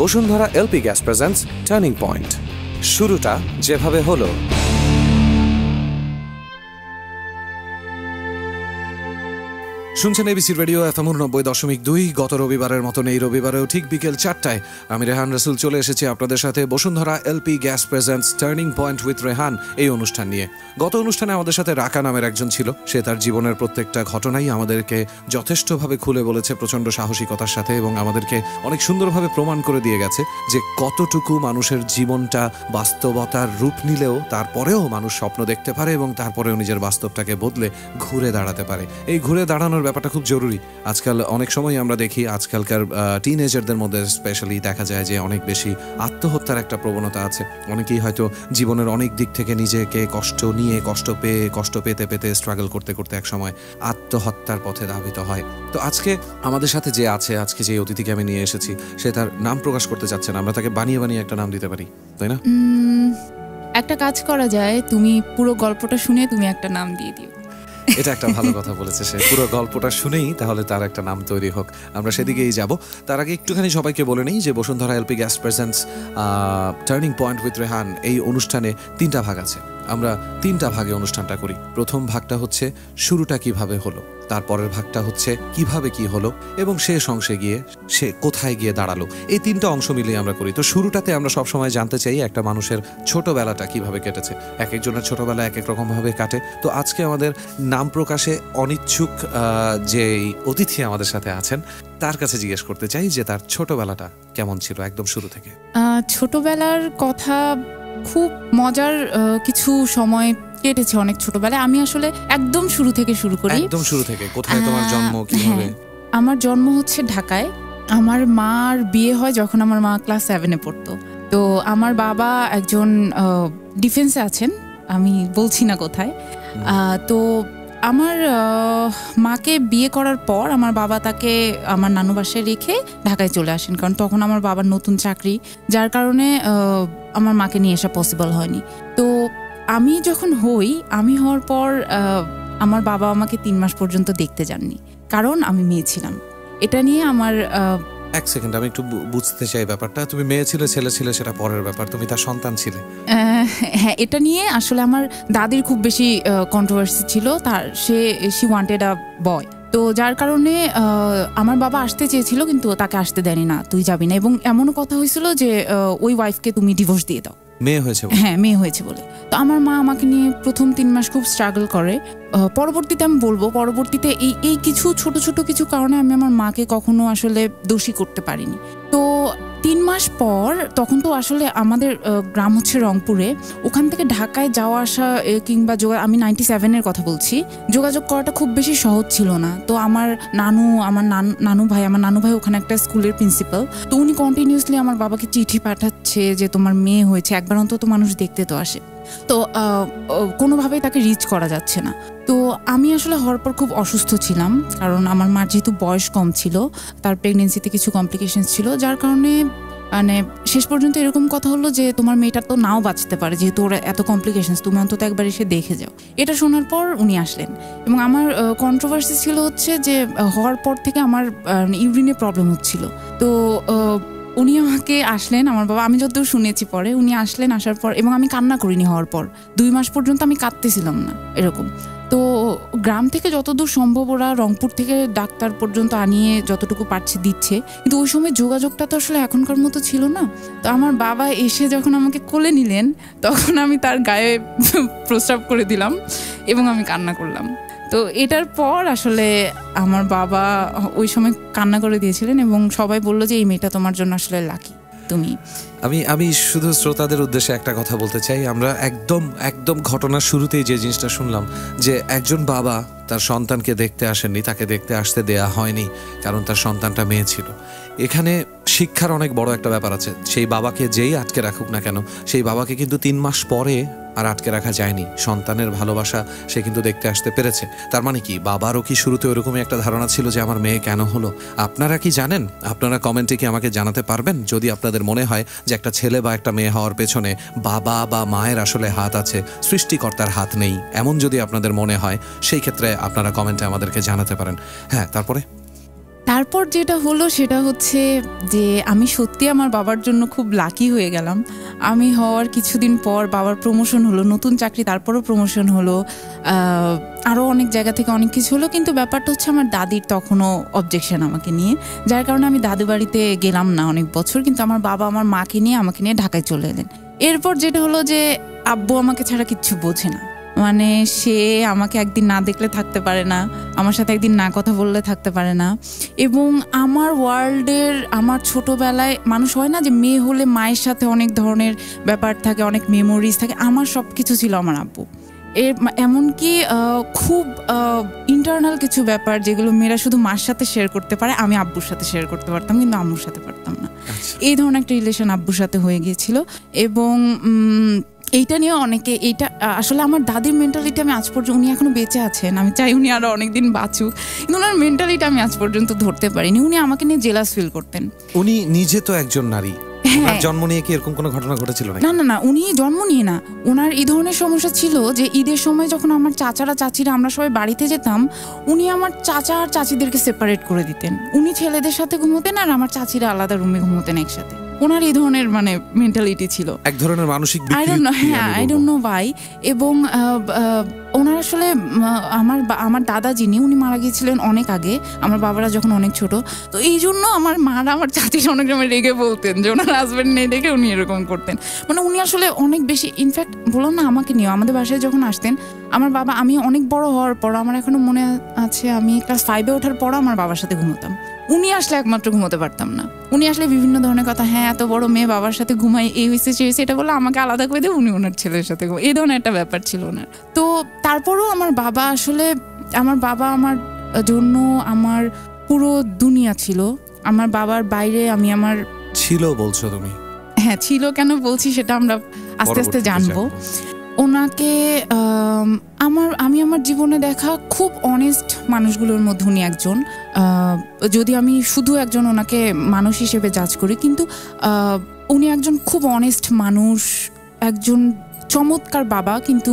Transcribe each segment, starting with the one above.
Bashundhara LP gas presents turning point. শুরুটা যেভাবে হলো। শুনছেন এবিসি রেডিও এফএম নব্বই দশমিক দুই। গত রবিবারের মতন এই রবিবারেও ঠিক বিকেল চারটায় আমি রেহান রসুল চলে এসেছি আপনাদের সাথে। Bashundhara LP gas presents turning point with Rehan এই অনুষ্ঠান নিয়ে। গত অনুষ্ঠানে আমাদের সাথে রাকা নামের একজন ছিল। সে তার জীবনের প্রত্যেকটা ঘটনাই আমাদেরকে যথেষ্টভাবে খুলে বলেছে প্রচণ্ড সাহসিকতার সাথে এবং আমাদেরকে অনেক সুন্দরভাবে প্রমাণ করে দিয়ে গেছে যে কতটুকু মানুষের জীবনটা বাস্তবতার রূপ নিলেও তারপরেও মানুষ স্বপ্ন দেখতে পারে এবং তারপরেও নিজের বাস্তবটাকে বদলে ঘুরে দাঁড়াতে পারে। এই ঘুরে দাঁড়ানোর ব্যাপারটা খুব জরুরি। আজকাল অনেক সময় আমরা দেখি আজকালকার টিনেজারদের মধ্যে স্পেশালি দেখা যায় যে অনেক বেশি আত্মহত্যার একটা প্রবণতা আছে। অনেকেই হয়তো জীবনের অনেক দিক থেকে নিজেকে কষ্ট নিয়ে, কষ্ট পেয়ে, কষ্ট পেতে পেতে স্ট্রাগল করতে করতে এক সময় আত্মহত্যার পথে ধাবিত হয়। তো আজকে আমাদের সাথে যে আছে, আজকে যে অতিথিকে আমি নিয়ে এসেছি, সে তার নাম প্রকাশ করতে চাচ্ছে না। আমরা তাকে বানিয়ে বানিয়ে একটা নাম দিতে পারি, তাই না? একটা কাজ করা যায়, তুমি পুরো গল্পটা শুনে তুমি একটা নাম দিয়ে দিও। এটা একটা ভালো কথা বলেছে সে। পুরো গল্পটা শুনেই তাহলে তার একটা নাম তৈরি হোক। আমরা সেদিকেই যাব। তার আগে একটুখানি সবাইকে বলে নিই যে Bashundhara LP gas presents turning point with Rehan, এই অনুষ্ঠানে তিনটা ভাগ আছে। আমরা তিনটা ভাগে অনুষ্ঠানটা করি। প্রথম ভাগটা হচ্ছে, শুরুটা কীভাবে হলো? তারপরের ভাগটা হচ্ছে, কীভাবে কি হলো? এবং শেষ অংশে গিয়ে সে কোথায় গিয়ে দাঁড়াল? এই তিনটা অংশ মিলিয়ে আমরা করি। তো শুরুটাতে আমরা সবসময় জানতে চাই একটা মানুষের ছোটবেলাটা কীভাবে কেটেছে। এক একজনের ছোটবেলা এক এক রকমভাবে কাটে। তো আজকে আমাদের নাম প্রকাশে অনিচ্ছুক যে অতিথি আমাদের সাথে আছেন, তার কাছে জিজ্ঞেস করতে চাই যে তার ছোটবেলাটা কেমন ছিল একদম শুরু থেকে? ছোটবেলার কথা খুব মজার কিছু সময় কেটেছে অনেক ছোটবেলায়। আমি আসলে একদম শুরু থেকে শুরু করি। একদম শুরু থেকে? কোথায় তোমার জন্ম কীভাবে? হ্যাঁ, আমার জন্ম হচ্ছে ঢাকায়। আমার মার বিয়ে হয় যখন আমার মা ক্লাস সেভেনে পড়তো। তো আমার বাবা একজন ডিফেন্সে আছেন। আমি বলছি না কোথায়। তো আমার মাকে বিয়ে করার পর আমার বাবা তাকে আমার নানু বাসায় রেখে ঢাকায় চলে আসেন। কারণ তখন আমার বাবার নতুন চাকরি, যার কারণে আমার মাকে নিয়ে আসা পসিবল হয়নি। তো আমি যখন হই, আমি হওয়ার পর আমার বাবা আমাকে তিন মাস পর্যন্ত দেখতে যাননি। কারণ আমি মেয়ে ছিলাম। এটা নিয়ে আমার এক সেকেন্ড, আমি একটু বুঝতে চাই ব্যাপারটা। তুমি মেয়ে ছিলে, ছেলে ছিলে, সেটা পরের ব্যাপার। তুমি তার সন্তান ছিলে। হ্যাঁ এটা নিয়ে আসলে আমার দাদির খুব বেশি কন্ট্রোভার্সি ছিল। তার, সে শি ওয়ান্টেড আ বয় তো যার কারণে আমার বাবা আসতে চেয়েছিল, কিন্তু তাকে আসতে দেয়নি না। তুই যাবি না। এবং এমনও কথা হয়েছিল যে ওই ওয়াইফকে তুমি ডিভোর্স দিয়ে দাও। মেয়ে হয়েছে হ্যাঁ মেয়ে হয়েছে বলে। তো আমার মা আমাকে নিয়ে প্রথম তিন মাস খুব স্ট্রাগল করে। পরবর্তীতে আমি বলব, পরবর্তীতে এই এই কিছু ছোট ছোট কিছু কারণে আমি আমার মাকে কখনো আসলে দোষী করতে পারিনি। তো তিন মাস পর তখন তো আসলে আমাদের গ্রাম হচ্ছে রংপুরে। ওখান থেকে ঢাকায় যাওয়া আসা কিংবা যোগা, আমি নাইনটি সেভেনের কথা বলছি। যোগাযোগ করাটা খুব বেশি সহজ ছিল না। তো আমার নানু, আমার নান- ভাই, আমার নানু ভাই ওখানে একটা স্কুলের প্রিন্সিপাল তো উনি কন্টিনিউসলি আমার বাবাকে চিঠি পাঠাচ্ছে যে তোমার মেয়ে হয়েছে। একবার অন্তত মানুষ দেখতে তো আসে। তো কোনোভাবেই তাকে রিচ করা যাচ্ছে না। তো আমি আসলে হওয়ার পর খুব অসুস্থ ছিলাম, কারণ আমার মার যেহেতু বয়স কম ছিল, তার প্রেগনেন্সিতে কিছু কমপ্লিকেশন ছিল, যার কারণে মানে শেষ পর্যন্ত এরকম কথা হলো যে তোমার মেয়েটার তো নাও বাঁচতে পারে, যেহেতু ওরা এত কমপ্লিকেশনস তুমি অন্তত একবার এসে দেখে যাও। এটা শোনার পর উনি আসলেন এবং আমার কন্ট্রোভার্সি ছিল হচ্ছে যে হওয়ার পর থেকে আমার ইউরিনে প্রবলেম হচ্ছিল। তো উনি আমাকে আসলেন, আমার বাবা, আমি যতদূর শুনেছি পরে, উনি আসলেন, আসার পর এবং আমি কান্না করিনি হওয়ার পর। দুই মাস পর্যন্ত আমি কাঁদতেছিলাম না, এরকম। তো গ্রাম থেকে যতদূর সম্ভব ওরা রংপুর থেকে ডাক্তার পর্যন্ত আনিয়ে যতটুকু পারছে দিচ্ছে। কিন্তু ওই সময় যোগাযোগটা তো আসলে এখনকার মতো ছিল না। তো আমার বাবা এসে যখন আমাকে কোলে নিলেন, তখন আমি তার গায়ে প্রস্রাব করে দিলাম এবং আমি কান্না করলাম। তো এটার পর আসলে আমার বাবা ওই সময় কান্না করে দিয়েছিলেন এবং সবাই বলল যে, এই মেয়েটা তোমার জন্য আসলে লাকি তুমি। আমি আমি শুধু শ্রোতাদের উদ্দেশ্যে একটা কথা বলতে চাই। আমরা একদম একদম ঘটনার শুরুতেই যে জিনিসটা শুনলাম, যে একজন বাবা তার সন্তানকে দেখতে আসেননি, তাকে দেখতে আসতে দেয়া হয়নি, কারণ তার সন্তানটা মেয়ে ছিল। এখানে শিক্ষার অনেক বড় একটা ব্যাপার আছে। সেই বাবাকে যেই আটকে রাখুক না কেন, সেই বাবাকে কিন্তু তিন মাস পরে আর আটকে রাখা যায়নি। সন্তানের ভালোবাসা সে কিন্তু দেখতে আসতে পেরেছে। তার মানে কি, বাবারও কি শুরুতে ওরকমই একটা ধারণা ছিল যে আমার মেয়ে কেন হলো? আপনারা কি জানেন? আপনারা কমেন্টে কি আমাকে জানাতে পারবেন? যদি আপনাদের মনে হয় যে একটা ছেলে বা একটা মেয়ে হওয়ার পেছনে বাবা বা মায়ের আসলে হাত আছে, সৃষ্টিকর্তার হাত নেই, এমন যদি আপনাদের মনে হয়, সেই ক্ষেত্রে আপনারা কমেন্টে আমাদেরকে জানাতে পারেন। হ্যাঁ তারপরে? তারপর যেটা হলো সেটা হচ্ছে যে আমি সত্যি আমার বাবার জন্য খুব লাকি হয়ে গেলাম। আমি হওয়ার কিছুদিন পর বাবার প্রমোশন হলো, নতুন চাকরি, তারপরও প্রমোশন হলো আরও অনেক জায়গা থেকে অনেক কিছু হলো, কিন্তু ব্যাপারটা হচ্ছে আমার দাদির তখনও অবজেকশন আমাকে নিয়ে। যার কারণে আমি দাদু বাড়িতে গেলাম না অনেক বছর, কিন্তু আমার বাবা আমার মাকে নিয়ে আমাকে নিয়ে ঢাকায় চলে এলেন। এরপর যেটা হলো যে আব্বু আমাকে ছাড়া কিচ্ছু বোঝে না। মানে সে আমাকে একদিন না দেখলে থাকতে পারে না আমার সাথে একদিন না কথা বললে থাকতে পারে না। এবং আমার ওয়ার্ল্ডের আমার ছোটোবেলায় মানুষ হয় না যে মেয়ে হলে মায়ের সাথে অনেক ধরনের ব্যাপার থাকে অনেক মেমোরিজ থাকে আমার সব কিছু ছিল আমার আব্বু। এর এমনকি খুব ইন্টারনাল কিছু ব্যাপার যেগুলো মেয়েরা শুধু মার সাথে শেয়ার করতে পারে আমি আব্বুর সাথে শেয়ার করতে পারতাম কিন্তু আম্মুর সাথে পারতাম না। আচ্ছা। এই ধরনের একটা রিলেশন আব্বুর সাথে হয়ে গিয়েছিল। এবং এইটা নিয়ে অনেকে এইটা আসলে আমার দাদির মেন্টালিটি আমি আজ পর্যন্ত উনি এখনও বেঁচে আছেন। আমি চাই উনি আরও অনেকদিন বাঁচুক। কিন্তু ওনার মেন্টালিটি আমি আজ পর্যন্ত ধরতে পারিনি। উনি আমাকে নিয়ে জেলাস ফিল করতেন। উনি নিজে তো একজন নারী। হ্যাঁ। জন্ম নিয়ে কি এরকম কোনো ঘটনা ঘটেছিল না না না উনি জন্ম নিয়ে না। ওনার এই ধরনের সমস্যা ছিল যে ঈদের সময় যখন আমার চাচারা চাচিরা আমরা সবাই বাড়িতে যেতাম উনি আমার চাচা আর চাচিদেরকে সেপারেট করে দিতেন। উনি ছেলেদের সাথে ঘুমোতেন আর আমার চাচিরা আলাদা রুমে ঘুমোতেন একসাথে। ওনার এই ধরনের মানে মেন্টালিটি ছিল। এক ধরনের মানসিক আই ডোন্ট নো হ্যাঁ আই ডোন্ট নো বাই এবং ওনার আসলে আমার আমার দাদা যিনি উনি মারা গিয়েছিলেন অনেক আগে। আমার বাবারা যখন অনেক ছোট। তো এই জন্য আমার মারা আমার চাচির অনেক সময় রেগে বলতেন যে ওনার হাজব্যান্ড নেই দেখে উনি এরকম করতেন। মানে উনি আসলে অনেক বেশি ইনফ্যাক্ট বললাম না আমাকে নিয়েও আমাদের বাসায় যখন আসতেন আমার বাবা আমি অনেক বড় হওয়ার পর আমার এখনও মনে আছে আমি ক্লাস ফাইভে ওঠার পর আমার বাবার সাথে ঘুমোতাম। উনি আসলে একমাত্র ঘুমোতে পারতাম না। উনি আসলে বিভিন্ন ধরনের কথা হ্যাঁ এত বড় মেয়ে বাবার সাথে ঘুমাই এই হয়েছে সে হয়েছে এটা বলে আমাকে আলাদা করে দিয়ে উনি ওনার ছেলের সাথে ঘুমাই এই ধরনের একটা ব্যাপার ছিল ওনার। তো তারপরও আমার বাবা আসলে আমার বাবা আমার জন্য আমার পুরো দুনিয়া ছিল। আমার বাবার বাইরে আমি আমার ছিল বলছো তুমি? হ্যাঁ ছিল কেন বলছি সেটা আমরা আস্তে আস্তে জানব। ওনাকে আমার আমি আমার জীবনে দেখা খুব অনেস্ট মানুষগুলোর মধ্যে উনি একজন। যদি আমি শুধু একজন ওনাকে মানুষ হিসেবে জাজ করি, কিন্তু উনি একজন খুব অনেস্ট মানুষ, একজন চমৎকার বাবা, কিন্তু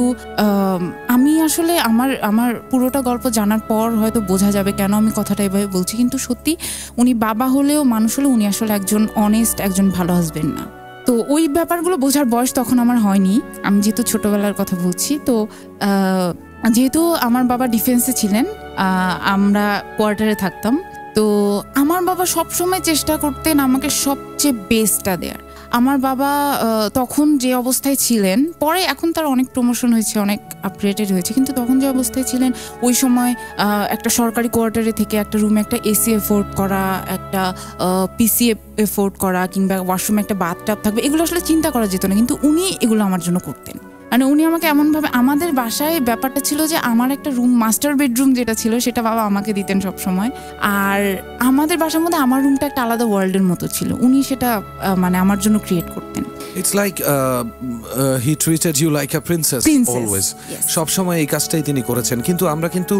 আমি আসলে আমার আমার পুরোটা গল্প জানার পর হয়তো বোঝা যাবে কেন আমি কথাটা এভাবে বলছি, কিন্তু সত্যি উনি বাবা হলেও মানুষ হলেও উনি আসলে একজন অনেস্ট একজন ভালো হাজবেন্ড না। তো ওই ব্যাপারগুলো বোঝার বয়স তখন আমার হয়নি। আমি যেহেতু ছোটবেলার কথা বলছি, তো যেহেতু আমার বাবা ডিফেন্সে ছিলেন আমরা কোয়ার্টারে থাকতাম। তো আমার বাবা সবসময় চেষ্টা করতেন আমাকে সবচেয়ে বেস্টটা দেওয়ার আমার বাবা তখন যে অবস্থায় ছিলেন, পরে এখন তার অনেক প্রমোশন হয়েছে, অনেক আপগ্রেডেড হয়েছে, কিন্তু তখন যে অবস্থায় ছিলেন, ওই সময় একটা সরকারি কোয়ার্টারে থেকে একটা রুমে একটা এসি এফোর্ড করা, একটা পিসি এফোর্ড করা, কিংবা ওয়াশরুমে একটা বাথটাব থাকবে, এগুলো আসলে চিন্তা করা যেত না, কিন্তু উনি এগুলো আমার জন্য করতেন। মানে উনি আমাকে এমনভাবে আমাদের বাসায় ব্যাপারটা ছিল যে আমার একটা রুম মাস্টার বেডরুম যেটা ছিল সেটা বাবা আমাকে দিতেন সব সময় আর আমাদের বাসার মধ্যে আমার রুমটা একটা আলাদা ওয়ার্ল্ডের মতো ছিল। উনি সেটা মানে আমার জন্য ক্রিয়েট করতেন। It's like he treated you like a princess always সব সময় এই কাজটাই তিনি করেছেন। কিন্তু আমরা কিন্তু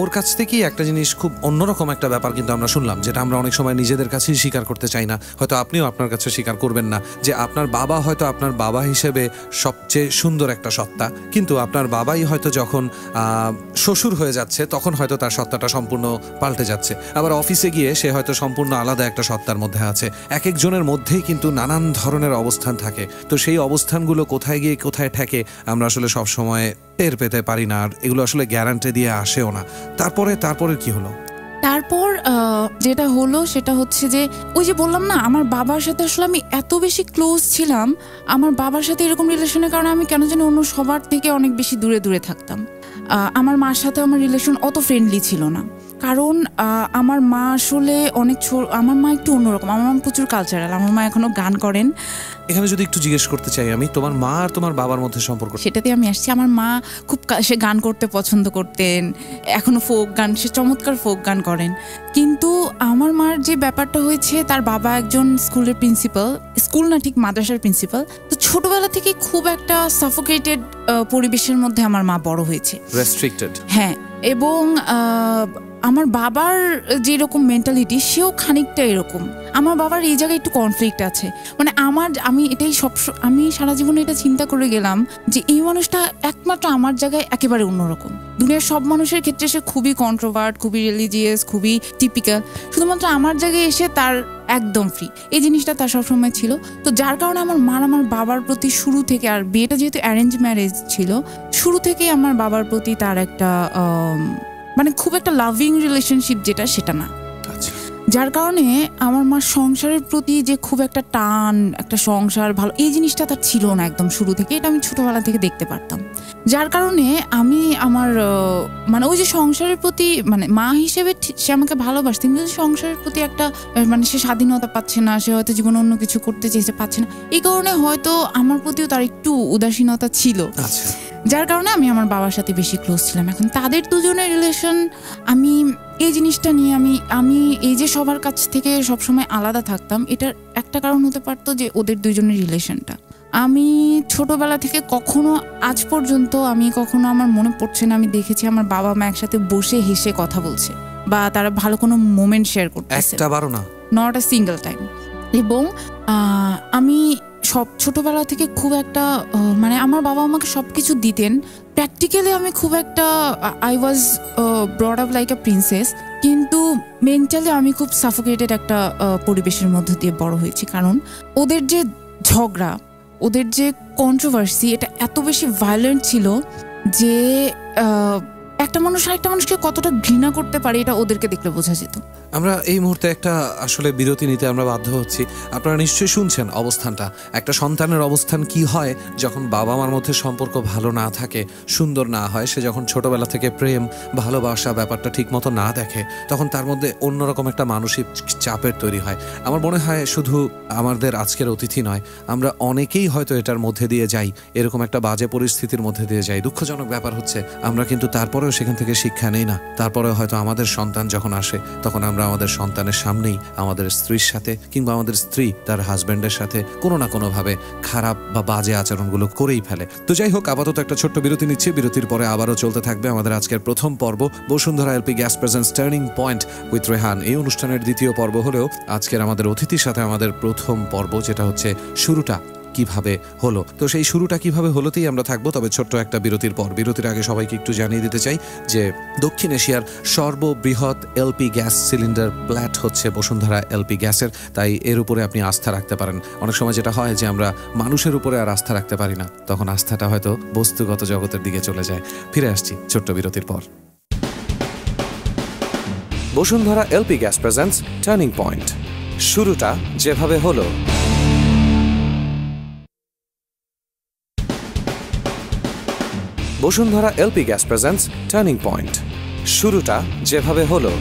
ওর কাছ থেকেই একটা জিনিস খুব অন্যরকম একটা ব্যাপার কিন্তু আমরা শুনলাম যেটা আমরা অনেক সময় নিজেদের কাছেই স্বীকার করতে চাই না। হয়তো আপনিও আপনার কাছে স্বীকার করবেন না যে আপনার বাবা হয়তো আপনার বাবা হিসেবে সবচেয়ে সুন্দর একটা সত্তা। কিন্তু আপনার বাবাই হয়তো যখন শ্বশুর হয়ে যাচ্ছে, তখন হয়তো তার সত্তাটা সম্পূর্ণ পাল্টে যাচ্ছে। আবার অফিসে গিয়ে সে হয়তো সম্পূর্ণ আলাদা একটা সত্তার মধ্যে আছে। এক একজনের মধ্যেই কিন্তু নানান ধরনের অবস্থান থাকে। তো সেই অবস্থানগুলো কোথায় গিয়ে কোথায় ঠেকে, আমরা আসলে সব সময় টের পেতে পারি না। আর এগুলো আসলে গ্যারান্টি দিয়ে আসেও না। তারপরে তারপরে কি হলো? তারপর যেটা হলো সেটা হচ্ছে যে, ওই যে বললাম না, আমার বাবার সাথে আসলে আমি এত বেশি ক্লোজ ছিলাম, আমার বাবার সাথে এরকম রিলেশনের কারণে আমি কেন জানি অন্য সবার থেকে অনেক বেশি দূরে দূরে থাকতাম। আমার মার সাথে আমার রিলেশন অত ফ্রেন্ডলি ছিল না। কারণ আমার মা আসলে অনেক আমার মা একটু অন্যরকম। আমার মা প্রচুর কালচারাল আমার মা এখনও গান করেন। এখানে যদি একটু জিজ্ঞেস করতে চাই আমি তোমার মা আর তোমার বাবার মধ্যে সম্পর্ক? সেটাতে আমি আসছি। আমার মা খুব সে গান করতে পছন্দ করতেন এখনও ফোক গান সে চমৎকার ফোক গান করেন। কিন্তু আমার মার যে ব্যাপারটা হয়েছে তার বাবা একজন স্কুলের প্রিন্সিপাল স্কুল না ঠিক মাদ্রাসার প্রিন্সিপাল তো ছোটবেলা থেকে খুব একটা সাফোকেটেড পরিবেশের মধ্যে আমার মা বড় হয়েছে। রেস্ট্রিক্টেড হ্যাঁ এবং আমার বাবার যেরকম মেন্টালিটি সেও খানিকটা এরকম। আমার বাবার এই জায়গায় একটু কনফ্লিক্ট আছে। মানে আমার, আমি এটাই সব আমি সারা জীবনে এটা চিন্তা করে গেলাম যে এই মানুষটা একমাত্র আমার জায়গায় একেবারে অন্যরকম। দুনিয়ার সব মানুষের ক্ষেত্রে সে খুবই কন্ট্রোভার্ট খুবই রিলিজিয়াস খুবই টিপিক্যাল শুধুমাত্র আমার জায়গায় এসে তার একদম ফ্রি এই জিনিসটা তার সবসময় ছিল। তো যার কারণে আমার মার আমার বাবার প্রতি শুরু থেকে, আর বিয়েটা যেহেতু অ্যারেঞ্জ ম্যারেজ ছিল, শুরু থেকেই আমার বাবার প্রতি তার একটা মানে খুব একটা লাভিং রিলেশনশিপ যেটা সেটা না। যার কারণে আমার মার সংসারের প্রতি যে খুব একটা টান একটা সংসার ভালো এই জিনিসটা তার ছিল না একদম শুরু থেকে। এটা আমি ছোটবেলা থেকে দেখতে পারতাম। যার কারণে আমি আমার মানে ওই যে সংসারের প্রতি মানে মা হিসেবে সে আমাকে ভালোবাসত কিন্তু সংসারের প্রতি একটা মানে সে স্বাধীনতা পাচ্ছে না সে হয়তো জীবনে অন্য কিছু করতে চেয়েছে পাচ্ছে না। এই কারণে হয়তো আমার প্রতিও তার একটু উদাসীনতা ছিল। আচ্ছা। যার কারণে আমি আমার বাবার সাথে বেশি ক্লোজ ছিলাম। এখন তাদের দুজনের রিলেশন আমি এই জিনিসটা নিয়ে আমি আমি এই যে সবার কাছ থেকে সবসময় আলাদা থাকতাম এটার একটা কারণ হতে পারতো যে ওদের দুজনের রিলেশনটা। আমি ছোটবেলা থেকে কখনো আজ পর্যন্ত আমি কখনো আমার মনে পড়ছে না আমি দেখেছি আমার বাবা মা একসাথে বসে হেসে কথা বলছে বা তারা ভালো কোনো মোমেন্ট শেয়ার করতেছে। একটা বারো না। নট আ সিঙ্গেল টাইম এবং আমি সব ছোটবেলা থেকে খুব একটা মানে আমার বাবা আমাকে সব কিছু দিতেন। প্র্যাকটিক্যালি আমি খুব একটা I was brought up like a princess কিন্তু মেন্টালি আমি খুব সাফোকেটেড একটা পরিবেশের মধ্য দিয়ে বড় হয়েছি। কারণ ওদের যে ঝগড়া, ওদের যে কন্ট্রোভার্সি এটা এত বেশি ভায়োলেন্ট ছিল যে একটা মানুষ আরেকটা মানুষকে কতটা ঘৃণা করতে পারে এটা ওদেরকে দেখলে বোঝা যেত। আমরা এই মুহূর্তে একটা আসলে বিরতি নিতে আমরা বাধ্য হচ্ছি। আপনারা নিশ্চয়ই শুনছেন অবস্থানটা। একটা সন্তানের অবস্থান কি হয় যখন বাবা মার মধ্যে সম্পর্ক ভালো না থাকে, সুন্দর না হয়, সে যখন ছোটবেলা থেকে প্রেম, ভালোবাসা ব্যাপারটা ঠিক মতো না দেখে, তখন তার মধ্যে অন্যরকম একটা মানসিক চাপের তৈরি হয়। আমার মনে হয় শুধু আমাদের আজকের অতিথি নয়, আমরা অনেকেই হয়তো এটার মধ্যে দিয়ে যাই, এরকম একটা বাজে পরিস্থিতির মধ্যে দিয়ে যাই। দুঃখজনক ব্যাপার হচ্ছে, আমরা কিন্তু তারপরেও সেখান থেকে শিক্ষা নেই না। তারপরে হয়তো আমাদের সন্তান যখন আসে, তখন আমরা আমরা আমাদের সন্তানের সামনেই আমাদের স্ত্রীর সাথে কিংবা আমাদের স্ত্রী তার হাজব্যান্ডের সাথে কোনো না কোনোভাবে খারাপ বা বাজে আচরণগুলো করেই ফেলে। তো যাই হোক, আপাতত একটা ছোট্ট বিরতি নিচ্ছে। বিরতির পরে আবারও চলতে থাকবে আমাদের আজকের প্রথম পর্ব। Bashundhara LP gas presents turning point with Rehan এই অনুষ্ঠানের দ্বিতীয় পর্ব হলেও আজকের আমাদের অতিথির সাথে আমাদের প্রথম পর্ব, যেটা হচ্ছে শুরুটা। কীভাবে হলো? তো সেই শুরুটা কীভাবে হলোতেই আমরা থাকব, তবে ছোট্ট একটা বিরতির পর। বিরতির আগে সবাইকে একটু জানিয়ে দিতে চাই যে দক্ষিণ এশিয়ার সর্ববৃহৎ এলপি গ্যাস সিলিন্ডার প্ল্যাট হচ্ছে বসুন্ধরা এলপি গ্যাসের, তাই এর উপরে আপনি আস্থা রাখতে পারেন। অনেক সময় যেটা হয় যে আমরা মানুষের উপরে আর আস্থা রাখতে পারি না, তখন আস্থাটা হয়তো বস্তুগত জগতের দিকে চলে যায়। ফিরে আসছি ছোট্ট বিরতির পর। Bashundhara LP gas presents turning point শুরুটা যেভাবে হলো। Bashundhara LP gas presents turning point. শুরুটা যেভাবে হলো।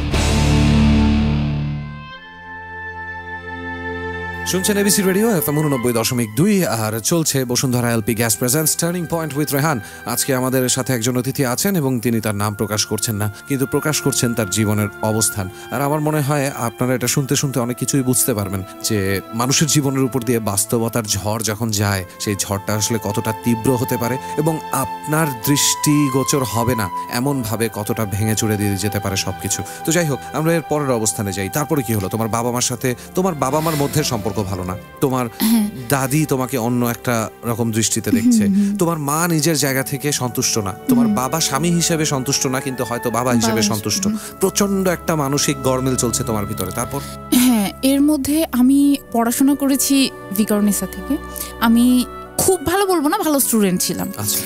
শুনছেন এবিসি রেডিও এফএম উননব্বই দশমিক দুই, আর চলছে Bashundhara LP gas presents turning point with Rehan আজকে আমাদের সাথে একজন অতিথি আছেন এবং তিনি তার নাম প্রকাশ করছেন না, কিন্তু প্রকাশ করছেন তার জীবনের অবস্থান। আর আমার মনে হয় আপনারা এটা শুনতে শুনতে অনেক কিছুই বুঝতে পারবেন, যে মানুষের জীবনের উপর দিয়ে বাস্তবতার ঝড় যখন যায়, সেই ঝড়টা আসলে কতটা তীব্র হতে পারে এবং আপনার দৃষ্টি গোচর হবে না, এমনভাবে কতটা ভেঙে চুড়ে দিয়ে যেতে পারে সবকিছু। তো যাই হোক, আমরা এর পরের অবস্থানে যাই। তারপরে কি হলো? তোমার বাবা মার সাথে, তোমার বাবা মার মধ্যে সম্পর্ক ভালো না। তোমার হ্যাঁ। দাদি তোমাকে অন্য একটা রকম দৃষ্টিতে দেখছে। তোমার মা নিজের জায়গা থেকে সন্তুষ্ট না। তোমার বাবা স্বামী হিসেবে সন্তুষ্ট না কিন্তু হয়তো বাবা হিসেবে সন্তুষ্ট। প্রচণ্ড একটা মানসিক গরমিল চলছে তোমার ভিতরে। তারপর? হ্যাঁ এর মধ্যে আমি পড়াশোনা করেছি ভিকর্নেসা থেকে। আমি খুব ভালো বলব না ভালো স্টুডেন্ট ছিলাম। আচ্ছা।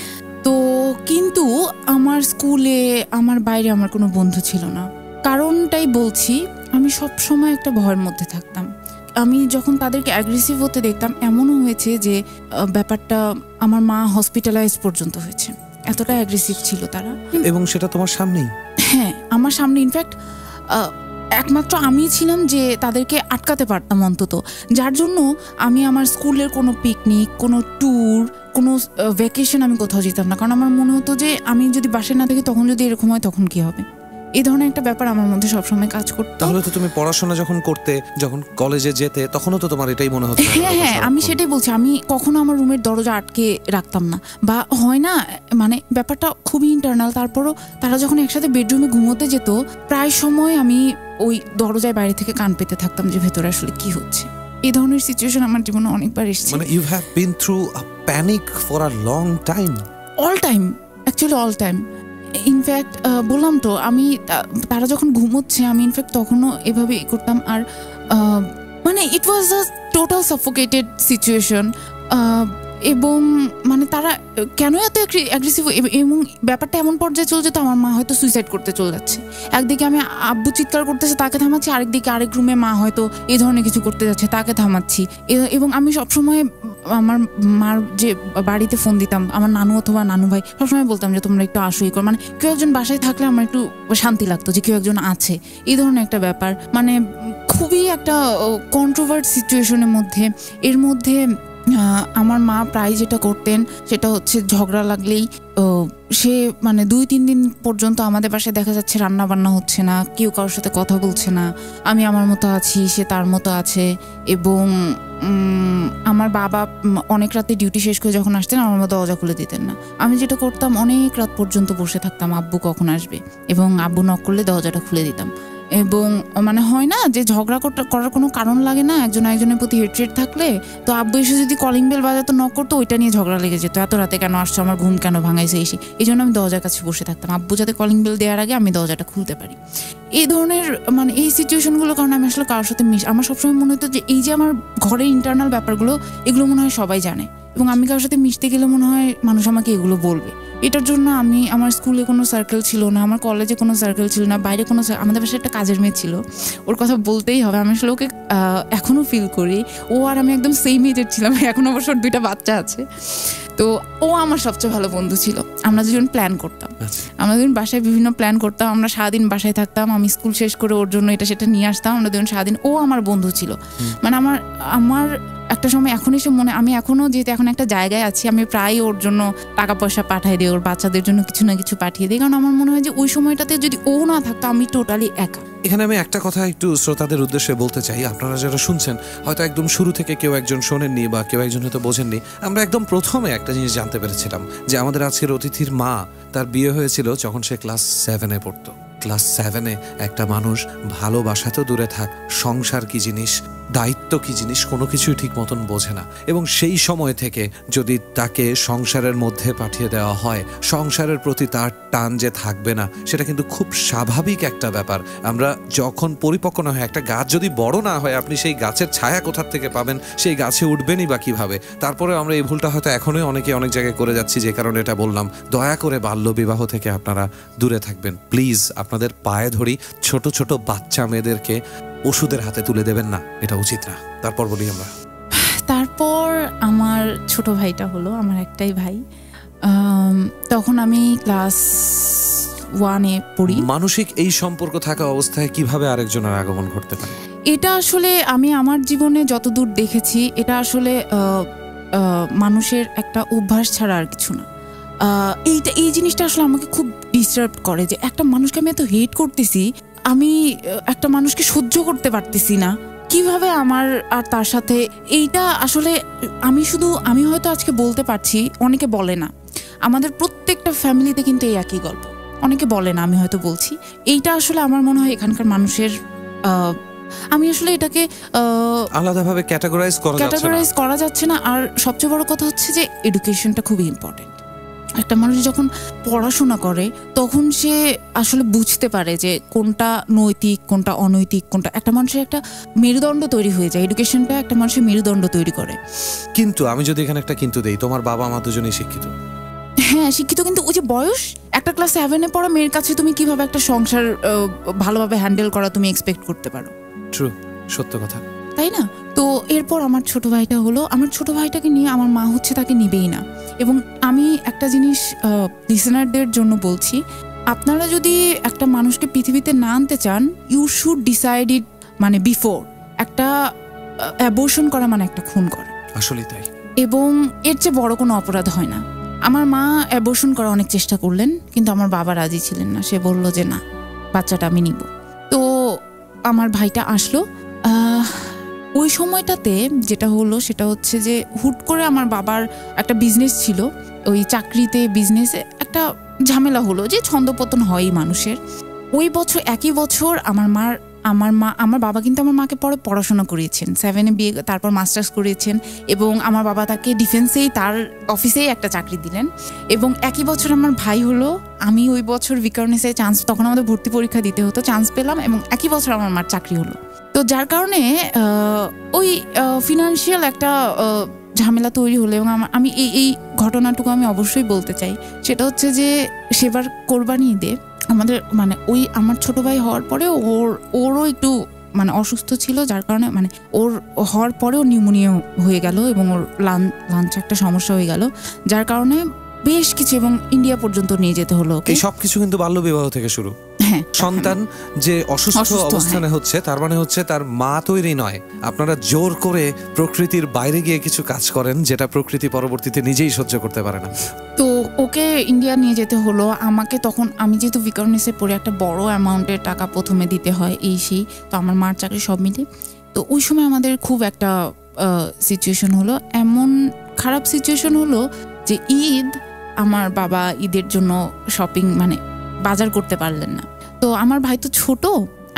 তো কিন্তু আমার স্কুলে আমার বাইরে আমার কোনো বন্ধু ছিল না। কারণটাই বলছি আমি সব সময় একটা ভয়ের মধ্যে থাকতাম। আমি যখন তাদেরকে অ্যাগ্রেসিভ হতে দেখতাম এমনও হয়েছে যে ব্যাপারটা আমার মা হসপিটালাইজ পর্যন্ত হয়েছে। এতটা অ্যাগ্রেসিভ ছিল তারা। এবং সেটা তোমার সামনেই? হ্যাঁ আমার সামনে ইনফ্যাক্ট একমাত্র আমি ছিলাম যে তাদেরকে আটকাতে পারতাম অন্তত। যার জন্য আমি আমার স্কুলের কোনো পিকনিক কোনো ট্যুর কোনো ভ্যাকেশন আমি কোথাও যেতাম না। কারণ আমার মনে হতো যে আমি যদি বাসায় না থাকি তখন যদি এরকম হয় তখন কি হবে? এই ধরনের একটা ব্যাপার আমার মধ্যে সবসময় কাজ করতো। তাহলে তো তুমি পড়াশোনা যখন করতে যখন কলেজে যেতে তখনও তো তোমার এটাই মনে হতো হ্যাঁ হ্যাঁ আমি সেটাই বলছি আমি কখনো আমার রুমের দরজা আটকে রাখতাম না। বা হয় না মানে ব্যাপারটা খুবই ইন্টারনাল তারপরও তারা যখন একসাথে বেডরুমে ঘুমোতে যেত প্রায় সময় আমি ওই দরজায় বাইরে থেকে কান পেতে থাকতাম যে ভেতরে আসলে কি হচ্ছে। এই ধরনের সিচুয়েশন আমার জীবনে অনেকবার এসেছে। মানে you have been through a panic for a long time all time actually all time in fact বললাম তো, আমি তারা যখন ঘুমোচ্ছে, আমি ইনফ্যাক্ট তখনও এভাবে করতাম। আর মানে it was a total suffocated situation এবং মানে তারা, কেন এত অ্যাগ্রেসিভ এবং ব্যাপারটা এমন পর্যায়ে চলে যেত, আমার মা হয়তো সুইসাইড করতে চলে যাচ্ছে। একদিকে আমি আব্বু চিৎকার করতেছে, তাকে থামাচ্ছি, আরেকদিকে আরেক রুমে মা হয়তো এই ধরনের কিছু করতে যাচ্ছে, তাকে থামাচ্ছি। এ- এবং আমি সবসময় আমার মার যে বাড়িতে ফোন দিতাম, আমার নানু অথবা নানু ভাই, সবসময় বলতাম যে, তোমরা একটু আসো ই করো। মানে কেউ একজন বাসায় থাকলে আমার একটু শান্তি লাগতো যে, কেউ একজন আছে। এই ধরনের একটা ব্যাপার। মানে খুবই একটা কন্ট্রোভার্ট সিচুয়েশনের মধ্যে। এর মধ্যে আমার মা প্রায় যেটা করতেন সেটা হচ্ছে ঝগড়া লাগলেই সে মানে দুই তিন দিন পর্যন্ত আমাদের বাসায় দেখা যাচ্ছে রান্না বান্না হচ্ছে না, কেউ কারোর সাথে কথা বলছে না। আমি আমার মতো আছি, সে তার মতো আছে এবং আমার বাবা অনেক রাতে ডিউটি শেষ করে যখন আসতেন আমার মতো দরজা খুলে দিতেন না। আমি যেটা করতাম অনেক রাত পর্যন্ত বসে থাকতাম, আব্বু কখন আসবে? এবং আব্বু নক করলে দরজাটা খুলে দিতাম। এবং মানে হয় না যে ঝগড়া করার কোনো কারণ লাগে না, একজন একজনের প্রতি হেট্রেট থাকলে, তো আব্বু এসে যদি কলিং বেল বাজাতো নক করতো, ওইটা নিয়ে ঝগড়া লেগে যেত। এত রাতে কেন আসছো, আমার ঘুম কেন ভাঙাইছে এসে? এই জন্য আমি দরজার কাছে বসে থাকতাম। আব্বু যাতে কলিং বেল দেওয়ার আগে আমি দরজাটা খুলতে পারি। এই ধরনের মানে এই সিচুয়েশনগুলোর কারণে আমি আসলে কারোর সাথে মিশ, আমার সবসময় মনে হতো যে, এই যে আমার ঘরের ইন্টারনাল ব্যাপারগুলো, এগুলো মনে হয় সবাই জানে। এবং আমি কারোর সাথে মিশতে গেলে মনে হয় মানুষ আমাকে এগুলো বলবে। এটার জন্য আমি আমার স্কুলে কোনো সার্কেল ছিল না আমার কলেজে কোনো সার্কেল ছিল না বাইরে কোনো আমাদের পাশে একটা কাজের মেয়ে ছিল ওর কথা বলতেই হবে। আমি আসলে ওকে এখনও ফিল করি। ও আর আমি একদম সেম এজের ছিলাম এখন অবশ্য দুইটা বাচ্চা আছে। তো ও আমার সবচেয়ে ভালো বন্ধু ছিল। আমরা দুজন প্ল্যান করতাম। আচ্ছা। আমরা দুজন বাসায় বিভিন্ন প্ল্যান করতাম। আমরা সারাদিন বাসায় থাকতাম। আমি স্কুল শেষ করে ওর জন্য এটা সেটা নিয়ে আসতাম। আমরা দুজন সারাদিন ও আমার বন্ধু ছিল। মানে আমার আমার একটা সময় এখন এসে মনে আমি এখনও যেহেতু এখন একটা জায়গায় আছি, আমি প্রায় ওর জন্য টাকা পয়সা পাঠাই দিই, ওর বাচ্চাদের জন্য কিছু না কিছু পাঠিয়ে দিই। কারণ আমার মনে হয় যে ওই সময়টাতে যদি ও না থাকতো, আমি টোটালি একা। এখানে আমি একটা কথা একটু শ্রোতাদের উদ্দেশ্যে বলতে চাই। আপনারা যারা শুনছেন, হয়তো একদম শুরু থেকে কেউ একজন শোনেননি বা কেউ একজন হয়তো বোঝেননি। আমরা একদম প্রথমে একটা জিনিস জানতে পেরেছিলাম, যে আমাদের আজকের অতিথির মা, তার বিয়ে হয়েছিল যখন সে ক্লাস সেভেনে পড়তো। ক্লাস সেভেনে একটা মানুষ ভালোবাসা তো দূরে থাক, সংসার কি জিনিস? দায়িত্ব কি জিনিস কোনো কিছুই ঠিক মতন বোঝে না। এবং সেই সময় থেকে যদি তাকে সংসারের মধ্যে পাঠিয়ে দেওয়া হয়, সংসারের প্রতি তার টান যে থাকবে না, সেটা কিন্তু খুব স্বাভাবিক একটা ব্যাপার। আমরা যখন পরিপক্ক না হয় একটা গাছ যদি বড় না হয়, আপনি সেই গাছের ছায়া কোথার থেকে পাবেন? সেই গাছে উঠবেনই বা কীভাবে? তারপরে আমরা এই ভুলটা হয়তো এখনোই অনেকে অনেক জায়গায় করে যাচ্ছি, যে কারণে এটা বললাম। দয়া করে বাল্য বিবাহ থেকে আপনারা দূরে থাকবেন। প্লিজ আপনাদের পায়ে ধরি ছোট ছোট বাচ্চা মেয়েদেরকে ওষুধের হাতে তুলে দেবেন না এটা উচিত না। তারপর বলি আমরা। তারপর আমার ছোট ভাইটা হলো আমার একটাই ভাই। তখন আমি ক্লাস ওয়ানে পড়ি। মানসিক এই সম্পর্ক থাকা অবস্থায় কীভাবে আরেকজনের আগমন ঘটতে পারে? এটা আসলে আমি আমার জীবনে যতদূর দেখেছি এটা আসলে মানুষের একটা অভ্যাস ছাড়া আর কিছু না। এইটা এই জিনিসটা আসলে আমাকে খুব ডিস্টার্ব করে যে একটা মানুষকে আমি এত হেট করতেছি আমি একটা মানুষকে সহ্য করতে পারতেছি না। কীভাবে আমার আর তার সাথে এইটা আসলে আমি শুধু আমি হয়তো আজকে বলতে পারছি অনেকে বলে না। আমাদের প্রত্যেকটা ফ্যামিলিতে কিন্তু এই একই গল্প। অনেকে বলে না আমি হয়তো বলছি। এইটা আসলে আমার মনে হয় এখানকার মানুষের আমি আসলে এটাকে আলাদাভাবে ক্যাটাগরাইজ করা যাচ্ছে না। ক্যাটাগরাইজ করা যাচ্ছে না। আর সবচেয়ে বড় কথা হচ্ছে যে এডুকেশনটা খুবই ইম্পর্টেন্ট একটা মানুষ যখন পড়াশোনা করে তখন সে আসলে বুঝতে পারে যে কোনটা নৈতিক কোনটা অনৈতিক কোনটা একটা মানুষের একটা মেরুদণ্ড তৈরি হয়ে যায়। এডুকেশনটা একটা মানুষের মেরুদণ্ড তৈরি করে। কিন্তু আমি যদি এখানে একটা কিন্তু দেই তোমার বাবা মা দুজনেই শিক্ষিত। হ্যাঁ শিক্ষিত কিন্তু ওই যে বয়স একটা ক্লাস সেভেনে পড়া মেয়ের কাছে তুমি কীভাবে একটা সংসার ভালোভাবে হ্যান্ডেল করা তুমি এক্সপেক্ট করতে পারো? ট্রু সত্য কথা। তাই না? তো এরপর আমার ছোট ভাইটা হলো আমার ছোট ভাইটাকে নিয়ে আমার মা হচ্ছে তাকে নিবেই না। এবং আমি একটা জিনিস লিসেনারদের জন্য বলছি আপনারা যদি একটা মানুষকে পৃথিবীতে না আনতে চান ইউ শুড ডিসাইড ইট মানে বিফোর একটা অ্যাবোর্শন করা মানে একটা খুন করা। আসলেই তাই। এবং এর চেয়ে বড় কোনো অপরাধ হয় না। আমার মা অ্যাবোর্শন করা অনেক চেষ্টা করলেন কিন্তু আমার বাবা রাজি ছিলেন না। সে বলল যে না বাচ্চাটা আমি নিব। তো আমার ভাইটা আসলো ওই সময়টাতে যেটা হলো সেটা হচ্ছে যে হুট করে আমার বাবার একটা বিজনেস ছিল। ওই চাকরিতে বিজনেসে একটা ঝামেলা হলো যে ছন্দপতন হয়ই মানুষের। ওই বছর, একই বছর আমার মার, আমার মা, আমার বাবা কিন্তু আমার মাকে পরে পড়াশোনা করিয়েছেন। সেভেনে বিয়ে, তারপর মাস্টার্স করিয়েছেন এবং আমার বাবা তাকে ডিফেন্সেই তার অফিসেই একটা চাকরি দিলেন। এবং একই বছর আমার ভাই হলো, আমি ওই বছর বিকারনেসে চান্স তখন আমাদের ভর্তি পরীক্ষা দিতে হতো চান্স পেলাম এবং একই বছর আমার মার চাকরি হলো। তো যার কারণে ওই ফিনান্সিয়াল একটা ঝামেলা তৈরি হলো এবং আমি এই এই ঘটনাটুকু আমি অবশ্যই বলতে চাই। সেটা হচ্ছে যে, সেবার কোরবানি ঈদে আমাদের মানে ওই আমার ছোট ভাই হওয়ার পরে ওর, ওরও একটু মানে অসুস্থ ছিল, যার কারণে মানে ওর হওয়ার পরেও নিউমোনিয়া হয়ে গেল এবং ওর লান, লাঞ্চে একটা সমস্যা হয়ে গেল, যার কারণে বেশ কিছু এবং ইন্ডিয়া পর্যন্ত নিয়ে যেতে হলো এই সবকিছু কিন্তু বাল্য বিবাহ থেকে শুরু। সন্তান যে অসুস্থ অসুস্থ, অবস্থানে হচ্ছে তার মানে হচ্ছে তার মা তৈরি নয়। আপনারা জোর করে প্রকৃতির বাইরে গিয়ে কিছু কাজ করেন যেটা প্রকৃতি পরবর্তীতে নিজেই সহ্য করতে পারে না। তো ওকে ইন্ডিয়া নিয়ে যেতে হলো। আমাকে তখন আমি যেহেতু বিকরণেসে পড়ে একটা বড় অ্যামাউন্টের টাকা প্রথমে দিতে হয় এই সেই তো আমার মার চাকরি সব মিলে তো ওই সময় আমাদের খুব একটা সিচুয়েশন হলো। এমন খারাপ সিচুয়েশন হলো যে ঈদ আমার বাবা ঈদের জন্য শপিং মানে বাজার করতে পারলেন না। তো আমার ভাই তো ছোট,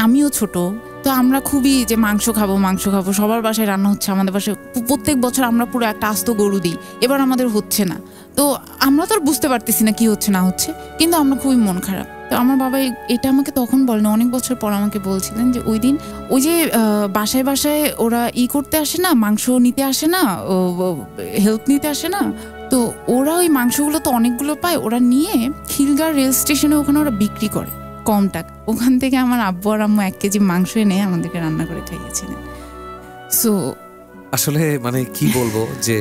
আমিও ছোট, তো আমরা খুবই যে মাংস খাব মাংস খাব, সবার বাসায় রান্না হচ্ছে আমাদের বাসায়। প্রত্যেক বছর আমরা পুরো একটা আস্ত গরু দিই, এবার আমাদের হচ্ছে না। তো আমরা তো আর বুঝতে পারতেছি না কি হচ্ছে, না হচ্ছে, কিন্তু আমরা খুবই মন খারাপ। তো আমার বাবা এটা আমাকে তখন বলেন, অনেক বছর পর আমাকে বলছিলেন যে ওই দিন ওই যে বাসায় বাসায় ওরা ই করতে আসে না, মাংস নিতে আসে না হেল্প নিতে আসে না। তো ওরা ওই মাংসগুলো তো অনেকগুলো পায়, ওরা নিয়ে খিলগার রেল স্টেশনে ওখানে ওরা বিক্রি করে। কম ওখান থেকে আমার আব্বু আর আম্মু এক কেজি মাংস এনে আমাদেরকে রান্না করে খাইয়েছিলেন। সো আসলে মানে কি বলব যে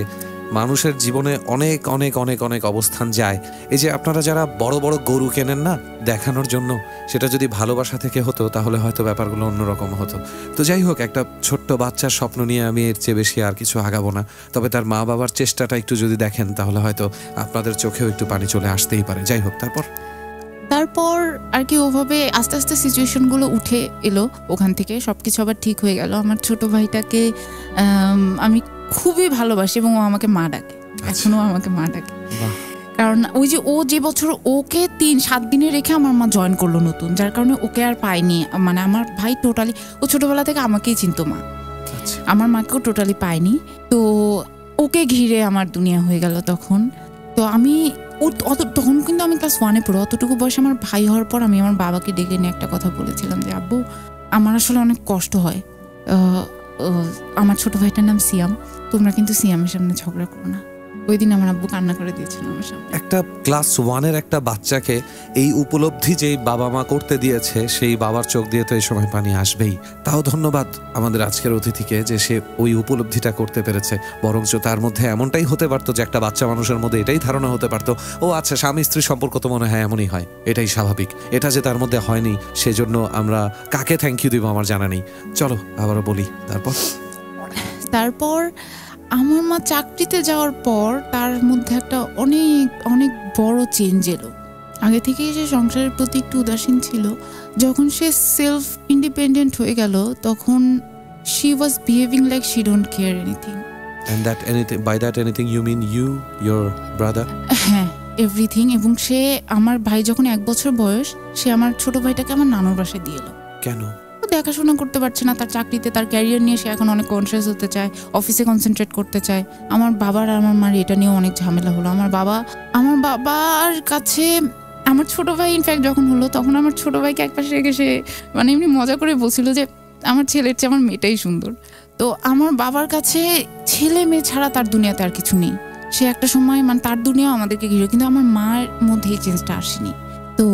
মানুষের জীবনে অনেক অনেক অনেক অনেক অবস্থান যায়। এই যে আপনারা যারা বড় বড় গরু কেনেন না, দেখানোর জন্য সেটা যদি ভালোবাসা থেকে হতো তাহলে হয়তো ব্যাপারগুলো অন্যরকম হতো। তো যাই হোক, একটা ছোট্ট বাচ্চার স্বপ্ন নিয়ে আমি এর চেয়ে বেশি আর কিছু আগাবো না। তবে তার মা বাবার চেষ্টাটা একটু যদি দেখেন তাহলে হয়তো আপনাদের চোখেও একটু পানি চলে আসতেই পারে। যাই হোক, তারপর? তারপর আর কি ওভাবে আস্তে আস্তে সিচুয়েশনগুলো উঠে এলো ওখান থেকে সব কিছু আবার ঠিক হয়ে গেল। আমার ছোট ভাইটাকে আমি খুবই ভালোবাসি এবং ও আমাকে মা ডাকে এখনও আমাকে মা ডাকে। কারণ ওই যে ও যে বছর ওকে তিন সাত দিনে রেখে আমার মা জয়েন করল নতুন যার কারণে ওকে আর পায়নি। মানে আমার ভাই টোটালি ও ছোটবেলা থেকে আমাকেই চিনতো মা। আচ্ছা। আমার মাকেও টোটালি পায়নি। তো ওকে ঘিরে আমার দুনিয়া হয়ে গেল তখন। তো আমি অত তখন কিন্তু আমি ক্লাস ওয়ানে পড়ো। অতটুকু বয়সে আমার ভাই হওয়ার পর আমি আমার বাবাকে ডেকে নিয়ে একটা কথা বলেছিলাম যে, আব্বু, আমার আসলে অনেক কষ্ট হয়। আমার ছোট ভাইটার নাম সিয়াম। তোমরা কিন্তু সিয়ামের সামনে ঝগড়া করো না। ওই দিন আমার আব্বু কান্না করে দিয়েছিল আমার সামনে। একটা ক্লাস ওয়ানের একটা বাচ্চাকে এই উপলব্ধি যেই বাবা মা করতে দিয়েছে সেই বাবার চোখ দিয়ে তো এই সময় পানি আসবেই। তাও ধন্যবাদ আমাদের আজকের অতিথিকে যে সে ওই উপলব্ধিটা করতে পেরেছে। বরঞ্চ তার মধ্যে এমনটাই হতে পারতো যে একটা বাচ্চা মানুষের মধ্যে এটাই ধারণা হতে পারতো ও আচ্ছা স্বামী স্ত্রী সম্পর্ক তো মনে হয় এমনই হয়। এটাই স্বাভাবিক। এটা যে তার মধ্যে হয়নি সেজন্য আমরা কাকে থ্যাংক ইউ দিব আমার জানা নেই। চলো আবারও বলি তারপর? তারপর আমার মা চাকরিতে যাওয়ার পর তার মধ্যে একটা অনেক অনেক বড় চেঞ্জ এলো। আগে থেকেই সে সংসারের প্রতি একটু উদাসীন ছিল। যখন সে সেলফ ইন্ডিপেন্ডেন্ট হয়ে গেল তখন she was behaving like she don't care anything and that anything by that anything you mean you your brother হ্যাঁ এভরিথিং এবং সে আমার ভাই যখন এক বছর বয়স সে আমার ছোট ভাইটাকে আমার নানুর বাসায় দিয়ে এলো। কেন? দেখাশোনা করতে পারছে না, তার চাকরিতে, তার ক্যারিয়ার নিয়ে সে এখন অনেক কনসিয়াস হতে চায় অফিসে কনসেন্ট্রেট করতে চায়। আমার বাবার আর আমার মার এটা নিয়েও অনেক ঝামেলা হলো। আমার বাবা, আমার বাবার কাছে, আমার ছোট ভাই ইনফ্যাক্ট যখন হলো, তখন আমার ছোট ভাইকে একপাশে রেখে সে মানে এমনি মজা করে বলছিল যে, আমার ছেলের চেয়ে আমার মেয়েটাই সুন্দর। তো আমার বাবার কাছে ছেলে মেয়ে ছাড়া তার দুনিয়াতে আর কিছু নেই। সে একটা সময় মানে তার দুনিয়া আমাদেরকে ঘিরে, কিন্তু আমার মার মধ্যে এই চেঞ্জটা আসেনি। তো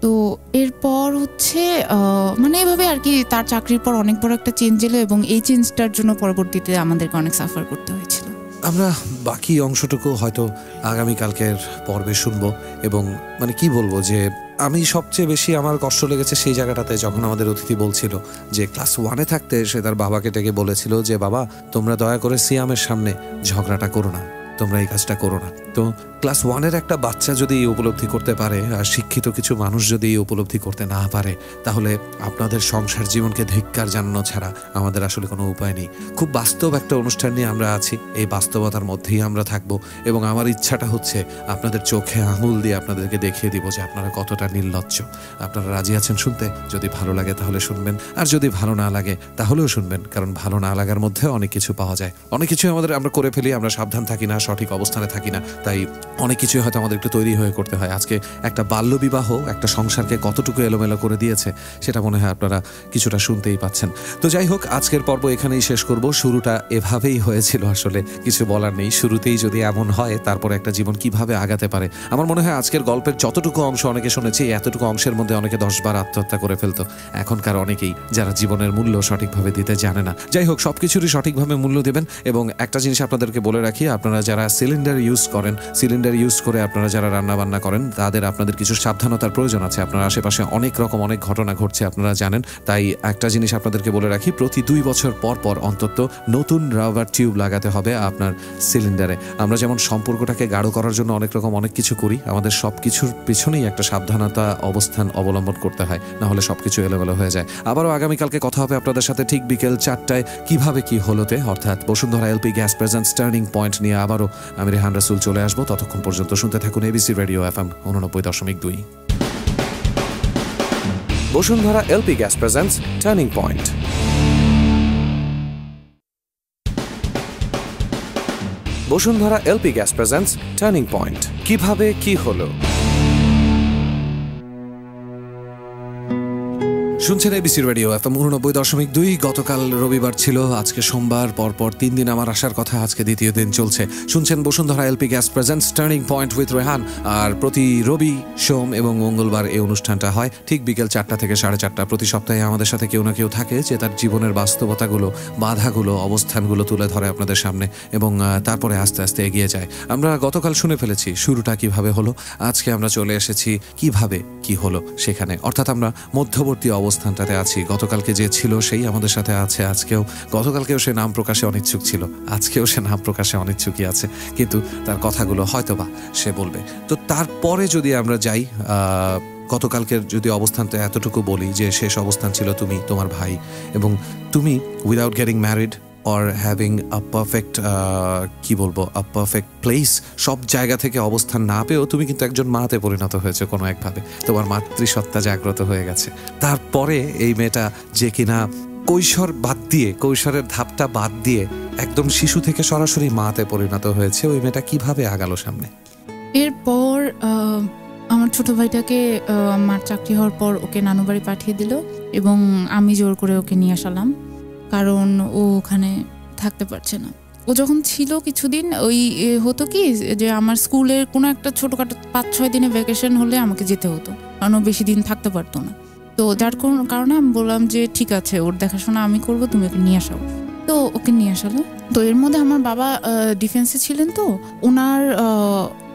তো এরপর হচ্ছে মানে এভাবে আর কি তার চাকরির পর অনেক বড় একটা চেঞ্জ এলো এবং এই চেঞ্জটার জন্য পরবর্তীতে আমাদেরকে অনেক সাফার করতে হয়েছিল। আমরা বাকি অংশটুকু হয়তো আগামীকালকের পর্বে শুনব এবং মানে কি বলব যে আমি সবচেয়ে বেশি আমার কষ্ট লেগেছে সেই জায়গাটাতে যখন আমাদের অতিথি বলছিল যে ক্লাস ওয়ানে থাকতে সে তার বাবাকে ডেকে বলেছিল যে, বাবা, তোমরা দয়া করে সিয়ামের সামনে ঝগড়াটা করো না, তোমরা এই কাজটা করো না। তো ক্লাস ওয়ানের একটা বাচ্চা যদি উপলব্ধি করতে পারে, আর শিক্ষিত কিছু মানুষ যদি এই উপলব্ধি করতে না পারে, তাহলে আপনাদের সংসার জীবনকে ধিক্কার জানানো ছাড়া আমাদের আসলে কোনো উপায় নেই। খুব বাস্তব একটা অনুষ্ঠান নিয়ে আমরা আছি, এই বাস্তবতার মধ্যেই আমরা থাকব, এবং আমার ইচ্ছাটা হচ্ছে আপনাদের চোখে আঙুল দিয়ে আপনাদেরকে দেখিয়ে দিব যে আপনারা কতটা নির্লজ্জ। আপনারা রাজি আছেন শুনতে? যদি ভালো লাগে তাহলে শুনবেন, আর যদি ভালো না লাগে তাহলেও শুনবেন, কারণ ভালো না লাগার মধ্যে অনেক কিছু পাওয়া যায়। অনেক কিছু আমাদের আমরা করে ফেলি, আমরা সাবধান থাকি না, সঠিক অবস্থানে থাকি না তাই অনেক কিছুই হয়তো আমাদের একটু তৈরি হয়ে করতে হয়। আজকে একটা বাল্যবিবাহ একটা সংসারকে কতটুকু এলোমেলো করে দিয়েছে, সেটা মনে হয় আপনারা কিছুটা শুনতেই পাচ্ছেন। তো যাই হোক, আজকের পর্ব এখানেই শেষ করব। শুরুটা এভাবেই হয়েছিল আসলে, কিছু বলার নেই। শুরুতেই যদি এমন হয়, তারপরে একটা জীবন কীভাবে আগাতে পারে? আমার মনে হয় আজকের গল্পের যতটুকু অংশ অনেকে শুনেছি, এতটুকু অংশের মধ্যে অনেকে দশবার আত্মহত্যা করে ফেলতো। এখনকার অনেকেই যারা জীবনের মূল্য সঠিকভাবে দিতে জানে না। যাই হোক সব কিছুরই সঠিকভাবে মূল্য দেবেন এবং একটা জিনিস আপনাদেরকে বলে রাখি, আপনারা যারা সিলিন্ডার ইউজ করেন সিলিন্ডার ইউজ করে আপনারা যারা রান্না বান্না করেন, তাদের আপনাদের কিছু সাবধানতার প্রয়োজন আছে। আপনার আশেপাশে অনেক রকম, অনেক ঘটনা ঘটছে, আপনারা জানেন। তাই একটা জিনিস আপনাদেরকে বলে রাখি, প্রতি দুই বছর পর পর অন্তত নতুন রাবার টিউব লাগাতে হবে আপনার সিলিন্ডারে। আমরা যেমন সম্পর্কটাকে গাঢ় করার জন্য অনেক রকম, অনেক কিছু করি, আমাদের সব কিছুর পিছনেই একটা সাবধানতা অবস্থান অবলম্বন করতে হয় না হলে সব কিছু এলোমেলো হয়ে যায়। আবারও আগামীকালকে কথা হবে আপনাদের সাথে ঠিক বিকেল চারটায়, কীভাবে কি হলোতে, অর্থাৎ Bashundhara LP gas presents turning point নিয়ে আবারও আমি রেহান রাসুল চলে আসব। ততক্ষণ পর্যন্ত শুনতে থাকুন এবিসি রেডিও এফ এম উননব্বই দশমিক দুই। Bashundhara LP gas presents turning point Bashundhara LP gas presents turning point কীভাবে, কি হলো? শুনছেন এবিসি রেডিও এফএম উননব্বই দশমিক দুই। গতকাল রবিবার ছিল, আজকে সোমবার, পরপর তিন দিন আমার আসার কথা, আজকে দ্বিতীয় দিন চলছে। শুনছেন Bashundhara LP gas present turning point with Rehan আর প্রতি রবি, সোম এবং মঙ্গলবার এই অনুষ্ঠানটা হয়। ঠিক বিকেল চারটা থেকে সাড়ে চারটা প্রতি সপ্তাহে আমাদের সাথে কেউ না কেউ থাকে যে তার জীবনের বাস্তবতাগুলো, বাধাগুলো, অবস্থানগুলো তুলে ধরে আপনাদের সামনে এবং তারপরে আস্তে আস্তে এগিয়ে যায়। আমরা গতকাল শুনে ফেলেছি শুরুটা কীভাবে হলো। আজকে আমরা চলে এসেছি কীভাবে কি হলো সেখানে। অর্থাৎ আমরা মধ্যবর্তী অবস্থানটাতে আছি। গতকালকে যে ছিল সেই আমাদের সাথে আছে। আজকেও গতকালকেও সে নাম প্রকাশে অনিচ্ছুক ছিল। আজকেও সে নাম প্রকাশে অনিচ্ছুকই আছে। কিন্তু তার কথাগুলো হয়তোবা সে বলবে। তো তারপরে যদি আমরা যাই গতকালকের যদি অবস্থানটা এতটুকু বলি যে শেষ অবস্থান ছিল তুমি, তোমার ভাই এবং তুমি without getting married or having a perfect কি বলব আ পারফেক্ট প্লেস সব জায়গা থেকে অবস্থান না পেয়েও তুমি কিন্তু একজন মাতে পরিণত হয়েছে কোনো একভাবে। তোমার মাতৃসত্তা জাগ্রত হয়ে গেছে। তারপরে এই মেয়েটা যে কিনা কৈশোর বাদ দিয়ে, কৈশোরের ধাপটা বাদ দিয়ে একদম শিশু থেকে সরাসরি মাতে পরিণত হয়েছে, ওই মেয়েটা কীভাবে আগালো সামনে? এরপর আমার ছোট ভাইটাকে আমার চাকরি হওয়ার পর ওকে নানু বাড়ি পাঠিয়ে দিল এবং আমি জোর করে ওকে নিয়ে আসালাম। কারণ ও ওখানে থাকতে পারছে না। ও যখন ছিল কিছুদিন ওই হতো কি যে আমার স্কুলের কোনো একটা ছোটোখাটো পাঁচ ছয় দিনে ভ্যাকেশন হলে আমাকে যেতে হতো। কারণ ও বেশি দিন থাকতে পারতো না। তো যার কোন- কারণে আমি বললাম যে ঠিক আছে ওর দেখাশোনা আমি করব তুমি ওকে নিয়ে আসাও। তো ওকে নিয়ে আসালো। তো এর মধ্যে আমার বাবা ডিফেন্সে ছিলেন তো ওনার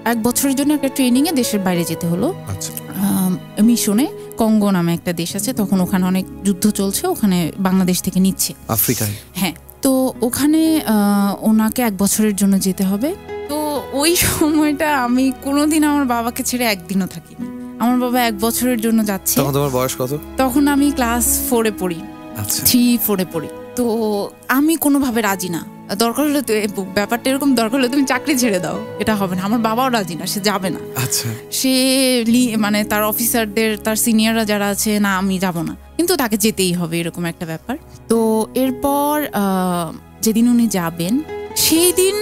এক বছরের জন্য একটা ট্রেনিংয়ে দেশের বাইরে যেতে হলো। আচ্ছা। মিশনে। কঙ্গো নামে একটা দেশ আছে তখন ওখানে অনেক যুদ্ধ চলছে ওখানে বাংলাদেশ থেকে নিচ্ছে। আফ্রিকায়? হ্যাঁ তো ওখানে ওনাকে এক বছরের জন্য যেতে হবে। তো ওই সময়টা আমি কোনোদিন আমার বাবাকে ছেড়ে একদিনও থাকিনি। আমার বাবা এক বছরের জন্য যাচ্ছে। তখন তোমার বয়স কত? তখন আমি ক্লাস ফোরে পড়ি। আচ্ছা। থ্রি ফোরে পড়ি। তো আমি কোনোভাবে রাজি না। দরকার হলে তো ব্যাপারটা এরকম দরকার হলে তুমি চাকরি ছেড়ে দাও। এটা হবে না। আমার বাবাও রাজি না সে যাবে না। আচ্ছা। সে মানে তার অফিসারদের তার সিনিয়ররা যারা আছে না আমি যাব না। কিন্তু তাকে যেতেই হবে এরকম একটা ব্যাপার। তো এরপর যেদিন উনি যাবেন সেই দিন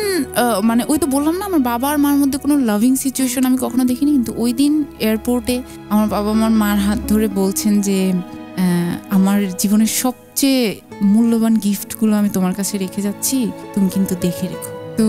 মানে ওই তো বললাম না আমার বাবা আর মার মধ্যে কোনো লাভিং সিচুয়েশন আমি কখনো দেখিনি। কিন্তু ওই দিন এয়ারপোর্টে আমার বাবা আমার মার হাত ধরে বলছেন যে আমার জীবনের সবচেয়ে মূল্যবান গিফটগুলো আমি তোমার কাছে রেখে যাচ্ছি, তুমি কিন্তু দেখে রেখো। তো,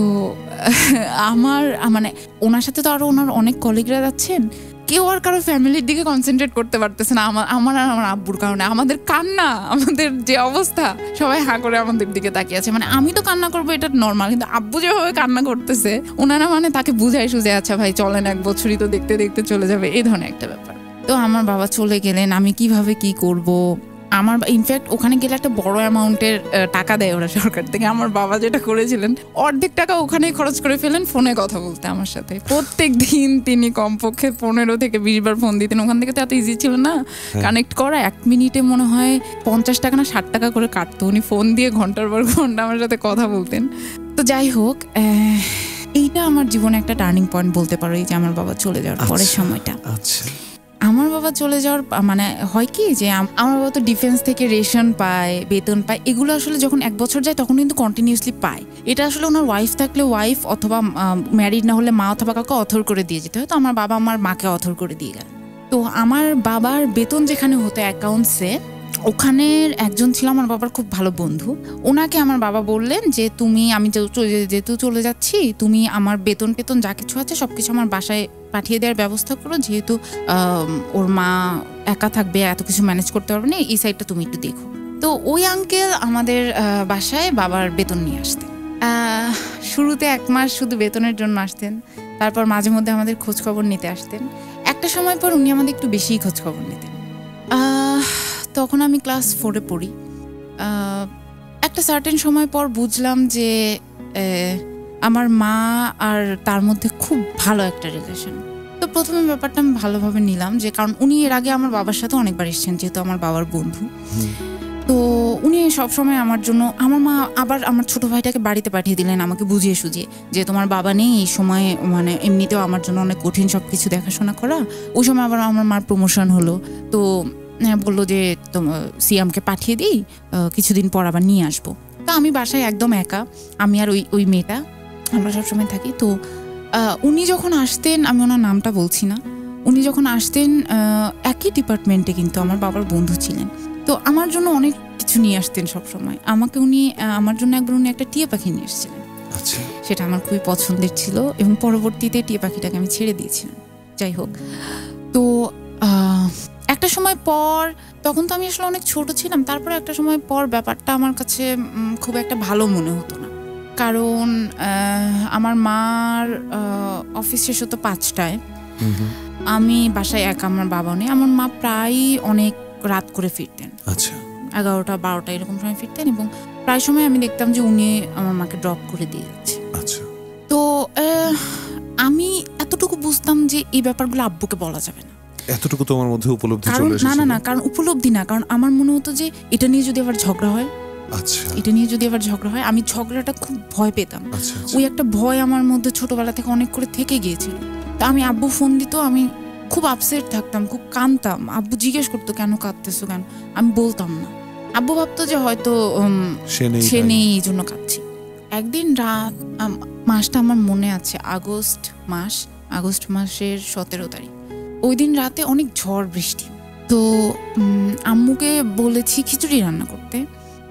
আমার মানে ওনার সাথে তো আরও ওনার অনেক কলিগরা যাচ্ছেন, কেউ আর কারও ফ্যামিলির দিকে কনসেন্ট্রেট করতে পারতেছে না। আমার আমার আর আমার আব্বুর কারণে, আমাদের কান্না, আমাদের যে অবস্থা, সবাই হাঁ করে আমাদের দিকে তাকিয়ে আছে। মানে আমি তো কান্না করব, এটা নর্মাল কিন্তু আব্বু যেভাবে কান্না করতেছে, ওনারা মানে তাকে বুঝাই সুঝে আচ্ছা ভাই, চলেন এক বছরই তো দেখতে দেখতে চলে যাবে। এই ধরনের একটা ব্যাপার। তো আমার বাবা চলে গেলেন, আমি কীভাবে কি করব? আমার ইনফ্যাক্ট ওখানে গেলে একটা বড় অ্যামাউন্টের টাকা দেয় ওরা সরকার থেকে। আমার বাবা যেটা করেছিলেন অর্ধেক টাকা ওখানেই খরচ করে ফেলেন ফোনে কথা বলতে আমার সাথে। প্রত্যেক দিন তিনি কমপক্ষে পনেরো থেকে বিশ বার ফোন দিতেন। ওখান থেকে তো এত ইজি ছিল না। কানেক্ট করা এক মিনিটে মনে হয় পঞ্চাশ টাকা না ষাট টাকা করে কাটতো। উনি ফোন দিয়ে ঘণ্টার পর ঘণ্টা আমার সাথে কথা বলতেন। তো যাই হোক এইটা আমার জীবনে একটা টার্নিং পয়েন্ট বলতে পারো এই যে আমার বাবা চলে যাওয়ার পরের আচ্ছা। সময়টা। আচ্ছা। আমার বাবা চলে যাওয়ার মানে হয় কি যে আমার বাবা তো ডিফেন্স থেকে রেশন পায়, বেতন পায়, এগুলো আসলে যখন এক বছর যায় তখন কিন্তু কন্টিনিউসলি পায়। এটা আসলে ওনার ওয়াইফ থাকলে ওয়াইফ অথবা ম্যারিড না হলে মা অথবা কাউকে অথর করে দিয়ে যেতে হয়। তো আমার বাবা আমার মাকে অথর করে দিয়ে গেল। তো আমার বাবার বেতন যেখানে হতো অ্যাকাউন্টসে ওখানের একজন ছিল আমার বাবার খুব ভালো বন্ধু। ওনাকে আমার বাবা বললেন যে, তুমি, আমি যেহেতু চলে যাচ্ছি, তুমি আমার বেতন পেতন যা কিছু আছে সব কিছু আমার বাসায় পাঠিয়ে দেওয়ার ব্যবস্থা করো, যেহেতু ওর মা একা থাকবে, এত কিছু ম্যানেজ করতে পারবে না, এই সাইডটা তুমি একটু দেখো। তো ওই আঙ্কেল আমাদের বাসায় বাবার বেতন নিয়ে আসতেন। শুরুতে এক মাস শুধু বেতনের জন্য আসতেন, তারপর মাঝে মধ্যে আমাদের খোঁজ খবর নিতে আসতেন। একটা সময় পর উনি আমাদের একটু বেশিই খোঁজ খবর নিতেন। তখন আমি ক্লাস ফোরে পড়ি। একটা সার্টেন সময় পর বুঝলাম যে আমার মা আর তার মধ্যে খুব ভালো একটা রিলেশন তো প্রথমে ব্যাপারটা আমি ভালোভাবে নিলাম যে কারণ উনি এর আগে আমার বাবার সাথে অনেকবার এসেছেন যেহেতু আমার বাবার বন্ধু। তো উনি সবসময় আমার জন্য আমার মা আবার আমার ছোট ভাইটাকে বাড়িতে পাঠিয়ে দিলেন আমাকে বুঝিয়ে সুঝিয়ে যে তোমার বাবা নেই এই সময় মানে এমনিতেও আমার জন্য অনেক কঠিন সব কিছু দেখাশোনা করা। ওই সময় আবার আমার মার প্রমোশন হলো। তো আহ, বলল যে সিয়ামকে পাঠিয়ে দিই কিছুদিন পর আবার নিয়ে আসব। তা আমি বাসায় একদম একা আমি আর ওই ওই মেয়েটা আমরা সবসময় থাকি। তো উনি যখন আসতেন আমি ওনার নামটা বলছি না। উনি যখন আসতেন একই ডিপার্টমেন্টে কিন্তু আমার বাবার বন্ধু ছিলেন। তো আমার জন্য অনেক কিছু নিয়ে আসতেন সবসময়। আমাকে উনি আমার জন্য একবার উনি একটা টিয়া পাখি নিয়ে এসেছিলেন। আচ্ছা। সেটা আমার খুবই পছন্দের ছিল এবং পরবর্তীতে টিয়া পাখিটাকে আমি ছেড়ে দিয়েছিলাম। যাই হোক। তো একটা সময় পর তখন তো আমি আসলে অনেক ছোট ছিলাম তারপরে একটা সময় পর ব্যাপারটা আমার কাছে খুব একটা ভালো মনে হতো না। কারণ আমার মার অফিস শেষ হতো পাঁচটায়। আমি বাসায় একা আমার বাবা নেই। আমার মা প্রায় অনেক রাত করে ফিরতেন। আচ্ছা। এগারোটা বারোটা এরকম সময় ফিরতেন এবং প্রায় সময় আমি দেখতাম যে উনি আমার মাকে ড্রপ করে দিয়ে যাচ্ছে। আচ্ছা। তো আমি এতটুকু বুঝতাম যে এই ব্যাপারগুলো আব্বুকে বলা যাবে না। এতটুকু তোমার মধ্যে উপলব্ধি না না না কারণ উপলব্ধি না। কারণ আমার মনে হতো যে এটা নিয়ে যদি আবার ঝগড়া হয় আচ্ছা। এটা নিয়ে যদি আবার ঝগড়া হয় আমি ঝগড়াটা খুব ভয় পেতাম। আচ্ছা আচ্ছা। ওই একটা ভয় আমার মধ্যে ছোটবেলা থেকে অনেক করে থেকে গিয়েছিল। তা আমি আব্বু ফোন দিত আমি খুব আপসেট থাকতাম খুব কাঁদতাম। আব্বু জিজ্ঞেস করতো কেন কাঁদতেছো কেন? আমি বলতাম না। আব্বু ভাবতো যে হয়তো সে নেই এই জন্য কাঁদছি। একদিন রাত মাসটা আমার মনে আছে আগস্ট মাস আগস্ট মাসের সতেরো তারিখ। ওই দিন রাতে অনেক ঝড় বৃষ্টি। তো উম, আম্মুকে বলেছি খিচুড়ি রান্না করতে।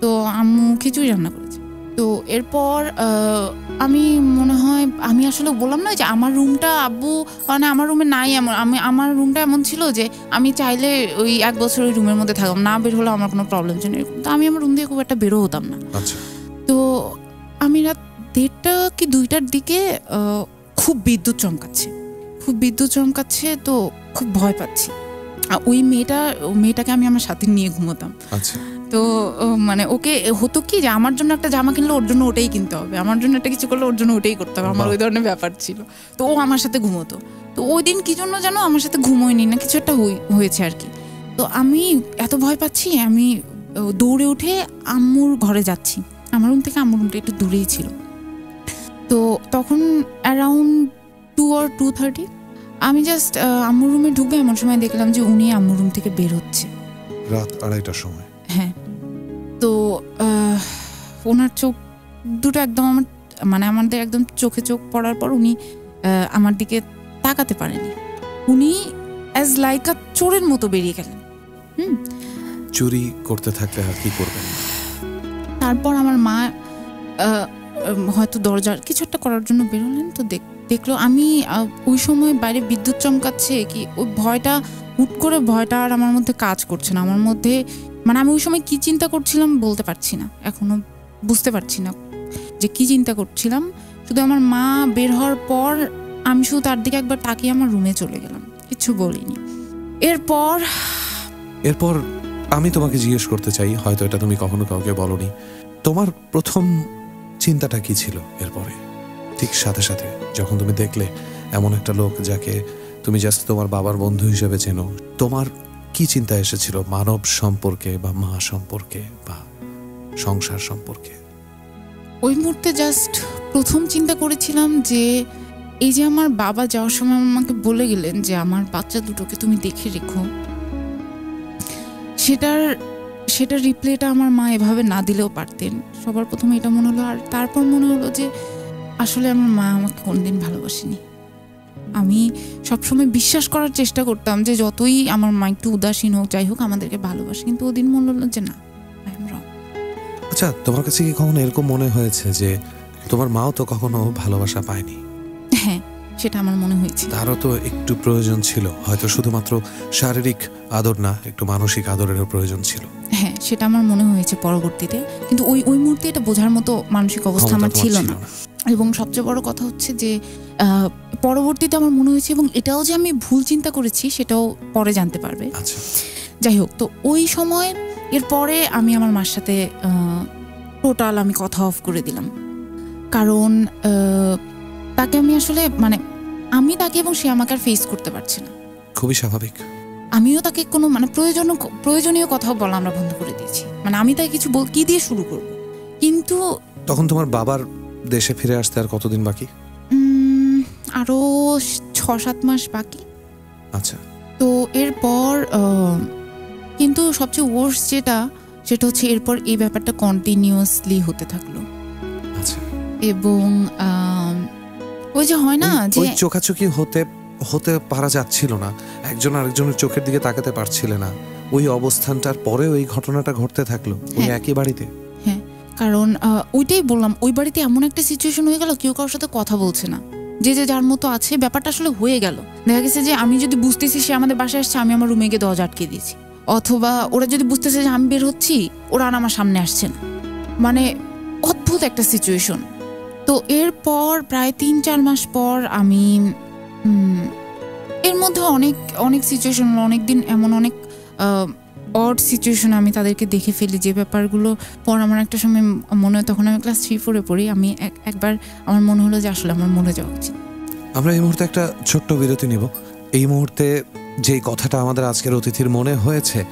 তো আম্মু খিচুড়ি রান্না করেছে। তো এরপর আমি মনে হয় আমি আসলে বললাম না যে আমার রুমটা আব্বু মানে আমার রুমে নাই এমন আমি আমার রুমটা এমন ছিল যে আমি চাইলে ওই এক বছর ওই রুমের মধ্যে থাকতাম না বের হলে আমার কোনো প্রবলেম ছিল এরকম। তো আমি আমার রুম দিয়ে খুব একটা বেরো হতাম না। আচ্ছা। তো আমি রাত দেড়টা কি দুইটার দিকে খুব বিদ্যুৎ চমকাচ্ছে। খুব বিদ্যুৎ চমকাচ্ছে তো খুব ভয় পাচ্ছি। আর ওই মেয়েটা মেয়েটাকে আমি আমার সাথে নিয়ে ঘুমোতাম। আচ্ছা। তো মানে ওকে হতো কি যে আমার জন্য একটা জামা কিনলে ওর জন্য ওটাই কিনতে হবে। আমার জন্য একটা কিছু করলে ওর জন্য ওটাই করতে হবে। আমার ওই ধরনের ব্যাপার ছিল। তো ও আমার সাথে ঘুমোতো। তো ওই দিন কি জন্য জানো আমার সাথে ঘুমোয়নি না কিছু একটা হয়েছে আর কি। তো আমি এত ভয় পাচ্ছি আমি দৌড়ে উঠে আম্মুর ঘরে যাচ্ছি। আমার রুম থেকে আম্মুর রুমটা একটু দূরেই ছিল। তো তখন অ্যারাউন্ড টু আর টু থার্টি আমি জাস্ট আম্মুর রুমে ঢুকবে এমন সময় দেখলাম যে উনি আম্মুর রুম থেকে বের হচ্ছে। রাত আড়াইটার সময়। হ্যাঁ। তো ওনার চোখ দুটো একদম আমার মানে আমাদের একদম চোখে চোখ পড়ার পর উনি আমার দিকে তাকাতে পারেনি। উনি অ্যাজ লাইক আ চোরের মতো বেরিয়ে গেলেন। হুম? চুরি করতে থাকলে আর কি করবেন? তারপর আমার মা হয়তো দরজার কিছু একটা করার জন্য বেরোলেন তো দেখ- দেখল আমি ওই সময় বাইরে বিদ্যুৎ চমকাচ্ছে কি ওই ভয়টা হুট করে ভয়টা আর আমার মধ্যে কাজ করছে না। আমার মধ্যে মানে আমি ওই সময় কি চিন্তা করছিলাম বলতে পারছি না। এখনও বুঝতে পারছি না যে কি চিন্তা করছিলাম। শুধু আমার মা বের হওয়ার পর আমি শুধু তার দিকে একবার তাকিয়ে আমার রুমে চলে গেলাম। কিছু বলিনি। এরপর এরপর আমি তোমাকে জিজ্ঞেস করতে চাই, হয়তো এটা তুমি কখনো কাউকে বলনি। তোমার প্রথম চিন্তাটা কি ছিল এরপরে? ঠিক সাথে সাথে, যখন তুমি দেখলে এমন একটা লোক যাকে তুমি জাস্ট তোমার বাবার বন্ধু হিসেবে চেনো, তোমার কি চিন্তা এসেছিল? মানব সম্পর্কে বা মা সম্পর্কে বা সংসার সম্পর্কে? ওই মুহূর্তে জাস্ট প্রথম চিন্তা করেছিলাম যে, এই যে আমার বাবা যাওয়ার সময় আমাকে বলে গেলেন যে, আমার বাচ্চা দুটোকে তুমি দেখে রেখো। সেটার সেটার রিপ্লেটা আমার মা এভাবে না দিলেও পারতেন। সবার প্রথমে এটা মনে হলো, আর তারপর মনে হলো যে, আসলে আমার মা আমাকে কোনদিন ভালোবাসেনি। আমি সবসময় বিশ্বাস করার চেষ্টা করতাম যে যতই আমার মা একটু উদাসীন হোক যাই হোক আমাদেরকে ভালোবাসে। কিন্তু ওদিন মনে হলো যে না আচ্ছা তোমার কাছে কি কখনো এরকম মনে হয়েছে যে তোমার মাও তো কখনো ভালোবাসা পায়নি? হ্যাঁ সেটা আমার মনে হয়েছে। তারও তো একটু প্রয়োজন ছিল। হয়তো শুধুমাত্র শারীরিক আদর না একটু মানসিক আদরেরও প্রয়োজন ছিল। হ্যাঁ সেটা আমার মনে হয়েছে পরবর্তীতে। কিন্তু ওই ওই মুহূর্তে এটা বোঝার মতো মানসিক অবস্থা আমার ছিল না। এবং সবচেয়ে বড় কথা হচ্ছে যে পরবর্তীতে আমার মনে হয়েছে এবং এটাও যে আমি ভুল চিন্তা করেছি সেটাও পরে জানতে পারবে। আচ্ছা। যাই হোক তো ওই সময় এরপরে আমি আমার মার সাথে টোটাল আমি কথা অফ করে দিলাম। কারণ তাকে আমি আসলে মানে আমি তাকে এবং সে আমাকে আর ফেস করতে পারছে না। খুবই স্বাভাবিক। আমিও তাকে কোনো মানে প্রয়োজন প্রয়োজনীয় কথাও বলা আমরা বন্ধ করে দিয়েছি। মানে আমি তাকে কিছু বল কি দিয়ে শুরু করব? কিন্তু তখন তোমার বাবার দেশে ফিরে আসতে আর কতদিন বাকি? আরও ছ সাত মাস বাকি। আচ্ছা। তো এরপর কিন্তু সবচেয়ে ওয়ার্স যেটা সেটা হচ্ছে এরপর এই ব্যাপারটা কন্টিনিউয়াসলি হতে থাকল। আচ্ছা। এবং ওই যে হয় না যে চোখাচোখি হতে হতে পারা যাচ্ছিল না। একজন আরেকজনের চোখের দিকে তাকাতে পারছিলে না। ওই অবস্থানটার পরে ওই ঘটনাটা ঘটতে থাকল। ওই হ্যাঁ। একই বাড়িতে? কারণ ওইটাই বললাম, ওই বাড়িতে এমন একটা সিচুয়েশন হয়ে গেল, কেউ কারোর সাথে কথা বলছে না। যে যে, যার মতো আছে, ব্যাপারটা আসলে হয়ে গেল। দেখা গেছে যে, আমি যদি বুঝতেছি সে আমাদের বাসায় আসছে, আমি আমার রুমে গিয়ে দরজা আটকে দিয়েছি। অথবা ওরা যদি বুঝতেছে যে আমি বের হচ্ছি, ওরা আর আমার সামনে আসছে না। মানে অদ্ভুত একটা সিচুয়েশন তো এরপর প্রায় তিন, চার মাস পর আমি এর মধ্যে অনেক অনেক সিচুয়েশন অনেক দিন এমন অনেক অড সিচুয়েশন আমি তাদেরকে দেখে ফেলি, যে ব্যাপারগুলো পর আমার একটা সময় মনে হয় তখন আমি ক্লাস থ্রি ফোরে পড়ি, আমি এক- একবার আমার মনে হলো যে আসলে আমার মনে যাওয়া উচিত। আমরা এই মুহূর্তে একটা ছোট্ট বিরতি নিব। এই মুহূর্তে যেই কথাটা আমাদের আজকের অতিথির মনে হয়েছে,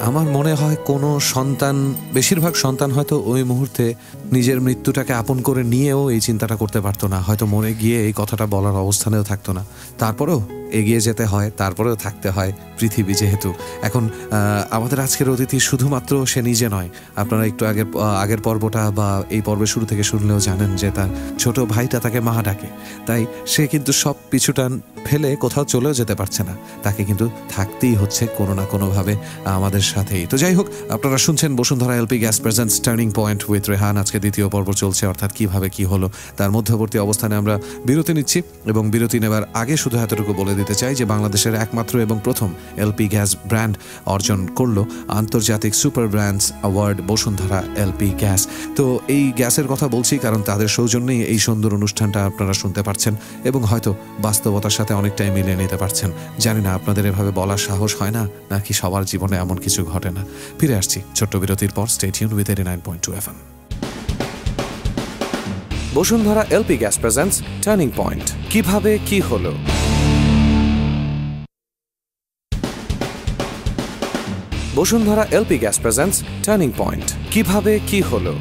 আমার মনে হয় কোনো সন্তান, বেশিরভাগ সন্তান হয়তো ওই মুহূর্তে নিজের মৃত্যুটাকে আপন করে নিয়েও এই চিন্তাটা করতে পারতো না। হয়তো মনে গিয়ে এই কথাটা বলার অবস্থানেও থাকতো না। তারপরেও এগিয়ে যেতে হয়, তারপরেও থাকতে হয় পৃথিবী যেহেতু। এখন আমাদের আজকের অতিথি শুধুমাত্র সে নিজে নয়। আপনারা একটু আগের আগের পর্বটা বা এই পর্বের শুরু থেকে শুনলেও জানেন যে তার ছোট ভাইটা তাকে মা ডাকে। তাই সে কিন্তু সব পিছুটান ফেলে কোথাও চলেও যেতে পারছে না। তাকে কিন্তু থাকতেই হচ্ছে কোনো না কোনোভাবে আমাদের সাথেই। তো যাই হোক, আপনারা শুনছেন Bashundhara LP gas presents turning point with Rehan. আজকে দ্বিতীয় পর্ব চলছে, অর্থাৎ কীভাবে কি হলো, তার মধ্যবর্তী অবস্থানে আমরা বিরতি নিচ্ছি এবং বিরতি নেবার আগে শুধু এতটুকু বলে দিতে চাই যে বাংলাদেশের একমাত্র এবং প্রথম এলপি গ্যাস ব্র্যান্ড অর্জন করল আন্তর্জাতিক super brands award Bashundhara LP gas. তো এই গ্যাসের কথা বলছি কারণ তাদের সৌজন্যেই এই সুন্দর অনুষ্ঠানটা আপনারা শুনতে পারছেন এবং হয়তো বাস্তবতার সাথে অনেকটাই মিলিয়ে নিতে পারছেন। জানি না আপনাদের এভাবে বলার সাহস হয় না, নাকি সবার জীবনে এমন কিছু ঘটে না। ফিরে আসছি ছোট্ট বিরতির পর stay tuned with eighty nine point two F Bashundhara LP gas presents turning point কীভাবে কি হলো? Bashundhara LP gas presents turning point. কীভাবে, কি হলো?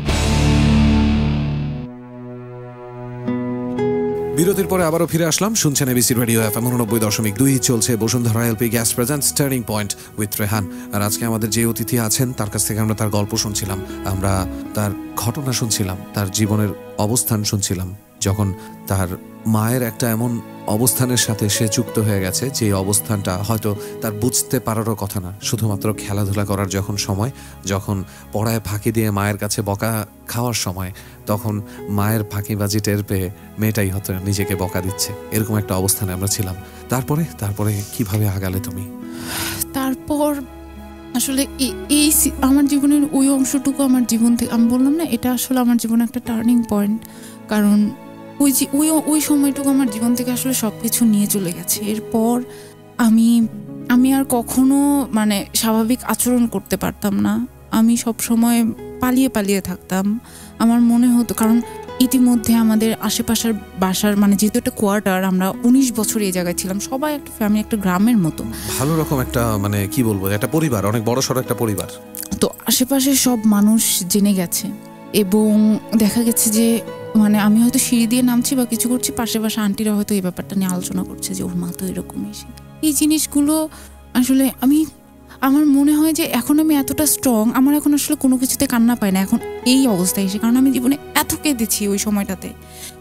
বিরতির পরে আবারও ফিরে আসলাম। শুনছেন এবিসি রেডিও এফ এম উননব্বই দশমিক দুই, চলছে Bashundhara LP gas presents, turning point with Rehan. আর আজকে আমাদের যে অতিথি আছেন, তার কাছ থেকে আমরা তার গল্প শুনছিলাম, আমরা তার ঘটনা শুনছিলাম, তার জীবনের অবস্থান শুনছিলাম। যখন তার মায়ের একটা এমন অবস্থানের সাথে সে যুক্ত হয়ে গেছে, যে অবস্থানটা হয়তো তার বুঝতে পারারও কথা না। শুধুমাত্র খেলাধুলা করার যখন সময়, যখন পড়ায় ফাঁকি দিয়ে মায়ের কাছে বকা খাওয়ার সময়, তখন মায়ের ফাঁকিবাজি টের পেয়ে মেয়েটাই হয়তো নিজেকে বকা দিচ্ছে। এরকম একটা অবস্থানে আমরা ছিলাম। তারপরে তারপরে কীভাবে আগালে তুমি? তারপর আসলে এই আমার জীবনের ওই অংশটুকু আমার জীবন থেকে, আমি বললাম না, এটা আসলে আমার জীবনে একটা টার্নিং পয়েন্ট কারণ ওই যে ওই ওই সময়টুকু আমার জীবন থেকে আসলে সব কিছু নিয়ে চলে গেছে। এরপর আমি আমি আর কখনো মানে স্বাভাবিক আচরণ করতে পারতাম না। আমি সব সময় পালিয়ে পালিয়ে থাকতাম। আমার মনে হতো কারণ ইতিমধ্যে আমাদের আশেপাশের বাসার মানে যেহেতু একটা কোয়ার্টার আমরা উনিশ বছর এই জায়গায় ছিলাম সবাই একটা ফ্যামিলি একটা গ্রামের মতো। ভালো রকম একটা মানে কি বলব একটা পরিবার অনেক বড় সড়ো একটা পরিবার। তো আশেপাশে সব মানুষ জেনে গেছে এবং দেখা গেছে যে মানে আমি হয়তো সিঁড়ি দিয়ে নামছি বা কিছু করছি পাশে পাশে আন্টিরা হয়তো এই ব্যাপারটা নিয়ে আলোচনা করছে যে ওর মা তো এরকমই সে। এই জিনিসগুলো আসলে আমি আমার মনে হয় যে এখন আমি এতটা স্ট্রং আমার এখন আসলে কোনো কিছুতে কান্না পায় না। এখন এই অবস্থায় এসে কারণ আমি জীবনে এত কেঁদেছি ওই সময়টাতে।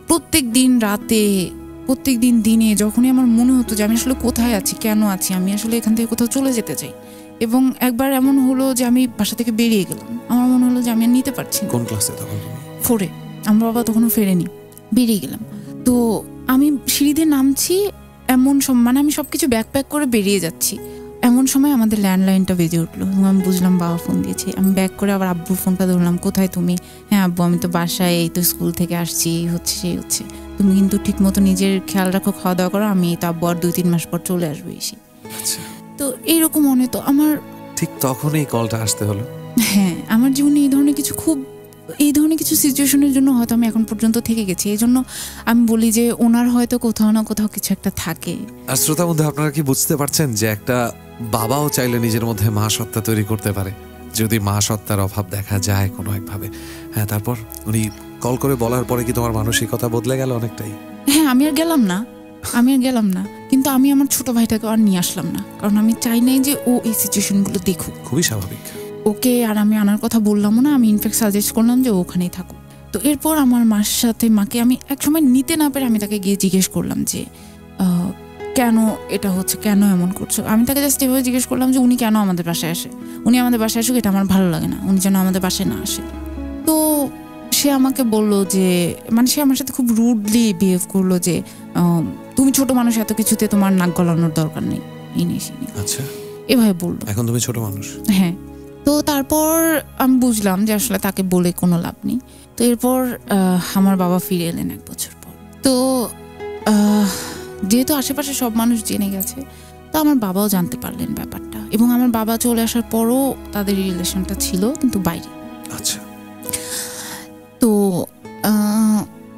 প্রত্যেক দিন রাতে প্রত্যেক দিন দিনে যখনই আমার মনে হতো যে আমি আসলে কোথায় আছি কেন আছি আমি আসলে এখান থেকে কোথাও চলে যেতে চাই। এবং একবার এমন হলো যে আমি বাসা থেকে বেরিয়ে গেলাম। আমার মনে হলো যে আমি আর নিতে পারছি কোন ক্লাসে তখন ফোরে আমার বাবা তখনও ফেরেনি বেরিয়ে গেলাম। তো আমি সিঁড়ি দিয়ে নামছি এমন মানে আমি সব কিছু ব্যাক প্যাক করে বেরিয়ে যাচ্ছি। এমন সময় আমাদের ল্যান্ডলাইনটা বেজে উঠল। এবং আমি বুঝলাম বাবা ফোন দিয়েছে। আমি ব্যাক করে আবার আব্বুর ফোনটা ধরলাম কোথায় তুমি? হ্যাঁ আব্বু আমি তো বাসায় এই তো স্কুল থেকে আসছি এই হচ্ছে সেই হচ্ছে। তুমি কিন্তু ঠিক মতো নিজের খেয়াল রাখো খাওয়া দাওয়া করো আমি তো আব্বু আর দুই তিন মাস পর চলে আসব এসে। আচ্ছা। তো এইরকম মনে তো আমার ঠিক তখনই কলটা আসতে হলো। হ্যাঁ আমার জীবনে এই ধরনের কিছু খুব এই ধরনের কিছু সিচুয়েশনের জন্য হয়তো আমি এখন পর্যন্ত থেকে গেছি। এই জন্য আমি বলি যে ওনার হয়তো কোথাও না কোথাও কিছু একটা থাকে। আর শ্রোতা মধ্যে আপনারা কি বুঝতে পারছেন যে একটা বাবাও চাইলে নিজের মধ্যে মা সত্তা তৈরি করতে পারে? যদি মা সত্তার অভাব দেখা যায় কোনো একভাবে। হ্যাঁ তারপর উনি কল করে বলার পরে কি তোমার মানসিকতা বদলে গেল অনেকটাই? হ্যাঁ আমি আর গেলাম না। আমি আর গেলাম না। কিন্তু আমি আমার ছোট ভাইটাকে আর নিয়ে আসলাম না। কারণ আমি চাই নাই যে ও এই সিচুয়েশনগুলো দেখুক। খুবই স্বাভাবিক। ওকে আর আমি আনার কথা বললামও না আমি ইনফ্যাক্ট সাজেস্ট করলাম যে ওখানেই থাকুক। তো এরপর আমার মার সাথে মাকে আমি একসময় নিতে না পেরে আমি তাকে গিয়ে জিজ্ঞেস করলাম যে কেন এটা হচ্ছে কেন এমন করছ? আমি তাকে জাস্ট এভাবে জিজ্ঞেস করলাম যে উনি কেন আমাদের বাসায় আসে? উনি আমাদের বাসায় আসুক এটা আমার ভালো লাগে না। উনি যেন আমাদের বাসায় না আসে। তো সে আমাকে বলল যে মানে সে আমার সাথে খুব রুডলি বিহেভ করল যে তুমি ছোট মানুষ এত কিছুতে তোমার নাক গলানোর দরকার নেই। এই নিয়ে নিয়ে। আচ্ছা। এভাবে বলল। এখন তুমি ছোট মানুষ। হ্যাঁ। তো তারপর আমি বুঝলাম যে আসলে তাকে বলে কোনো লাভ নেই। তো এরপর আমার বাবা ফিরে এলেন এক বছর পর। তো যেহেতু আশেপাশে সব মানুষ জেনে গেছে তো আমার বাবাও জানতে পারলেন ব্যাপারটা। এবং আমার বাবা চলে আসার পরও তাদের রিলেশনটা ছিল কিন্তু বাইরে। আচ্ছা। তো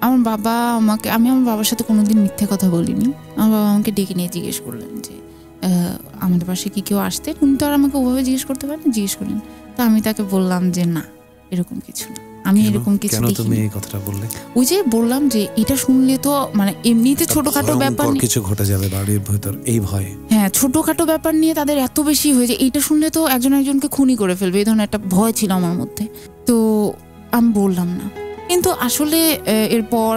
আমার বাবা আমাকে আমি আমার বাবার সাথে কোনোদিন মিথ্যে কথা বলিনি। আমার বাবা আমাকে ডেকে নিয়ে জিজ্ঞেস করলেন যে আমাদের পাশে কি কেউ আসতেন উনি তো আর আমাকে ওভাবে জিজ্ঞেস করতে পারেন জিজ্ঞেস করলেন। তো আমি তাকে বললাম যে না এরকম কিছু না। আমি এরকম কিছু কেন তুমি এই কথাটা বললে? ওই যে বললাম যে এটা শুনলে তো মানে এমনিতে ছোটখাটো ব্যাপার কিছু ঘটে যাবে বাড়ির ভেতর এই ভয়ে। হ্যাঁ ছোটখাটো ব্যাপার নিয়ে তাদের এত বেশি হয়ে যায় এটা শুনলে তো একজন একজনকে খুনি করে ফেলবে এই ধরনের একটা ভয় ছিল আমার মধ্যে। তো আমি বললাম না। কিন্তু আসলে এরপর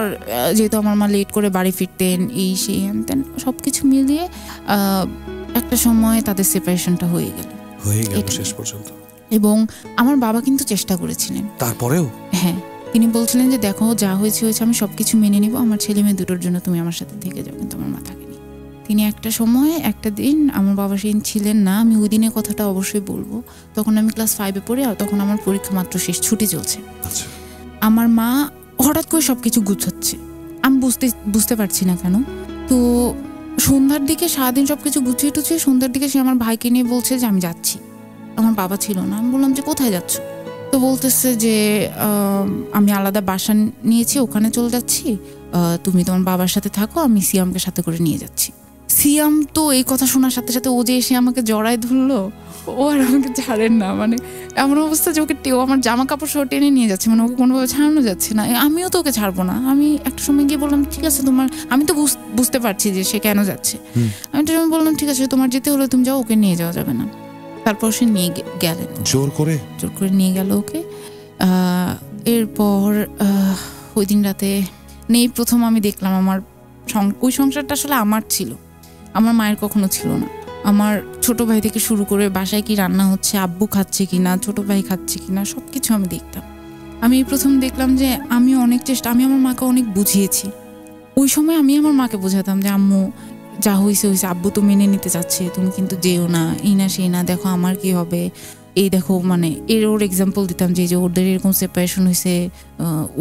যেহেতু আমার মা লেট করে বাড়ি ফিরতেন এই সেই হ্যান সব কিছু মিলিয়ে আহ, একটা সময় তাদের সেপারেশনটা হয়ে গেল। হয়ে গেল শেষ পর্যন্ত। এবং আমার বাবা কিন্তু চেষ্টা করেছিলেন। তারপরেও? হ্যাঁ তিনি বলছিলেন যে দেখো যা হয়েছে হয়েছে আমি সব কিছু মেনে নিব। আমার ছেলে মেয়ে দুটোর জন্য তুমি আমার সাথে থেকে যাও কিন্তু আমার মা থাকেনি তিনি একটা সময় একটা দিন আমার বাবা সেদিন ছিলেন না আমি ওই দিনের কথাটা অবশ্যই বলব। তখন আমি ক্লাস ফাইভে পড়ে আর তখন আমার পরীক্ষা মাত্র শেষ ছুটি চলছে। আচ্ছা। আমার মা হঠাৎ করে সব কিছু গুছাচ্ছে। আমি বুঝতে বুঝতে পারছি না কেন। তো সন্ধ্যার দিকে সারাদিন সব কিছু গুছিয়ে টুছিয়ে সন্ধ্যার দিকে সে আমার ভাইকে নিয়ে বলছে যে, আমি যাচ্ছি। আমার বাবা ছিল না। আমি বললাম যে, কোথায় যাচ্ছ? তো বলতেছে যে, আমি আলাদা বাসা নিয়েছি, ওখানে চলে যাচ্ছি। তুমি তোমার বাবার সাথে থাকো, আমি সিয়ামকে সাথে করে নিয়ে যাচ্ছি। সিয়াম তো এই কথা শোনার সাথে সাথে ও যে এসে আমাকে জড়ায় ধরলো ও আর আমাকে ছাড়েন না মানে এমন অবস্থা যে ওকে টেও আমার জামা কাপড় সহ টেনে নিয়ে যাচ্ছে মানে ওকে কোনোভাবে ছাড়ানো যাচ্ছে না। আমিও তো ওকে ছাড়বো না। আমি একটা সময় গিয়ে বললাম ঠিক আছে তোমার আমি তো বুঝ- বুঝতে পারছি যে সে কেন যাচ্ছে। আমি তো সময় বললাম ঠিক আছে তোমার যেতে হলে তুমি যাও ওকে নিয়ে যাওয়া যাবে না। তারপর সে নিয়ে গেলেন জোর করে? জোর করে নিয়ে গেল ওকে। এরপর ওই দিন রাতে নেই প্রথম আমি দেখলাম আমার ওই সংসারটা আসলে আমার ছিল। আমার মায়ের কখনো ছিল না। আমার ছোট ভাই থেকে শুরু করে বাসায় কি রান্না হচ্ছে, আব্বু খাচ্ছে কি না ছোট ভাই খাচ্ছে কি না সব কিছু আমি দেখতাম। আমি প্রথম দেখলাম যে আমি অনেক চেষ্টা, আমি আমার মাকে অনেক বুঝিয়েছি। ওই সময় আমি আমার মাকে বোঝাতাম যে, আম্মু, যা হয়েছে হয়েছে আব্বু তো মেনে নিতে চাচ্ছে, তুমি কিন্তু যেও না, এই না সেই না, দেখো আমার কি হবে। এই দেখো মানে এর ওর এক্সাম্পল দিতাম যে ওদের এরকম সেপারেশন হয়েছে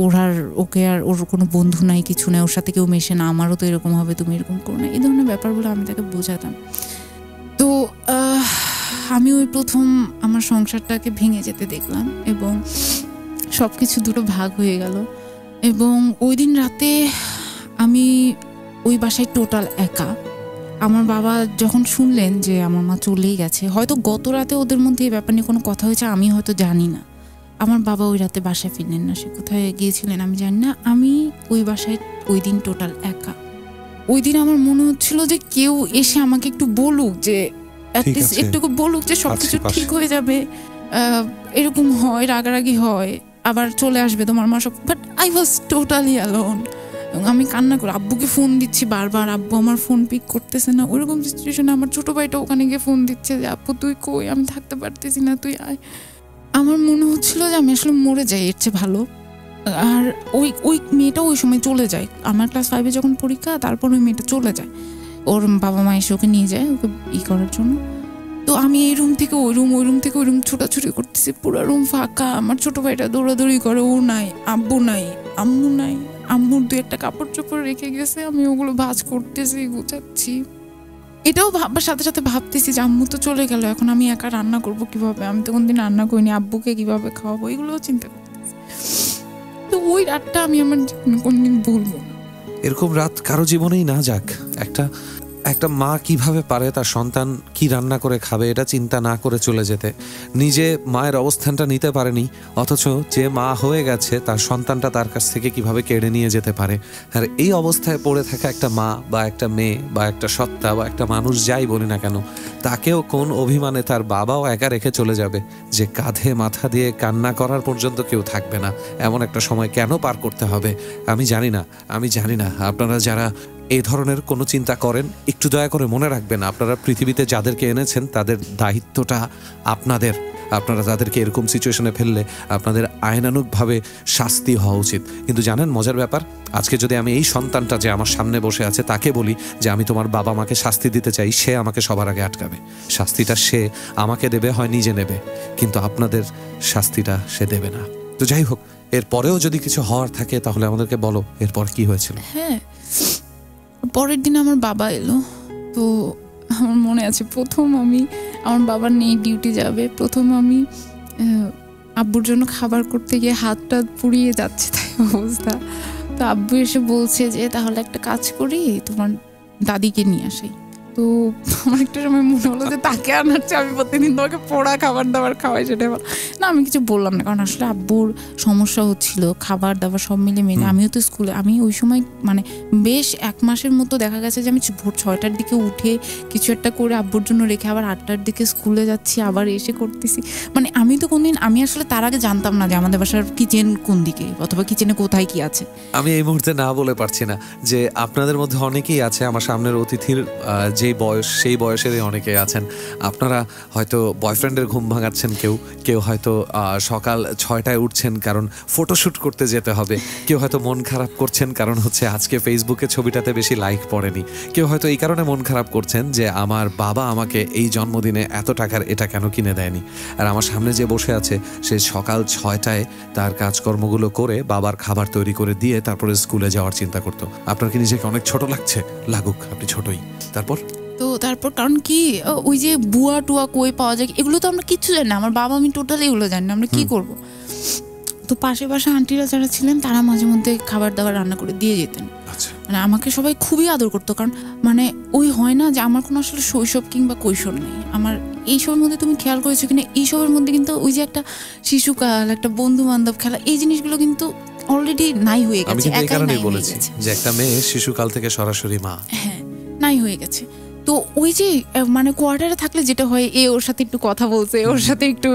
ওর আর ওকে আর ওর কোনো বন্ধু নাই, কিছু নাই, ওর সাথে কেউ মেশে না, আমারও তো এরকম হবে, তুমি এরকম করো না। এই ধরনের ব্যাপারগুলো আমি তাকে বোঝাতাম। তো আমি ওই প্রথম আমার সংসারটাকে ভেঙে যেতে দেখলাম এবং সব কিছু দুটো ভাগ হয়ে গেল। এবং ওই দিন রাতে আমি ওই বাসায় টোটাল একা। আমার বাবা যখন শুনলেন যে আমার মা চলেই গেছে, হয়তো গত রাতে ওদের মধ্যে এই ব্যাপার নিয়ে কোনো কথা হয়েছে, আমি হয়তো জানি না। আমার বাবা ওই রাতে বাসায় ফিরলেন না, সে কোথায় গিয়েছিলেন আমি জানি না। আমি ওই বাসায় ওই দিন টোটাল একা। ওই দিন আমার মনে হচ্ছিল যে কেউ এসে আমাকে একটু বলুক যে ঠিক একটুকু বলুক যে সবকিছু ঠিক হয়ে যাবে। এরকম হয় রাগারাগি হয় আবার চলে আসবে তোমার মা সব। But I was totally alone এবং আমি কান্না করি আব্বুকে ফোন দিচ্ছি বারবার আব্বু আমার ফোন পিক করতেছে না। ওইরকম সিচুয়েশনে আমার ছোট ভাইটা ওখানে গিয়ে ফোন দিচ্ছে যে আব্বু তুই কই? আমি থাকতে পারতেছি না তুই আয়। আমার মনে হচ্ছিল যে আমি আসলে মরে যাই এর চেয়ে ভালো। আর ওই ওই মেয়েটা ওই সময় চলে যায়। আমার ক্লাস ফাইভে যখন পরীক্ষা, তারপর ওই মেয়েটা চলে যায়। ওর বাবা মা এসে ওকে নিয়ে যায়, ওকে ই করার জন্য। তো আমি এই রুম থেকে ওই রুম ওই রুম থেকে ওই রুম ছোটাছুটি করতেছি। পুরো রুম ফাঁকা। আমার ছোট ভাইটা দৌড়াদৌড়ি করে, ও নাই, আব্বু নাই, আম্মু নাই। আম্মুর দু একটা কাপড় চোপড় রেখে গেছে। আমি ওগুলো ভাজ করতেছি, গুছাচ্ছি। এটাও ভাববার সাথে সাথে ভাবতেছি যে আম্মু তো চলে গেল, এখন আমি একা রান্না করব কীভাবে? আমি তো কোনদিন রান্না করিনি, আব্বুকে কীভাবে খাওয়াবো? এগুলোও চিন্তা করতেছি। তো ওই রাতটা আমি আমার জীবনে কোনদিন ভুলবো এরকম রাত কারও জীবনেই না যাক। একটা একটা মা কীভাবে পারে, তার সন্তান কি রান্না করে খাবে, এটা চিন্তা না করে চলে যেতে। নিজে মায়ের অবস্থানটা নিতে পারেনি, অথচ যে মা হয়ে গেছে, তার সন্তানটা তার কাছ থেকে কীভাবে কেড়ে নিয়ে যেতে পারে। আর এই অবস্থায় পড়ে থাকা একটা মা বা একটা মেয়ে বা একটা সত্তা বা একটা মানুষ যাই বলি না কেন, তাকেও কোন অভিমানে তার বাবাও একা রেখে চলে যাবে, যে কাঁধে মাথা দিয়ে কান্না করার পর্যন্ত কেউ থাকবে না। এমন একটা সময় কেন পার করতে হবে? আমি জানি না, আমি জানি না। আপনারা যারা এই ধরনের কোনো চিন্তা করেন? একটু দয়া করে মনে রাখবেন, আপনারা পৃথিবীতে যাদেরকে এনেছেন, তাদের দায়িত্বটা আপনাদের। আপনারা তাদেরকে এরকম সিচুয়েশনে ফেললে আপনাদের আইনানুগভাবে শাস্তি হওয়া উচিত। কিন্তু জানেন, মজার ব্যাপার, আজকে যদি আমি এই সন্তানটা যে আমার সামনে বসে আছে, তাকে বলি যে আমি তোমার বাবা মাকে শাস্তি দিতে চাই, সে আমাকে সবার আগে আটকাবে। শাস্তিটা সে আমাকে দেবে, হয় নিজে নেবে। কিন্তু আপনাদের শাস্তিটা সে দেবে না। তো যাই হোক, এরপরেও যদি কিছু হওয়ার থাকে, তাহলে আমাদেরকে বলো, এরপর কি হয়েছিল? হ্যাঁ পরের দিন আমার বাবা এলো। তো আমার মনে আছে, প্রথম আমি, আমার বাবার নেই ডিউটি যাবে। প্রথম আমি আব্বুর জন্য খাবার করতে গিয়ে হাতটা পুড়িয়ে যাচ্ছে, তাই অবস্থা। তো আব্বু এসে বলছে যে, তাহলে একটা কাজ করি, তোমার দাদিকে নিয়ে আসি। তো আমার একটা সময় মনে হলো যে তাকে আনার চেয়ে আমি প্রতিদিন তোমাকে পোড়া খাবার দাবার খাওয়াই সেটাই ভালো না আমি কিছু বললাম না কারণ আসলে আব্বুর সমস্যা হচ্ছিল খাবার দাবার সব মিলে মিলে আমিও তো স্কুলে আমি ওই সময় মানে বেশ এক মাসের মতো দেখা গেছে যে আমি ভোর ছয়টার দিকে উঠে কিছু একটা করে আব্বুর জন্য রেখে আবার আটটার দিকে স্কুলে যাচ্ছি আবার এসে করতেছি। মানে আমি তো কোনদিন আমি আসলে তার আগে জানতাম না যে আমাদের বাসার কিচেন কোন দিকে অথবা কিচেনে কোথায় কি আছে। আমি এই মুহূর্তে না বলে পারছি না যে আপনাদের মধ্যে অনেকেই আছে আমার সামনের অতিথির আহ, যে বয়স, সেই বয়সেরই অনেকে আছেন। আপনারা হয়তো বয়ফ্রেন্ডের ঘুম ভাঙাচ্ছেন কেউ কেউ হয়তো সকাল ছয়টায় উঠছেন কারণ ফটোশ্যুট করতে যেতে হবে। কেউ হয়তো মন খারাপ করছেন কারণ হচ্ছে আজকে ফেসবুকে ছবিটাতে বেশি লাইক পড়েনি। কেউ হয়তো এই কারণে মন খারাপ করছেন যে আমার বাবা আমাকে এই জন্মদিনে এত টাকার এটা কেন কিনে দেয়নি? আর আমার সামনে যে বসে আছে, সে সকাল ছয়টায় তার কাজকর্মগুলো করে বাবার খাবার তৈরি করে দিয়ে তারপরে স্কুলে যাওয়ার চিন্তা করতো। আপনার কি নিজেকে অনেক ছোট লাগছে? লাগুক, আপনি ছোটই। তারপর? তো তারপর কারণ কি ওই যে বুয়া টুয়া কই পাওয়া যায় এগুলো তো আমরা কিচ্ছু জানি না আমার বাবা আমি টোটালি এগুলো জানি না আমরা কি করব? তো পাশে পাশে আন্টিরা যারা ছিলেন তারা মাঝে মধ্যে খাবার দাবার রান্না করে দিয়ে যেতেন। আচ্ছা। মানে আমাকে সবাই খুবই আদর করতো কারণ মানে ওই হয় না যে আমার কোনো আসলে শৈশব কিংবা কৈশোর নেই। আমার এইসবের মধ্যে তুমি খেয়াল করেছ কিনা এইসবের মধ্যে কিন্তু ওই যে একটা শিশুকাল একটা বন্ধু বান্ধব খেলা এই জিনিসগুলো কিন্তু অলরেডি নাই হয়ে আমি গেছে কিন্তু এই কারণেই নাই বলেছি যে একটা মেয়ে শিশুকাল থেকে সরাসরি মা। হ্যাঁ নাই হয়ে গেছে। তো ওই যে মানে কোয়ার্টারে থাকলে যেটা হয় এ ওর সাথে একটু কথা বলছে ওর সাথে একটু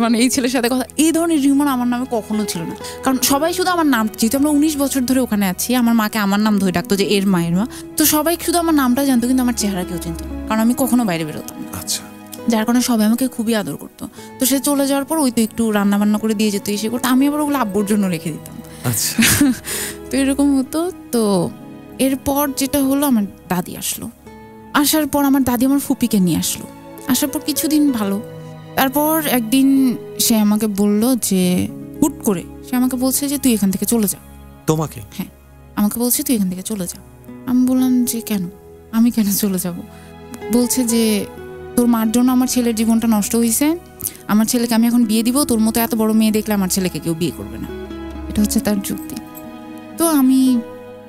মানে এই ছেলের সাথে কথা এই ধরনের রিউমার আমার নামে কখনো ছিল না। কারণ সবাই শুধু আমার নাম যেহেতু আমরা উনিশ বছর ধরে ওখানে আছি আমার মাকে আমার নাম ধরে ডাকতো যে এর মায়ের মা। তো সবাই শুধু আমার নামটা জানতো কিন্তু আমার চেহারা কেউ চিনতো কারণ আমি কখনো বাইরে বেরোতাম আচ্ছা। যার কারণে সবাই আমাকে খুবই আদর করতো। তো সে চলে যাওয়ার পর ওই তো একটু রান্না বান্না করে দিয়ে যেত এসে করতো। আমি আবার ওগুলো আব্বুর জন্য রেখে দিতাম। আচ্ছা। তো এরকম হতো। তো এরপর যেটা হলো আমার দাদি আসলো। আসার পর আমার দাদি আমার ফুপিকে নিয়ে আসলো। আসার পর কিছুদিন ভালো। তারপর একদিন সে আমাকে বলল যে হুট করে সে আমাকে বলছে যে তুই এখান থেকে চলে যা। তোমাকে? হ্যাঁ। আমাকে বলছে তুই এখান থেকে চলে যা। আমি বললাম যে কেন? আমি কেন চলে যাব? বলছে যে তোর মার জন্য আমার ছেলের জীবনটা নষ্ট হয়েছে আমার ছেলেকে আমি এখন বিয়ে দিব। তোর মতো এত বড় মেয়ে দেখলে আমার ছেলেকে কেউ বিয়ে করবে না। এটা হচ্ছে তার যুক্তি। তো আমি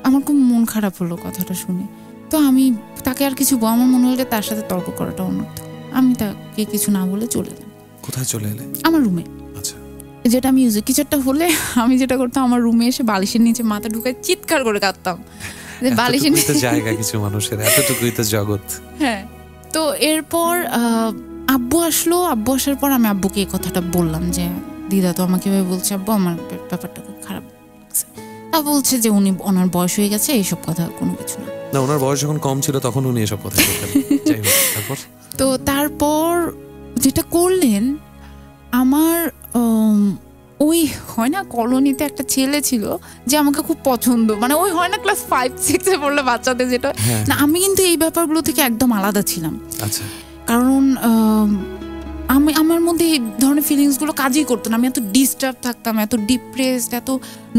আমার খুব মন খারাপ হলো কথাটা শুনে। তো আমি তাকে আর কিছু আমার মনে হলো তার সাথে তর্ক করাটা অনর্থক আমি তাকে কিছু না বলে চলে এলাম। কোথায় চলে এলে? আমার রুমে। আচ্ছা। যেটা আমি ইউজ কিছু একটা হলে আমি যেটা করতাম আমার রুমে এসে বালিশের নিচে মাথা ঢুকায় চিৎকার করে কাঁদতাম। যে বালিশের নিচে জায়গা কিছু মানুষের এতটুকুই তো জগৎ। হ্যাঁ। তো এরপর আহ, আব্বু আসলো। আব্বু আসার পর আমি আব্বুকে এই কথাটা বললাম যে দিদা তো আমাকে এভাবে বলছে আব্বু আমার ব্যাপারটা খুব খারাপ লাগছে। তা বলছে যে উনি ওনার বয়স হয়ে গেছে এইসব কথা কোনো কিছু না। না ওনার বয়স যখন কম ছিল তখন উনি এসব কথা বলতেন। তো তারপর যেটা করলেন আমার ওই হয় না কলোনিতে একটা ছেলে ছিল যে আমাকে খুব পছন্দ। মানে ওই হয় না ক্লাস ফাইভ সিক্সে পড়লে বাচ্চাদের যেটা হ্যাঁ। না আমি কিন্তু এই ব্যাপারগুলো থেকে একদম আলাদা ছিলাম। আচ্ছা। কারণ আম, আমি আমার মধ্যে এই ধরনের ফিলিংসগুলো কাজই করতো না। আমি এত ডিস্টার্ব থাকতাম এত ডিপ্রেসড এত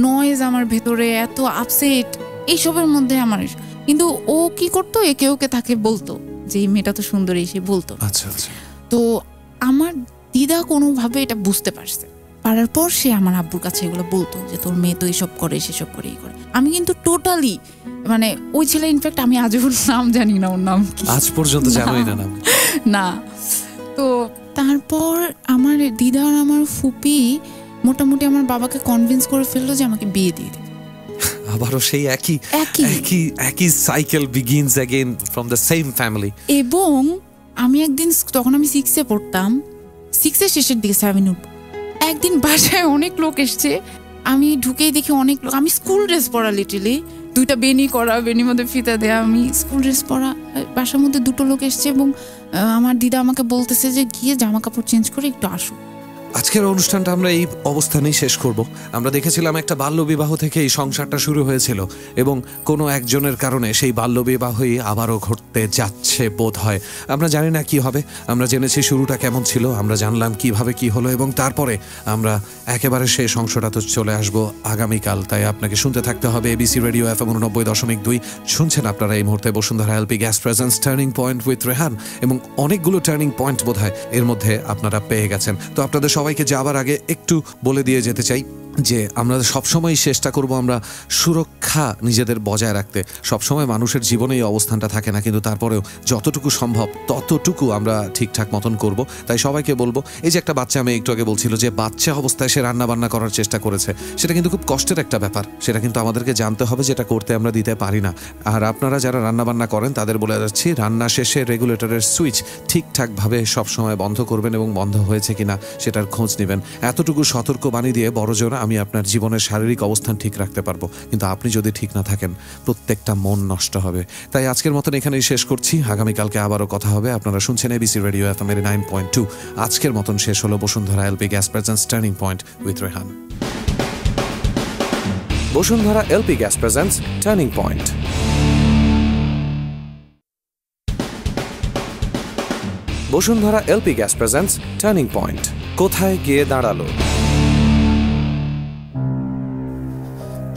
নয়েজ আমার ভেতরে এত আপসেট এইসবের মধ্যে আমার। কিন্তু ও কি করতো? একে ওকে তাকে বলতো যে এই মেয়েটা তো সুন্দরী সে বলতো। আচ্ছা আচ্ছা। তো আমার দিদা কোনোভাবে এটা বুঝতে পারছে। পারার পর সে আমার আব্বুর কাছে এগুলো বলতো যে তোর মেয়ে তো এইসব করে সেসব করে এই করে। আমি কিন্তু টোটালি মানে ওই ছেলে ইনফ্যাক্ট আমি আজও ওর নাম জানি না ওর নাম আজ পর্যন্ত জানোই না না। তো তারপর আমার দিদা আর আমার ফুপি মোটামুটি আমার বাবাকে কনভিন্স করে ফেলল যে আমাকে বিয়ে দিয়ে দিবে। আবারও সেই একই একই। একই একই cycle begins again from the same family এবং আমি একদিন তখন আমি সিক্সে পড়তাম সিক্সের শেষের দিকে সেভেন উঠবো একদিন বাসায় অনেক লোক এসছে আমি ঢুকেই দেখি অনেক লোক আমি স্কুল ড্রেস পরা লিটালি দুইটা বেনি করা, বেনির মধ্যে ফিতা দেয়া, আমি স্কুল ড্রেস পরা বাসার মধ্যে দুটো লোক এসছে এবং আমার দিদা আমাকে বলতেছে যে গিয়ে জামা কাপড় চেঞ্জ করে একটু আসো আজকের অনুষ্ঠানটা আমরা এই অবস্থানেই শেষ করব। আমরা দেখেছিলাম একটা বাল্যবিবাহ থেকে এই সংসারটা শুরু হয়েছিল এবং কোনো একজনের কারণে সেই বাল্যবিবাহই আবারও ঘটতে যাচ্ছে বোধ হয় আমরা জানি না কি হবে, আমরা জেনেছি শুরুটা কেমন ছিল, আমরা জানলাম কীভাবে কি হলো এবং তারপরে আমরা একেবারে সেই সংশটা তো চলে আসব আগামীকাল। তাই আপনাকে শুনতে থাকতে হবে এবিসি রেডিও এফ উননব্বই দশমিক দুই। শুনছেন আপনারা এই মুহূর্তে Bashundhara LP gas presents turning point with Rehan এবং অনেকগুলো টার্নিং পয়েন্ট বোধ এর মধ্যে আপনারা পেয়ে গেছেন। তো আপনাদের সবাইকে যাবার আগে একটু বলে দিয়ে যেতে চাই। যে আমরা সবসময় চেষ্টা করব আমরা সুরক্ষা নিজেদের বজায় রাখতে। সবসময় মানুষের জীবনে এই অবস্থানটা থাকে না, কিন্তু তারপরেও যতটুকু সম্ভব ততটুকু আমরা ঠিকঠাক মতন করব। তাই সবাইকে বলব, এই যে একটা বাচ্চা আমি একটু আগে বলছিল যে বাচ্চা অবস্থায় সে রান্না বান্না করার চেষ্টা করেছে, সেটা কিন্তু খুব কষ্টের একটা ব্যাপার। সেটা কিন্তু আমাদেরকে জানতে হবে যেটা করতে আমরা দিতে পারি না। আর আপনারা যারা রান্না বান্না করেন, তাদের বলে যাচ্ছি, রান্না শেষে রেগুলেটরের সুইচ ঠিকঠাকভাবে সবসময় বন্ধ করবেন এবং বন্ধ হয়েছে কিনা সেটার খোঁজ নেবেন। এতটুকু সতর্ক বাণী দিয়ে বড়জোর আমি আপনার জীবনের শারীরিক অবস্থান ঠিক রাখতে পারব। কিন্তু আপনি যদি ঠিক না থাকেন, প্রত্যেকটা মন নষ্ট হবে। তাই আজকের মতন এখানেই শেষ করছি। আগামীকালকে আবারও কথা হবে। আপনারা শুনছেন এবিসি রেডিও এফ এর নাইন পয়েন্ট টু। আজকের মতন শেষ হলো Bashundhara LP gas presents turning point with Rehan. Bashundhara LP gas presents turning point. Bashundhara LP gas presents turning point. কোথায় গিয়ে দাঁড়াল?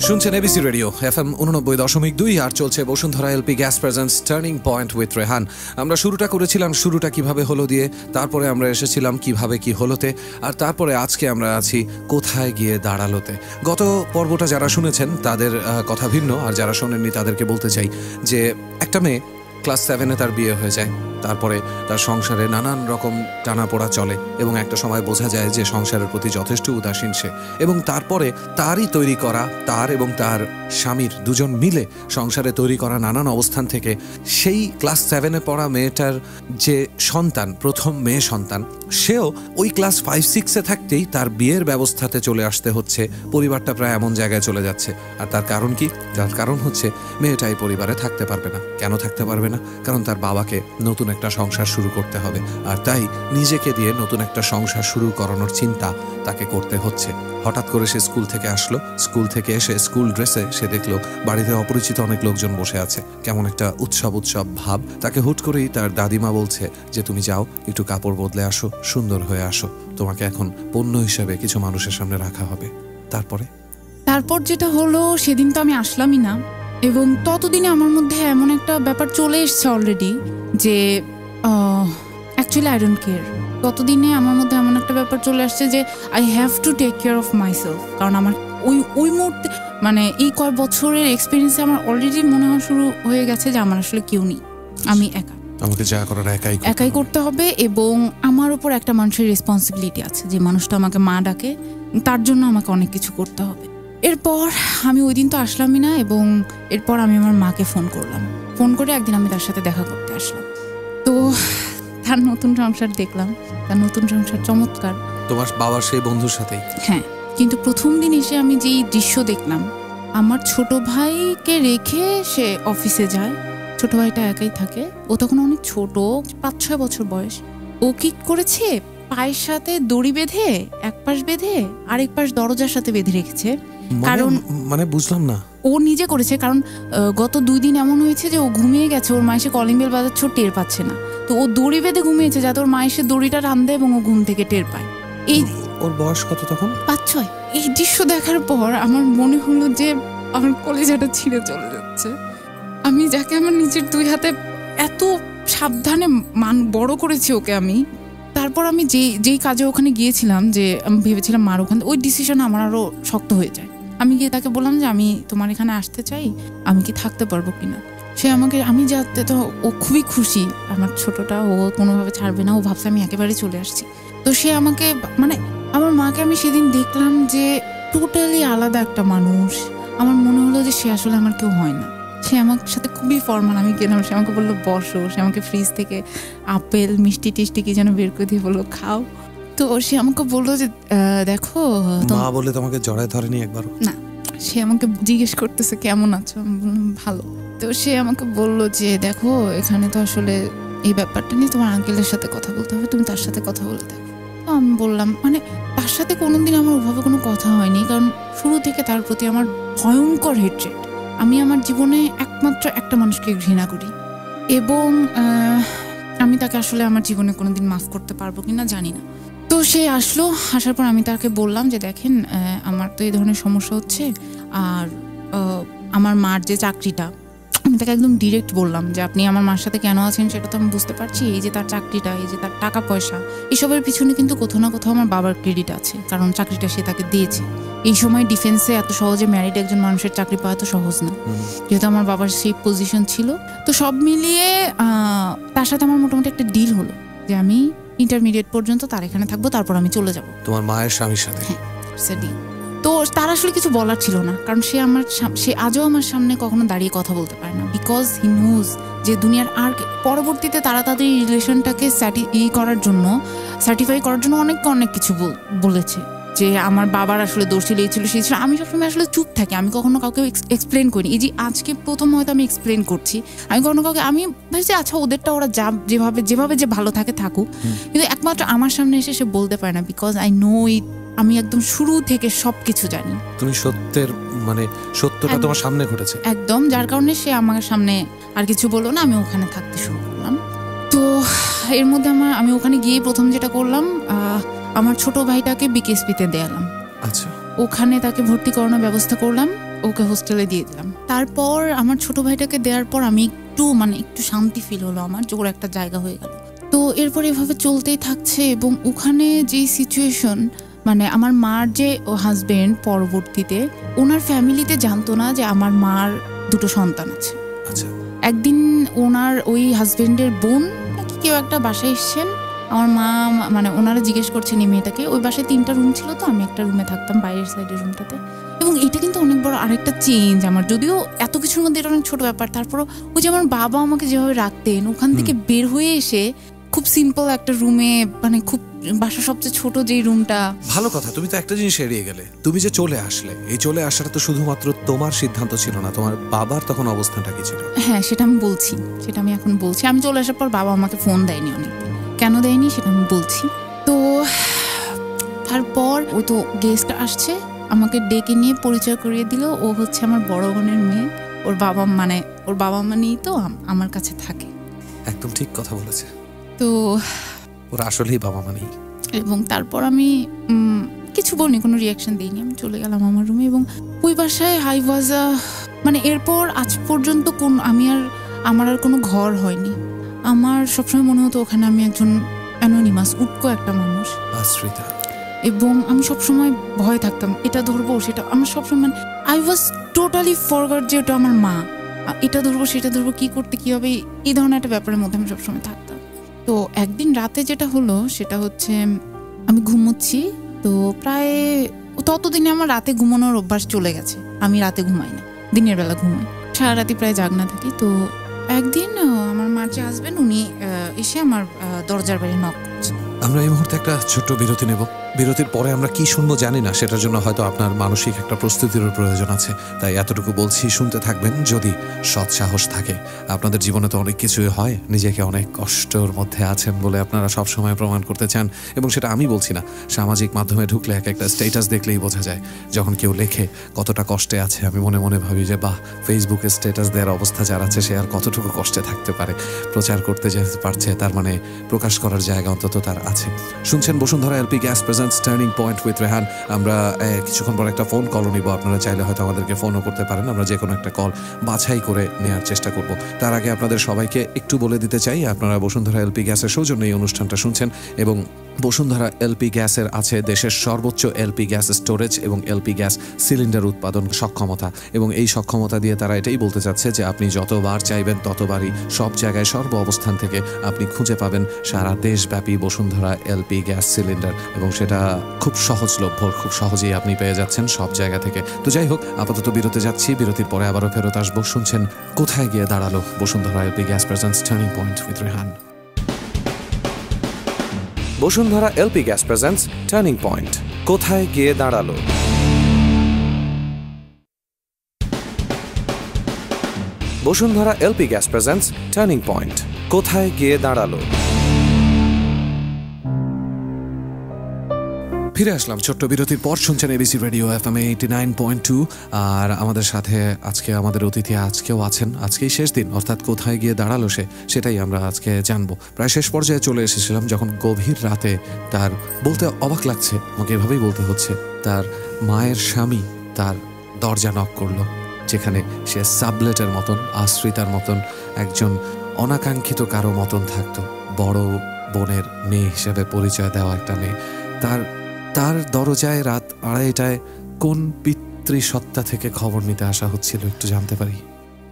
শুনছেন এবিসি রেডিও এফ এম উননব্বই দশমিক দুই, আর চলছে Bashundhara LP gas presents turning point with Rehan. আমরা শুরুটা করেছিলাম, শুরুটা কীভাবে হলো দিয়ে, তারপরে আমরা এসেছিলাম কীভাবে কি হলোতে, আর তারপরে আজকে আমরা আছি কোথায় গিয়ে দাঁড়ালোতে। গত পর্বটা যারা শুনেছেন তাদের কথা ভিন্ন, আর যারা শোনেননি তাদেরকে বলতে চাই যে, একটা মেয়ে ক্লাস সেভেনে তার বিয়ে হয়ে যায়। তারপরে তার সংসারে নানান রকম টানাপোড়া চলে এবং একটা সময় বোঝা যায় যে সংসারের প্রতি যথেষ্ট উদাসীন সে। এবং তারপরে তারই তৈরি করা তার এবং তার স্বামীর দুজন মিলে সংসারে তৈরি করা নানান অবস্থান থেকে সেই ক্লাস সেভেনে পড়া মেয়েটার যে সন্তান, প্রথম মেয়ে সন্তান, সেও ওই ক্লাস ফাইভ, সিক্সে থাকতেই তার বিয়ের ব্যবস্থাতে চলে আসতে হচ্ছে। পরিবারটা প্রায় এমন জায়গায় চলে যাচ্ছে। আর তার কারণ কি? তার কারণ হচ্ছে মেয়েটা এই পরিবারে থাকতে পারবে না। কেন থাকতে পারবে না? কারণ তার বাবাকে নতুন একটা সংসার শুরু করতে হবে। আর তাই নিজেকে দিয়ে নতুন একটা সংসার শুরু করানোর চিন্তা তাকে করতে হচ্ছে। হঠাৎ করে সে স্কুল থেকে আসলো। স্কুল থেকে এসে স্কুল ড্রেসে সে দেখল বাড়িতে অপরিচিত অনেক লোকজন বসে আছে। কেমন একটা উৎসব উৎসব ভাব তাকে হুট করেই তার দাদিমা বলছে যে, তুমি যাও, একটু কাপড় বদলে আসো, সুন্দর হয়ে আসো। তোমাকে এখন পণ্য হিসেবে কিছু মানুষের সামনে রাখা হবে। তারপরে? তারপর যেটা হলো, সেদিন তো আমি আসলামই না। এবং ততদিনে আমার মধ্যে এমন একটা ব্যাপার চলে এসছে অলরেডি যে অ্যাকচুয়ালি আই ডোন্ট কেয়ার ততদিনে আমার মধ্যে এমন একটা ব্যাপার চলে আসছে যে I have to take care of myself কারণ আমার ওই ওই মুহূর্তে মানে এই কয় বছরের এক্সপিরিয়েন্সে আমার অলরেডি মনে হওয়া শুরু হয়ে গেছে যে আমার আসলে কেউ নেই। আমি একা। আমাকে যা করার একাই একাই করতে হবে এবং আমার উপর একটা মানুষের রেসপন্সিবিলিটি আছে যে মানুষটা আমাকে মা ডাকে তার জন্য আমাকে অনেক কিছু করতে হবে। এরপর আমি ওই দিন তো আসলামই না এবং এরপর আমি আমার মাকে ফোন করলাম। ফোন করে একদিন আমি তার সাথে দেখা করতে আসলাম। তো তার নতুন সংসার দেখলাম। তার নতুন সংসার চমৎকার। তোমার বাবার সেই বন্ধুর সাথে হ্যাঁ কিন্তু প্রথম দিন এসে আমি যেই দৃশ্য দেখলাম আমার ছোট ভাইকে রেখে সে অফিসে যায়। ছোট ভাইটা একাই থাকে। ও তখন অনেক ছোট পাঁচ ছয় বছর বয়স। ও কি করেছে? পায়ের সাথে দড়ি বেঁধে এক পাশ বেঁধে আরেক পাশ দরজার সাথে বেঁধে রেখেছে। কারণ- মানে বুঝলাম না। ও নিজে করেছে কারণ গত দুই দিন এমন হয়েছে যে ও ঘুমিয়ে গেছে ওর মা এসে কলিং বেল বাজাচ্ছে টের পাচ্ছে না। তো ও দড়ি বেঁধে ঘুমিয়েছে যাতে ওর মা এসে দড়িটা টান দেয় এবং ও ঘুম থেকে টের পায়। এই ওর বয়স কত তখন? পাঁচ ছয় এই দৃশ্য দেখার পর আমার মনে হলো যে আমার কলেজাটা ছিঁড়ে চলে যাচ্ছে। আমি যাকে আমার নিজের দুই হাতে এত সাবধানে মান বড় করেছি ওকে আমি তারপর আমি যে যেই কাজে ওখানে গিয়েছিলাম যে আমি ভেবেছিলাম মার ওখানে ওই ডিসিশন আমার আরও শক্ত হয়ে যায়। আমি গিয়ে তাকে বললাম যে, আমি তোমার এখানে আসতে চাই, আমি কি থাকতে পারব কিনা? সে আমাকে, আমি যাতে তো, ও খুবই খুশি। আমার ছোটটা, ও কোনোভাবে ছাড়বে না, ও ভাবছে আমি একেবারে চলে আসছি। তো সে আমাকে মানে আমার মাকে আমি সেদিন দেখলাম যে টোটালি আলাদা একটা মানুষ। আমার মনে হলো যে, সে আসলে আমার কেউ হয় না। সে আমার সাথে খুবই ফর্মাল আমি গেলাম, সে আমাকে বলল, বসো। সে আমাকে ফ্রিজ থেকে আপেল, মিষ্টি টিষ্টি কি যেন বের করে দিয়ে বলল, খাও। তো সে আমাকে বলল যে দেখো মা বলে তোমাকে জড়ায় ধরেনি একবার না সে আমাকে জিজ্ঞেস করতেছে কেমন আছো? আমি বললাম ভালো। তো সে আমাকে বলল যে দেখো এখানে তো আসলে এই ব্যাপারটা নিয়ে তোমার আঙ্কেলের সাথে কথা বলতে হবে তুমি তার সাথে কথা বলে দেখো। তো আমি বললাম মানে তার সাথে কোনোদিন আমার ওভাবে কোনো কথা হয়নি কারণ শুরু থেকে তার প্রতি আমার ভয়ঙ্কর হেট্রেড আমি আমার জীবনে একমাত্র একটা মানুষকে ঘৃণা করি এবং আমি তাকে আসলে আমার জীবনে কোনোদিন মাফ করতে পারব কিনা জানি না। তো সে আসলো আসার পর আমি তাকে বললাম যে দেখেন আমার তো এই ধরনের সমস্যা হচ্ছে আর আমার মার যে চাকরিটা আমি তাকে একদম ডিরেক্ট বললাম যে আপনি আমার মার সাথে কেন আছেন সেটা তো আমি বুঝতে পারছি। এই যে তার চাকরিটা এই যে তার টাকা পয়সা এসবের পিছনে কিন্তু কোথাও না কোথাও আমার বাবার ক্রেডিট আছে। কারণ চাকরিটা সে তাকে দিয়েছে। এই সময় ডিফেন্সে এত সহজে ম্যারিড একজন মানুষের চাকরি পাওয়া তো সহজ না। যেহেতু আমার বাবার সেই পজিশন ছিল। তো সব মিলিয়ে তার সাথে আমার মোটামুটি একটা ডিল হলো যে আমি ইন্টারমিডিয়েট পর্যন্ত তার এখানে থাকব তারপর আমি চলে যাব। তোমার মায়ের স্বামীর সাথে? ডিল তো তার আসলে কিছু বলার ছিল না কারণ সে আমার সে আজও আমার সামনে কখনো দাঁড়িয়ে কথা বলতে পারে না। বিকজ হি নোজ যে দুনিয়ার আর পরবর্তীতে তারা তাদের রিলেশনটাকে ই করার জন্য সার্টিফাই করার জন্য অনেক অনেক কিছু বল- বলেছে। যে আমার বাবার আসলে দোষ ছিল এই ছিল সেই ছিল। আমি সবসময় আসলে চুপ থাকি। আমি কখনো কাউকে এক্সপ্লেন করিনি। এই যে আজকে প্রথম হয়তো আমি এক্সপ্লেন করছি। আমি কখনো কাউকে আমি ভাবছি আচ্ছা ওদেরটা ওরা যা যেভাবে যেভাবে যে ভালো থাকে থাকুক। কিন্তু একমাত্র আমার সামনে এসে সে বলতে পারে না বিকজ আই নো ইট আমি একদম শুরু থেকে সব কিছু জানি। তুমি সত্যের মানে সত্যটা তোমার সামনে ঘটেছে। একদম যার কারণে সে আমার সামনে আর কিছু বলল না আমি ওখানে থাকতে শুরু করলাম। তো এর মধ্যে আমার আমি ওখানে গিয়ে প্রথম যেটা করলাম আহ, আমার ছোট ভাইটাকে বিকেএসপিতে দেয়ালাম আচ্ছা। ওখানে তাকে ভর্তি করানোর ব্যবস্থা করলাম ওকে হোস্টেলে দিয়ে দিলাম। তারপর আমার ছোট ভাইটাকে দেওয়ার পর আমি একটু মানে একটু শান্তি ফিল হলো আমার যে একটা জায়গা হয়ে গেল। তো এরপর এভাবে চলতেই থাকছে এবং ওখানে যেই সিচুয়েশন মানে আমার মার যে হাজবেন্ড পরবর্তীতে ওনার ফ্যামিলিতে জানতো না যে আমার মার দুটো সন্তান আছে। আচ্ছা। একদিন ওনার ওই হাজবেন্ডের বোন নাকি কেউ একটা বাসায় এসছেন আমার মা মানে ওনারা জিজ্ঞেস করছেন এই মেয়েটাকে ওই বাসায় তিনটা রুম ছিল তো আমি একটা রুমে থাকতাম বাইরের সাইডের রুমটাতে এবং এটা কিন্তু অনেক বড় আরেকটা চেঞ্জ আমার যদিও এত কিছুর মধ্যে এটা অনেক ছোট ব্যাপার তারপরও ওই যে আমার বাবা আমাকে যেভাবে রাখতেন ওখান থেকে বের হয়ে এসে খুব সিম্পল একটা রুমে মানে খুব বাসা সবচেয়ে ছোট যেই রুমটা ভালো কথা তুমি তো একটা জিনিস এড়িয়ে গেলে। তুমি যে চলে আসলে এই চলে আসাটা তো শুধুমাত্র তোমার সিদ্ধান্ত ছিল না তোমার বাবার তখন অবস্থানটা কি ছিল? হ্যাঁ সেটা আমি বলছি সেটা আমি এখন বলছি। আমি চলে আসার পর বাবা আমাকে ফোন দেয়নি অনেক কেন দেয়নি সেটা আমি বলছি। তো তারপর ও তো গেস্ট আসছে আমাকে ডেকে নিয়ে পরিচয় করিয়ে দিল। ও হচ্ছে আমার বড় বোনের মেয়ে। ওর বাবা মানে ওর বাবা মানেই তো আমার কাছে থাকে। একদম ঠিক কথা বলেছে। তো ওর আসলেই বাবা মানেই এবং তারপর আমি কিছু বলিনি কোনো রিয়াকশন দিইনি। আমি চলে গেলাম আমার রুমে এবং ওই বাসায় হাই ওয়াজ মানে এরপর আজ পর্যন্ত কোন আমি আর আমার আর কোনো ঘর হয়নি। আমার সবসময় মনে হতো ওখানে আমি একজন অ্যানোনিমাস উটকো একটা মানুষ। আশ্রিতা। এবং আমি সবসময় ভয় থাকতাম এটা ধরবো সেটা আমার সবসময় মানে আই ওয়াজ টোটালি ফরওয়ার্ড যে ওটা আমার মা। এটা ধরবো সেটা ধরবো কি করতে কি হবে এই ধরনের একটা ব্যাপারের মধ্যে আমি সবসময় থাকতাম। তো একদিন রাতে যেটা হলো সেটা হচ্ছে আমি ঘুমোচ্ছি তো প্রায় ততদিনে আমার রাতে ঘুমানোর অভ্যাস চলে গেছে। আমি রাতে ঘুমাই না দিনের বেলা ঘুমাই। সারা রাতি প্রায় জাগনা থাকি তো একদিন আমার মা যে আসবেন, উনি এসে আমার দরজার বাইরে নক আমরা এই মুহূর্তে একটা ছোট্ট বিরতি নেব। বিরতির পরে আমরা কি শুনব জানি না, সেটার জন্য হয়তো আপনার মানসিক একটা প্রস্তুতির প্রয়োজন আছে। তাই এতটুকু বলছি, শুনতে থাকবেন যদি সৎ সাহস থাকে। আপনাদের জীবনে তো অনেক কিছুই হয়, নিজেকে অনেক কষ্টর মধ্যে আছেন বলে আপনারা সব সময় প্রমাণ করতে চান। এবং সেটা আমি বলছি না, সামাজিক মাধ্যমে ঢুকলে এক একটা স্টেটাস দেখলেই বোঝা যায়। যখন কেউ লেখে, কতটা কষ্টে আছে? আমি মনে মনে ভাবি যে, বাহ ফেসবুকে স্টেটাস দেওয়ার অবস্থা যার আছে, সে আর কতটুকু কষ্টে থাকতে পারে? প্রচার করতে যেতে পারছে, তার মানে প্রকাশ করার জায়গা অন্তত তার আছে। শুনছেন Bashundhara LP gas presents turning point with Rehan আমরা কিছুক্ষণ পর একটা ফোন কলও নিব। আপনারা চাইলে হয়তো আমাদেরকে ফোনও করতে পারেন। আমরা যে কোনো একটা কল বাছাই করে নেওয়ার চেষ্টা করব। তার আগে আপনাদের সবাইকে একটু বলে দিতে চাই, আপনারা বসুন্ধরা এলপি গ্যাসের সৌজন্য এই অনুষ্ঠানটা শুনছেন এবং বসুন্ধরা এলপি গ্যাসের আছে দেশের সর্বোচ্চ এলপি গ্যাস স্টোরেজ এবং এলপি গ্যাস সিলিন্ডার উৎপাদন সক্ষমতা। এবং এই সক্ষমতা দিয়ে তারা এটাই বলতে চাচ্ছে যে আপনি যতবার চাইবেন ততবারই সব জায়গায় সর্ব অবস্থান থেকে আপনি খুঁজে পাবেন সারা দেশব্যাপী বসুন্ধরা এলপি গ্যাস সিলিন্ডার। এবং সেটা খুব সহজলভ্য, খুব সহজেই আপনি পেয়ে যাচ্ছেন সব জায়গা থেকে। তো যাই হোক, আপাতত বিরতে যাচ্ছি, বিরতির পরে আবারও ফেরত আসব। শুনছেন কোথায় গিয়ে দাঁড়াল Bashundhara LP gas presents turning point with Rehan Bashundhara LP gas presents turning point. কোথায় গিয়ে দাঁড়াল? Bashundhara LP gas presents turning point. কোথায় গিয়ে দাঁড়াল? ফিরে আসলাম ছোট্ট বিরতির পর শুনছেন ABC radio F M eighty nine point two আর আমাদের সাথে আজকে আমাদের অতিথি আজকেও আছেন। আজকেই শেষ দিন, অর্থাৎ কোথায় গিয়ে দাঁড়াল সে, সেটাই আমরা আজকে জানব। প্রায় শেষ পর্যায়ে চলে এসেছিলাম যখন গভীর রাতে তার বলতে অবাক লাগছে, আমাকে এভাবেই বলতে হচ্ছে, তার মায়ের স্বামী তার দরজা নক করল, যেখানে সে সাবলেটের মতন, আশ্রিতার মতন, একজন অনাকাঙ্ক্ষিত কারও মতন থাকতো, বড় বোনের মেয়ে হিসেবে পরিচয় দেওয়া একটা মেয়ে। তার তার দরজায় রাত আড়াইটায় কোন পিতৃসত্তা থেকে খবর নিতে আসা হচ্ছিল একটু জানতে পারি।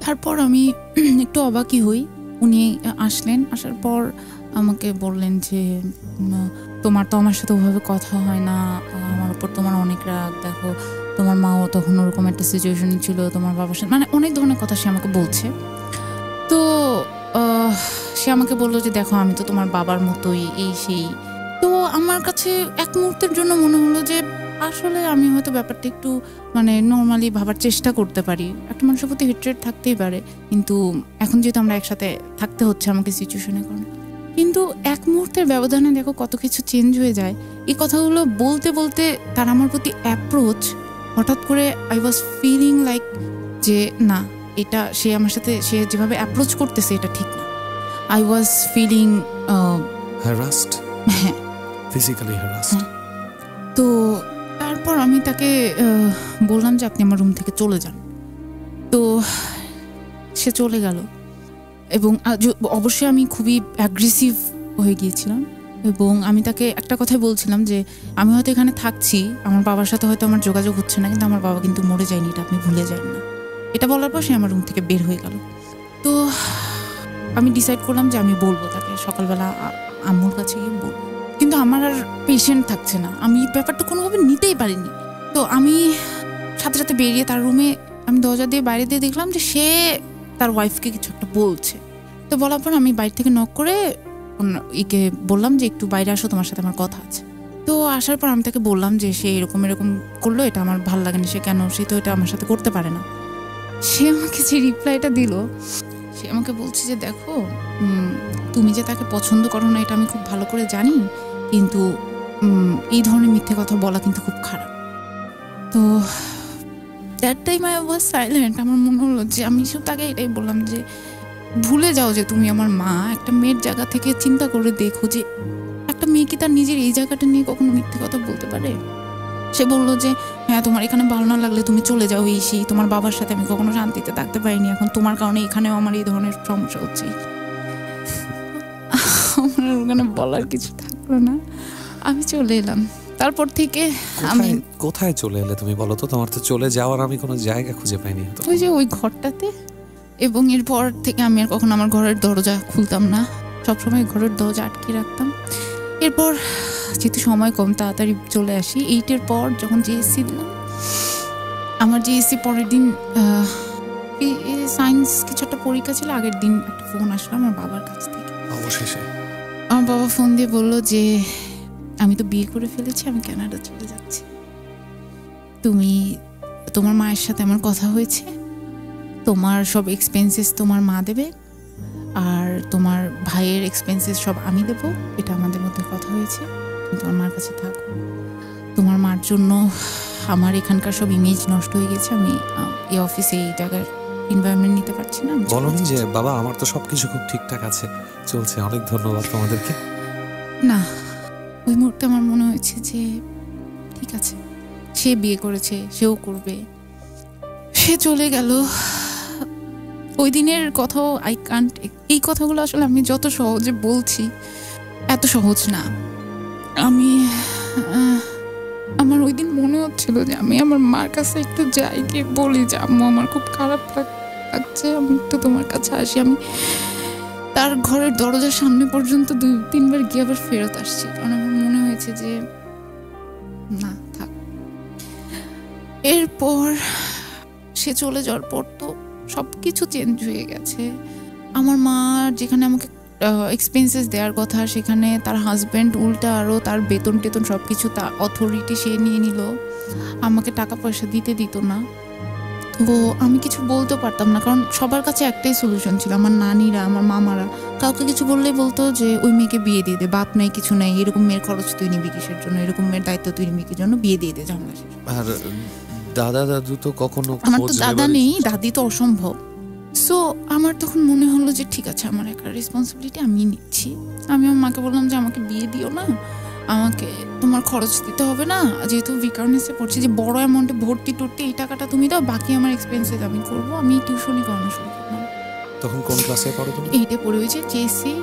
তারপর আমি একটু অবাকই হই। উনি আসলেন, আসার পর আমাকে বললেন যে তোমার তো আমার সাথে ওভাবে কথা হয় না, আমার উপর তোমার অনেক রাগ, দেখো, তোমার মাও তখন ওরকম একটা সিচুয়েশন ছিল, তোমার বাবার সাথে মানে অনেক ধরনের কথা সে আমাকে বলছে। তো সে আমাকে বলল যে, দেখো, আমি তো তোমার বাবার মতোই, এই সেই আমার কাছে এক মুহূর্তের জন্য মনে হলো যে আসলে আমি হয়তো ব্যাপারটা একটু মানে নর্মালি ভাবার চেষ্টা করতে পারি। একটা মানুষের প্রতি হেট্রেট থাকতেই পারে। কিন্তু এখন যেহেতু আমরা একসাথে থাকতে হচ্ছে আমাকে সিচুয়েশনের কারণে। কিন্তু এক মুহূর্তের ব্যবধানে দেখো কত কিছু চেঞ্জ হয়ে যায়। এই কথাগুলো বলতে বলতে তার আমার প্রতি অ্যাপ্রোচ হঠাৎ করে আই ওয়াজ ফিলিং লাইক যে না এটা সে আমার সাথে সে যেভাবে অ্যাপ্রোচ করতেছে এটা ঠিক না। আই ওয়াজ ফিলিং হ্যারাস্ট হ্যাঁ। ফিজিক্যালি হ্যারাস্ট তো তারপর আমি তাকে বললাম যে আপনি আমার রুম থেকে চলে যান। তো সে চলে গেল। এবং অবশ্যই আমি খুবই অ্যাগ্রেসিভ হয়ে গিয়েছিলাম। এবং আমি তাকে একটা কথাই বলছিলাম যে, আমি হয়তো এখানে থাকছি, আমার বাবার সাথে হয়তো আমার যোগাযোগ হচ্ছে না, কিন্তু আমার বাবা কিন্তু মরে যায়নি, এটা আপনি ভুলে যান না। এটা বলার পর সে আমার রুম থেকে বের হয়ে গেল। তো আমি ডিসাইড করলাম যে আমি বলব তাকে, সকালবেলা আম্মুর কাছে গিয়ে বলব। কিন্তু আমার আর পেশেন্ট থাকছে না। আমি ব্যাপারটা কোনোভাবে নিতেই পারিনি। তো আমি সাথে সাথে বেরিয়ে তার রুমে আমি দরজা দিয়ে বাইরে দিয়ে দেখলাম যে সে তার ওয়াইফকে কিছু একটা বলছে। তো বলার পর আমি বাইরে থেকে নক করে একে বললাম যে, একটু বাইরে আসো, তোমার সাথে আমার কথা আছে। তো আসার পর আমি তাকে বললাম যে, সে এরকম এরকম করল, এটা আমার ভালো লাগেনি, সে কেন, সে তো এটা আমার সাথে করতে পারে না। সে আমাকে যে রিপ্লাইটা দিল, সে আমাকে বলছে যে, দেখো তুমি যে তাকে পছন্দ করো না, এটা আমি খুব ভালো করে জানি কিন্তু এই ধরনের মিথ্যে কথা বলা কিন্তু খুব খারাপ। তো that time I was silent আমার মনে হলো যে আমি শুধু তাকে এটাই বললাম যে, ভুলে যাও যে তুমি আমার মা। একটা মেয়ের জায়গা থেকে চিন্তা করে দেখো যে, একটা মেয়ে কি তার নিজের এই জায়গাটা নিয়ে কখনো মিথ্যে কথা বলতে পারে? সে বলল যে হ্যাঁ তোমার এখানে ভালো না লাগলে তুমি চলে যাও এই সেই। তোমার বাবার সাথে আমি কখনো শান্তিতে থাকতে পারিনি। এখন তোমার কারণে এখানেও আমার এই ধরনের সমস্যা হচ্ছে। আমার ওখানে বলার কিছু থাকল না। আমি চলে এলাম। তারপর থেকে আমি কোথায় চলে এলে তুমি বলো তো? তোমার তো চলে যাওয়ার আমি কোনো জায়গা খুঁজে পাইনি। ওই যে ওই ঘরটাতে। এবং এরপর থেকে আমি আর কখনো আমার ঘরের দরজা খুলতাম না। সবসময় ঘরের দরজা আটকে রাখতাম। এরপর যেহেতু সময় কম তাড়াতাড়ি চলে আসি। এইটের পর যখন জিএসসি দিলাম আমার জিএসসি পরের দিন সায়েন্স কিছু একটা পরীক্ষা ছিল। আগের দিন একটা ফোন আসলো আমার বাবার কাছ থেকে। অবশেষে। আমার বাবা ফোন দিয়ে বলল যে, আমি তো বিয়ে করে ফেলেছি, আমি কানাডা চলে যাচ্ছি। তুমি, তোমার মায়ের সাথে আমার কথা হয়েছে। তোমার সব এক্সপেন্সেস তোমার মা দেবে, আর তোমার ভাইয়ের এক্সপেন্সেস সব আমি দেবো। এটা আমাদের মধ্যে কথা হয়েছে। তোমার মার কাছে থাকো। তোমার মার জন্য আমার এখানকার সব ইমেজ নষ্ট হয়ে গেছে। আমি এই অফিসে এই জায়গার এনভায়রনমেন্ট নিতে পারছি না বলনি যে বাবা আমার তো সবকিছু খুব ঠিকঠাক আছে। চলছে অনেক ধন্যবাদ তোমাদেরকে। না ওই মুহূর্তে আমার মনে হয়েছে যে ঠিক আছে সে বিয়ে করেছে সেও করবে। সে চলে গেল। ওই দিনের কথাও আই কান্ট এই কথাগুলো আসলে আমি যত সহজে বলছি এত সহজ না। আমি আমার ওই দিন মনে হচ্ছিল যে আমি আমার মার কাছে একটু যাই গিয়ে বলি যে আম্মু আমার খুব খারাপ লাগ- লাগছে, আমি একটু তোমার কাছে আসি। আমি তার ঘরের দরজার সামনে পর্যন্ত দুই, তিনবার গিয়ে আবার ফেরত আসছি। কারণ আমার মনে হয়েছে যে, না, থাক। এরপর সে চলে যাওয়ার পর তো সব কিছু চেঞ্জ হয়ে গেছে। আমার মা যেখানে আমাকে এক্সপেন্সেস দেওয়ার কথা, সেখানে তার হাজব্যান্ড উল্টা আরও তার বেতন টেতন সব কিছু তা অথরিটি সে নিয়ে নিল। আমাকে টাকা পয়সা দিতে দিত না। তো আমি কিছু বলতে পারতাম না কারণ সবার কাছে একটাই সলিউশন ছিল আমার নানিরা আমার মামারা। কাউকে কিছু বললেই বলতো যে ওই মেয়েকে বিয়ে দিয়ে দে বাপ নাই কিছু নাই এরকম মেয়ের খরচ তুই নিবি কিসের জন্য এরকম মেয়ের দায়িত্ব তুই নিবি কিসের জন্য বিয়ে দিয়ে দে ঝামেলা আর দাদা দাদু তো কখনো আমার তো দাদা নেই দাদি তো অসম্ভব। সো আমার তখন মনে হলো যে ঠিক আছে আমার একটা রেসপন্সিবিলিটি আমি নিচ্ছি। আমি আমার মাকে বললাম যে আমাকে বিয়ে দিও না আমাকে তোমার খরচ দিতে হবে না? যেহেতু বিকারনেসে পড়ছি যে বড় অ্যামাউন্টে ভর্তি টর্তি এই টাকাটা তুমি দাও বাকি আমার এক্সপেন্সেস আমি করব আমি টিউশনই করানো শুরু করলাম। তখন কোন ক্লাসে পড়ো তুমি? এইটে পড়ে হয়েছে জেএসসি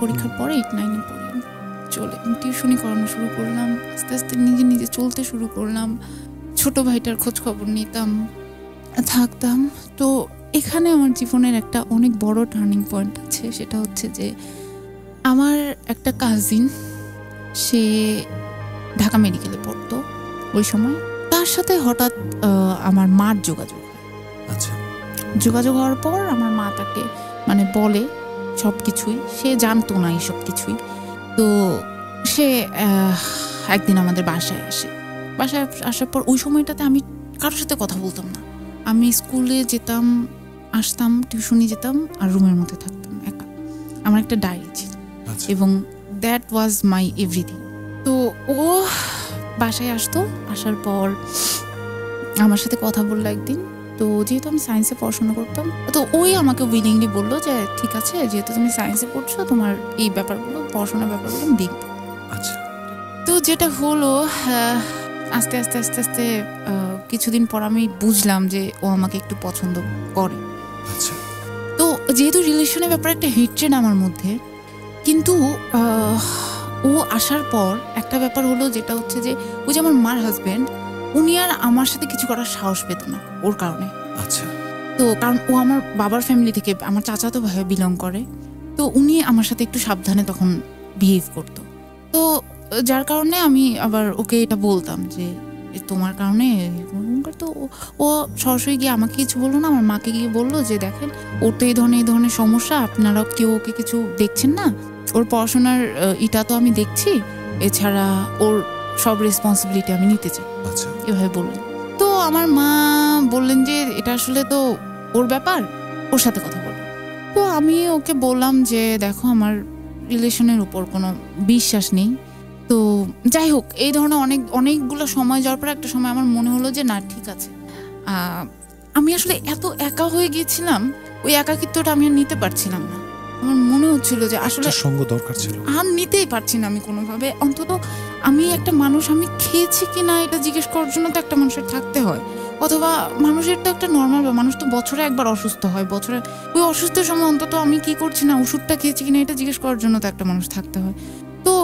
পরীক্ষার পরে এইট নাইনে পড়ি। চলে টিউশনি করানো শুরু করলাম আস্তে আস্তে নিজে নিজে চলতে শুরু করলাম। ছোট ভাইটার খোঁজ খবর নিতাম থাকতাম। তো এখানে আমার জীবনের একটা অনেক বড় টার্নিং পয়েন্ট আছে সেটা হচ্ছে যে আমার একটা কাজিন সে ঢাকা মেডিকেলে পড়তো ওই সময়। তার সাথে হঠাৎ আমার মার যোগাযোগ আচ্ছা। যোগাযোগ হওয়ার পর আমার মা তাকে মানে বলে সব কিছুই সে জানতো না এই সব কিছুই তো সে একদিন আমাদের বাসায় আসে। বাসায় আসার পর ওই সময়টাতে আমি কারোর সাথে কথা বলতাম না। আমি স্কুলে যেতাম আসতাম টিউশনি যেতাম আর রুমের মধ্যে থাকতাম একা। আমার একটা ডায়েরি ছিল। আচ্ছা। এবং দ্যাট ওয়াজ মাই এভরিথিং তো ও বাসায় আসতো আসার পর আমার সাথে কথা বলল একদিন। তো যেহেতু আমি সায়েন্সে পড়াশোনা করতাম তো ওই আমাকে উইলিংলি বলল যে ঠিক আছে যেহেতু তুমি সায়েন্সে পড়ছো তোমার এই ব্যাপারগুলো পড়াশোনার ব্যাপারগুলো আমি দেখব। আচ্ছা। তো যেটা হলো আস্তে আস্তে আস্তে আস্তে কিছুদিন পর আমি বুঝলাম যে ও আমাকে একটু পছন্দ করে। আচ্ছা। তো যেহেতু রিলেশনের ব্যাপারে একটা হেট্রেড আমার মধ্যে কিন্তু ও আসার পর একটা ব্যাপার হলো যেটা হচ্ছে যে ওই যে আমার মার হাজবেন্ড উনি আর আমার সাথে কিছু করার সাহস পেত না ওর কারণে। আচ্ছা। তো কারণ ও আমার বাবার ফ্যামিলি থেকে আমার চাচাতো ভাই বিলং করে তো উনি আমার সাথে একটু সাবধানে তখন বিহেভ করতো। তো যার কারণে আমি আবার ওকে এটা বলতাম যে তোমার কারণে তো ও- ও সরাসরি গিয়ে আমাকে কিছু বলল না আমার মাকে গিয়ে বলল যে দেখেন ওর তো এই ধরনের এই ধরনের সমস্যা আপনারা কেউ ওকে কিছু দেখছেন না ওর পড়াশোনার ইটা তো আমি দেখছি এছাড়া ওর সব রেসপন্সিবিলিটি আমি নিতে চাই। আচ্ছা। এভাবে বললেন। তো আমার মা বললেন যে এটা আসলে তো ওর ব্যাপার ওর সাথে কথা বলো। তো আমি ওকে বললাম যে দেখো আমার রিলেশনের উপর কোনো বিশ্বাস নেই। তো যাই হোক এই ধরনের অনেক অনেকগুলো সময় যাওয়ার পর একটা সময় আমার মনে হলো যে না ঠিক আছে। আমি আসলে এত একা হয়ে গিয়েছিলাম ওই একাকিত্বটা আমি আর নিতে পারছিলাম না। আমার মনে হচ্ছিল যে আসলে সঙ্গ দরকার ছিল। আর নিতেই পারছি না আমি কোনোভাবে। অন্তত আমি একটা মানুষ আমি খেয়েছি কি না এটা জিজ্ঞেস করার জন্য তো একটা মানুষের থাকতে হয়। অথবা মানুষের তো একটা নর্মাল মানুষ তো বছরে একবার অসুস্থ হয় বছরে ওই অসুস্থের সময় অন্তত আমি কি করছি না ওষুধটা খেয়েছি কিনা এটা জিজ্ঞেস করার জন্য তো একটা মানুষ থাকতে হয়। তো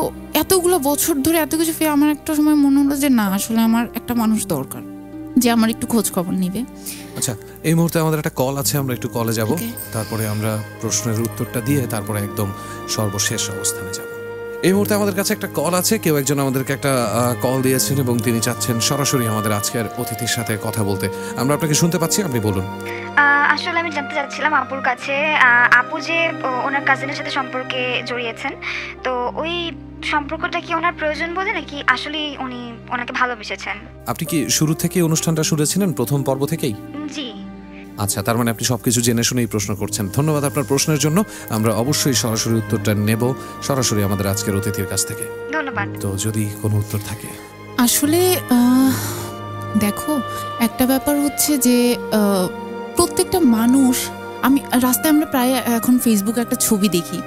এতগুলো বছর ধরে এত কিছু পেয়ে আমার একটা সময় মনে হলো যে না আসলে আমার একটা মানুষ দরকার যে আমার একটু খোঁজ খবর নিবে। আচ্ছা এই মুহূর্তে আমাদের একটা কল আছে আমরা একটু কলে যাব। তারপরে আমরা প্রশ্নের উত্তরটা দিয়ে তারপরে একদম সর্বশেষ অবস্থানে যাব। এই মুহূর্তে আমাদের কাছে একটা কল আছে কেউ একজন আমাদেরকে একটা কল দিয়েছেন এবং তিনি চাচ্ছেন সরাসরি আমাদের আজকের অতিথির সাথে কথা বলতে। আমরা আপনাকে শুনতে পাচ্ছি আপনি বলুন। আসলে আমি জানতে চাচ্ছিলাম আপুর কাছে আপু যে ওনার কাজিনের সাথে সম্পর্কে জড়িয়েছেন তো ওই সম্পর্কটা কি ওনার প্রয়োজন বলে নাকি আসলেই উনি ওনাকে ভালোবেসেছেন। আপনি কি শুরু থেকে অনুষ্ঠানটা শুনেছিলেন? প্রথম পর্ব থেকেই? জি। আচ্ছা তার মানে আপনি সবকিছু জেনে শুনেই প্রশ্ন করছেন। ধন্যবাদ আপনার প্রশ্নের জন্য। আমরা অবশ্যই সরাসরি উত্তরটা নেব। সরাসরি আমাদের আজকের অতিথির কাছ থেকে। ধন্যবাদ। তো যদি কোনো উত্তর থাকে? আসলে আহ, দেখো একটা ব্যাপার হচ্ছে যে আহ, প্রত্যেকটা মানুষ আমি রাস্তায় আমরা প্রায় এখন ফেসবুকে একটা ছবি দেখি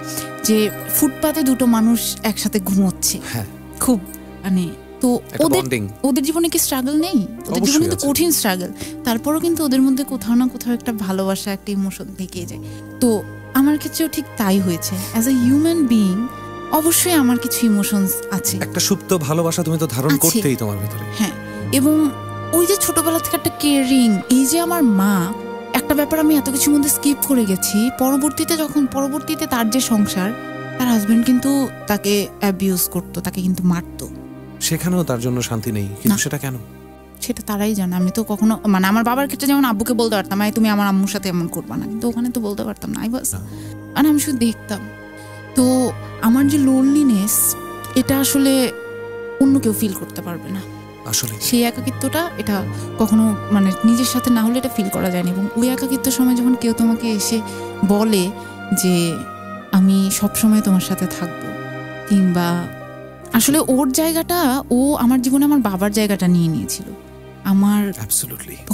যে ফুটপাতে দুটো মানুষ একসাথে ঘুমোচ্ছে। হ্যাঁ। খুব মানে তো ওদের ওদের জীবনে কি স্ট্রাগল নেই? ওদের জীবনে তো কঠিন স্ট্রাগল তারপরও কিন্তু ওদের মধ্যে কোথাও না কোথাও একটা ভালোবাসা একটা ইমোশন থেকে যায়। তো আমার ক্ষেত্রেও ঠিক তাই হয়েছে। অ্যাজ এ হিউম্যান বিইং অবশ্যই আমার কিছু ইমোশনস আছে। একটা সুপ্ত ভালোবাসা তুমি তো ধারণ করতেই তোমার ভিতরে। হ্যাঁ এবং ওই যে ছোটবেলা থেকে একটা কেয়ারিং এই যে আমার মা একটা ব্যাপার আমি এত কিছুর মধ্যে স্কিপ করে গেছি। পরবর্তীতে যখন পরবর্তীতে তার যে সংসার তার হাজবেন্ড কিন্তু তাকে অ্যাবিউজ করতো তাকে কিন্তু মারতো। সেখানেও তার জন্য শান্তি নেই। কিন্তু। সেটা কেন? সেটা তারাই জানে। আমি তো কখনো মানে আমার বাবার ক্ষেত্রে যেমন আব্বুকে বলতে পারতাম "এই তুমি আমার আম্মুর সাথে এমন করবা না। কিন্তু ওখানে তো বলতে পারতাম না। আই বাস। আর আমি শুধু দেখতাম। তো আমার যে লোনলিনেস এটা আসলে অন্য কেউ ফিল করতে পারবে না। আসলে। সেই একাকিত্বটা এটা কখনো মানে নিজের সাথে না হলে এটা ফিল করা যায়নি এবং ওই একাকিত্বের সময় যখন কেউ তোমাকে এসে বলে যে আমি সব সময় তোমার সাথে থাকব কিংবা আসলে ওর জায়গাটা ও আমার জীবনে আমার বাবার জায়গাটা নিয়ে নিয়েছিল। আমার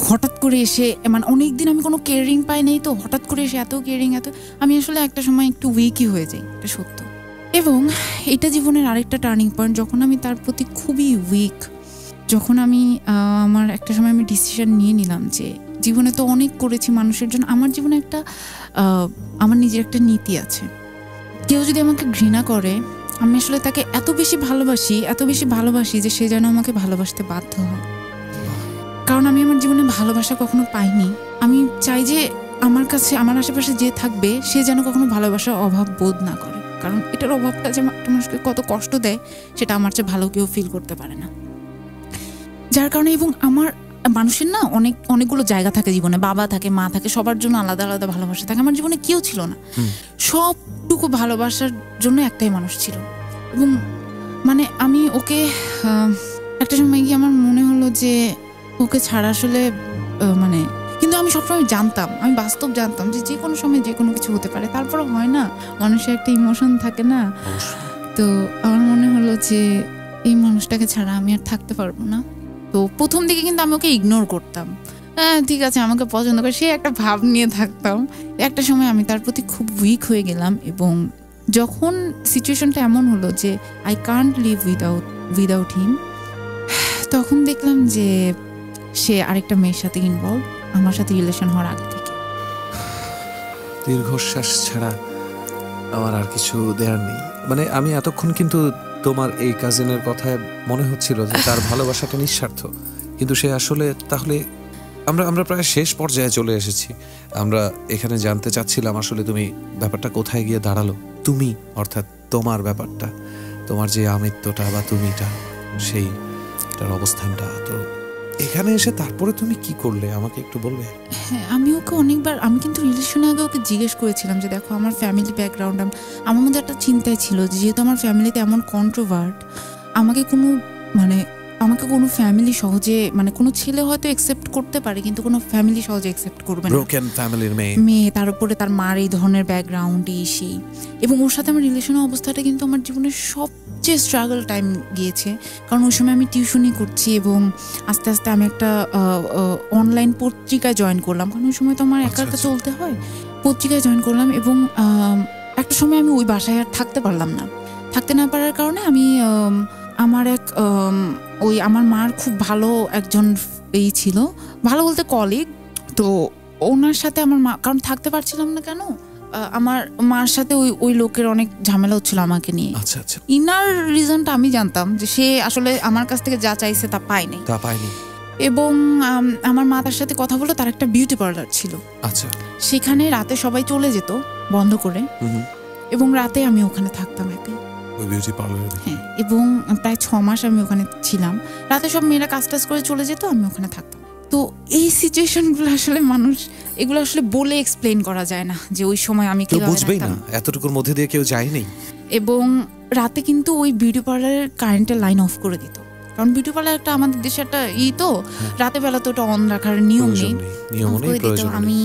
হঠাৎ করে এসে মানে অনেক দিন আমি কোনো কেয়ারিং পাই নাই তো হঠাৎ করে এসে এত কেয়ারিং এত আমি আসলে একটা সময় একটু উইকই হয়ে যাই এটা সত্য। এবং এটা জীবনের আরেকটা টার্নিং পয়েন্ট যখন আমি তার প্রতি খুবই উইক যখন আমি আমার একটা সময় আমি ডিসিশন নিয়ে নিলাম যে জীবনে তো অনেক করেছি মানুষের জন্য আমার জীবনে একটা আমার নিজের একটা নীতি আছে। কেউ যদি আমাকে ঘৃণা করে আমি আসলে তাকে এত বেশি ভালোবাসি, এত বেশি ভালোবাসি যে সে যেন আমাকে ভালোবাসতে বাধ্য হয়। কারণ আমি আমার জীবনে ভালোবাসা কখনো পাইনি। আমি চাই যে আমার কাছে, আমার আশেপাশে যে থাকবে, সে যেন কখনো ভালোবাসার অভাব বোধ না করে। কারণ এটার অভাবটা যে একটা মানুষকে কত কষ্ট দেয়, সেটা আমার চেয়ে ভালো কেউ ফিল করতে পারে না। যার কারণে এবং আমার মানুষের না অনেক অনেকগুলো জায়গা থাকে জীবনে। বাবা থাকে মা থাকে সবার জন্য আলাদা আলাদা ভালোবাসা থাকে। আমার জীবনে কেউ ছিল না। সবটুকু ভালোবাসার জন্য একটাই মানুষ ছিল। এবং মানে আমি ওকে একটা সময় গিয়ে আমার মনে হলো যে ওকে ছাড়া আসলে মানে কিন্তু আমি সবসময় জানতাম আমি বাস্তব জানতাম যে যে কোনো সময় যে কোনো কিছু হতে পারে। তারপরে হয় না মানুষের একটা ইমোশন থাকে না। তো আমার মনে হলো যে এই মানুষটাকে ছাড়া আমি আর থাকতে পারব না। তো প্রথম দিকে কিন্তু আমি ওকে ইগনোর করতাম। হ্যাঁ ঠিক আছে, আমাকে পছন্দ করে। সে একটা ভাব নিয়ে থাকতাম। একটা সময় আমি তার প্রতি খুব উইক হয়ে গেলাম এবং যখন সিচুয়েশনটা এমন হলো যে I can't live without without him তখন দেখলাম যে সে আরেকটা মেয়ের সাথে ইনভলভ আমার সাথে রিলেশন হওয়ার আগে থেকে। দীর্ঘশ্বাস ছাড়া আমার আর কিছু দেয়ার নেই। মানে আমি এতক্ষণ কিন্তু তোমার এই কাজিনের কথায় মনে হচ্ছিল যে তার ভালোবাসাটা নিঃস্বার্থ। কিন্তু সে আসলে তাহলে আমরা আমরা প্রায় শেষ পর্যায়ে চলে এসেছি। আমরা এখানে জানতে চাচ্ছিলাম আসলে তুমি ব্যাপারটা কোথায় গিয়ে দাঁড়াল? তুমি, অর্থাৎ তোমার ব্যাপারটা, তোমার যে আমিত্বটা বা তুমিটা, সেইটার অবস্থানটা, তো এখানে এসে তারপরে তুমি কি করলে? আমাকে একটু বলবে? হ্যাঁ আমি ওকে অনেকবার আমি কিন্তু রিলেশনে আগে ওকে জিজ্ঞেস করেছিলাম যে দেখো আমার ফ্যামিলি ব্যাকগ্রাউন্ড আমার মধ্যে একটা চিন্তায় ছিল যেহেতু আমার ফ্যামিলিতে এমন কন্ট্রোভার্ট আমাকে কোনো মানে আমাকে কোনো ফ্যামিলি সহজে মানে কোনো ছেলে হয়তো একসেপ্ট করতে পারে কিন্তু কোনো ফ্যামিলি সহজে একসেপ্ট করবে না। ব্রোকেন ফ্যামিলির মেয়ে। মেয়ে তার উপরে তার মার এই ধরনের ব্যাকগ্রাউন্ড এই সেই। এবং ওর সাথে আমার রিলেশনের অবস্থাটা কিন্তু আমার জীবনের সবচেয়ে স্ট্রাগল টাইম গিয়েছে। কারণ ওই সময় আমি টিউশনই করছি এবং আস্তে আস্তে আমি একটা অনলাইন পত্রিকায় জয়েন করলাম। কারণ ওই সময় তো আমার একা আচ্ছা, একা আচ্ছা। চলতে হয়। পত্রিকায় জয়েন করলাম এবং একটা সময় আমি ওই বাসায় আর থাকতে পারলাম না। থাকতে না পারার কারণে আমি আমার এক ওই আমার মার খুব ভালো একজন এই ছিল। ভালো বলতে কলিগ তো ওনার সাথে আমার মা কারণ থাকতে পারছিলাম না কেন? আমার মার সাথে ওই ওই লোকের অনেক ঝামেলা হচ্ছিল আমাকে নিয়ে। আচ্ছা আচ্ছা। ইনার রিজনটা আমি জানতাম যে সে আসলে আমার কাছ থেকে যা চাইছে তা পায়নি তা পাইনি এবং আমার মা তার সাথে কথা বলল তার একটা বিউটি পার্লার ছিল। আচ্ছা। সেখানে রাতে সবাই চলে যেত বন্ধ করে। এবং রাতে আমি ওখানে থাকতাম একা। ওই বিউটি পার্লারে হ্যাঁ এবং প্রায় ছ মাস আমি ওখানে ছিলাম। রাতে সব মেয়েরা কাজ টাজ করে চলে যেত আমি ওখানে থাকতাম। তো এই সিচুয়েশনগুলো আসলে মানুষ এগুলো আসলে বলে এক্সপ্লেন করা যায় না যে ওই সময় আমি কেউ বুঝবেই না। এতটুকুর মধ্যে দিয়ে কেউ যায়নি এবং রাতে কিন্তু ওই বিউটি পার্লারের কারেন্টের লাইন অফ করে দিত। কারণ বিউটি পার্লার একটা আমাদের দেশে একটা ই তো রাতে বেলা তো ওটা অন রাখার নিয়ম নেই। আমি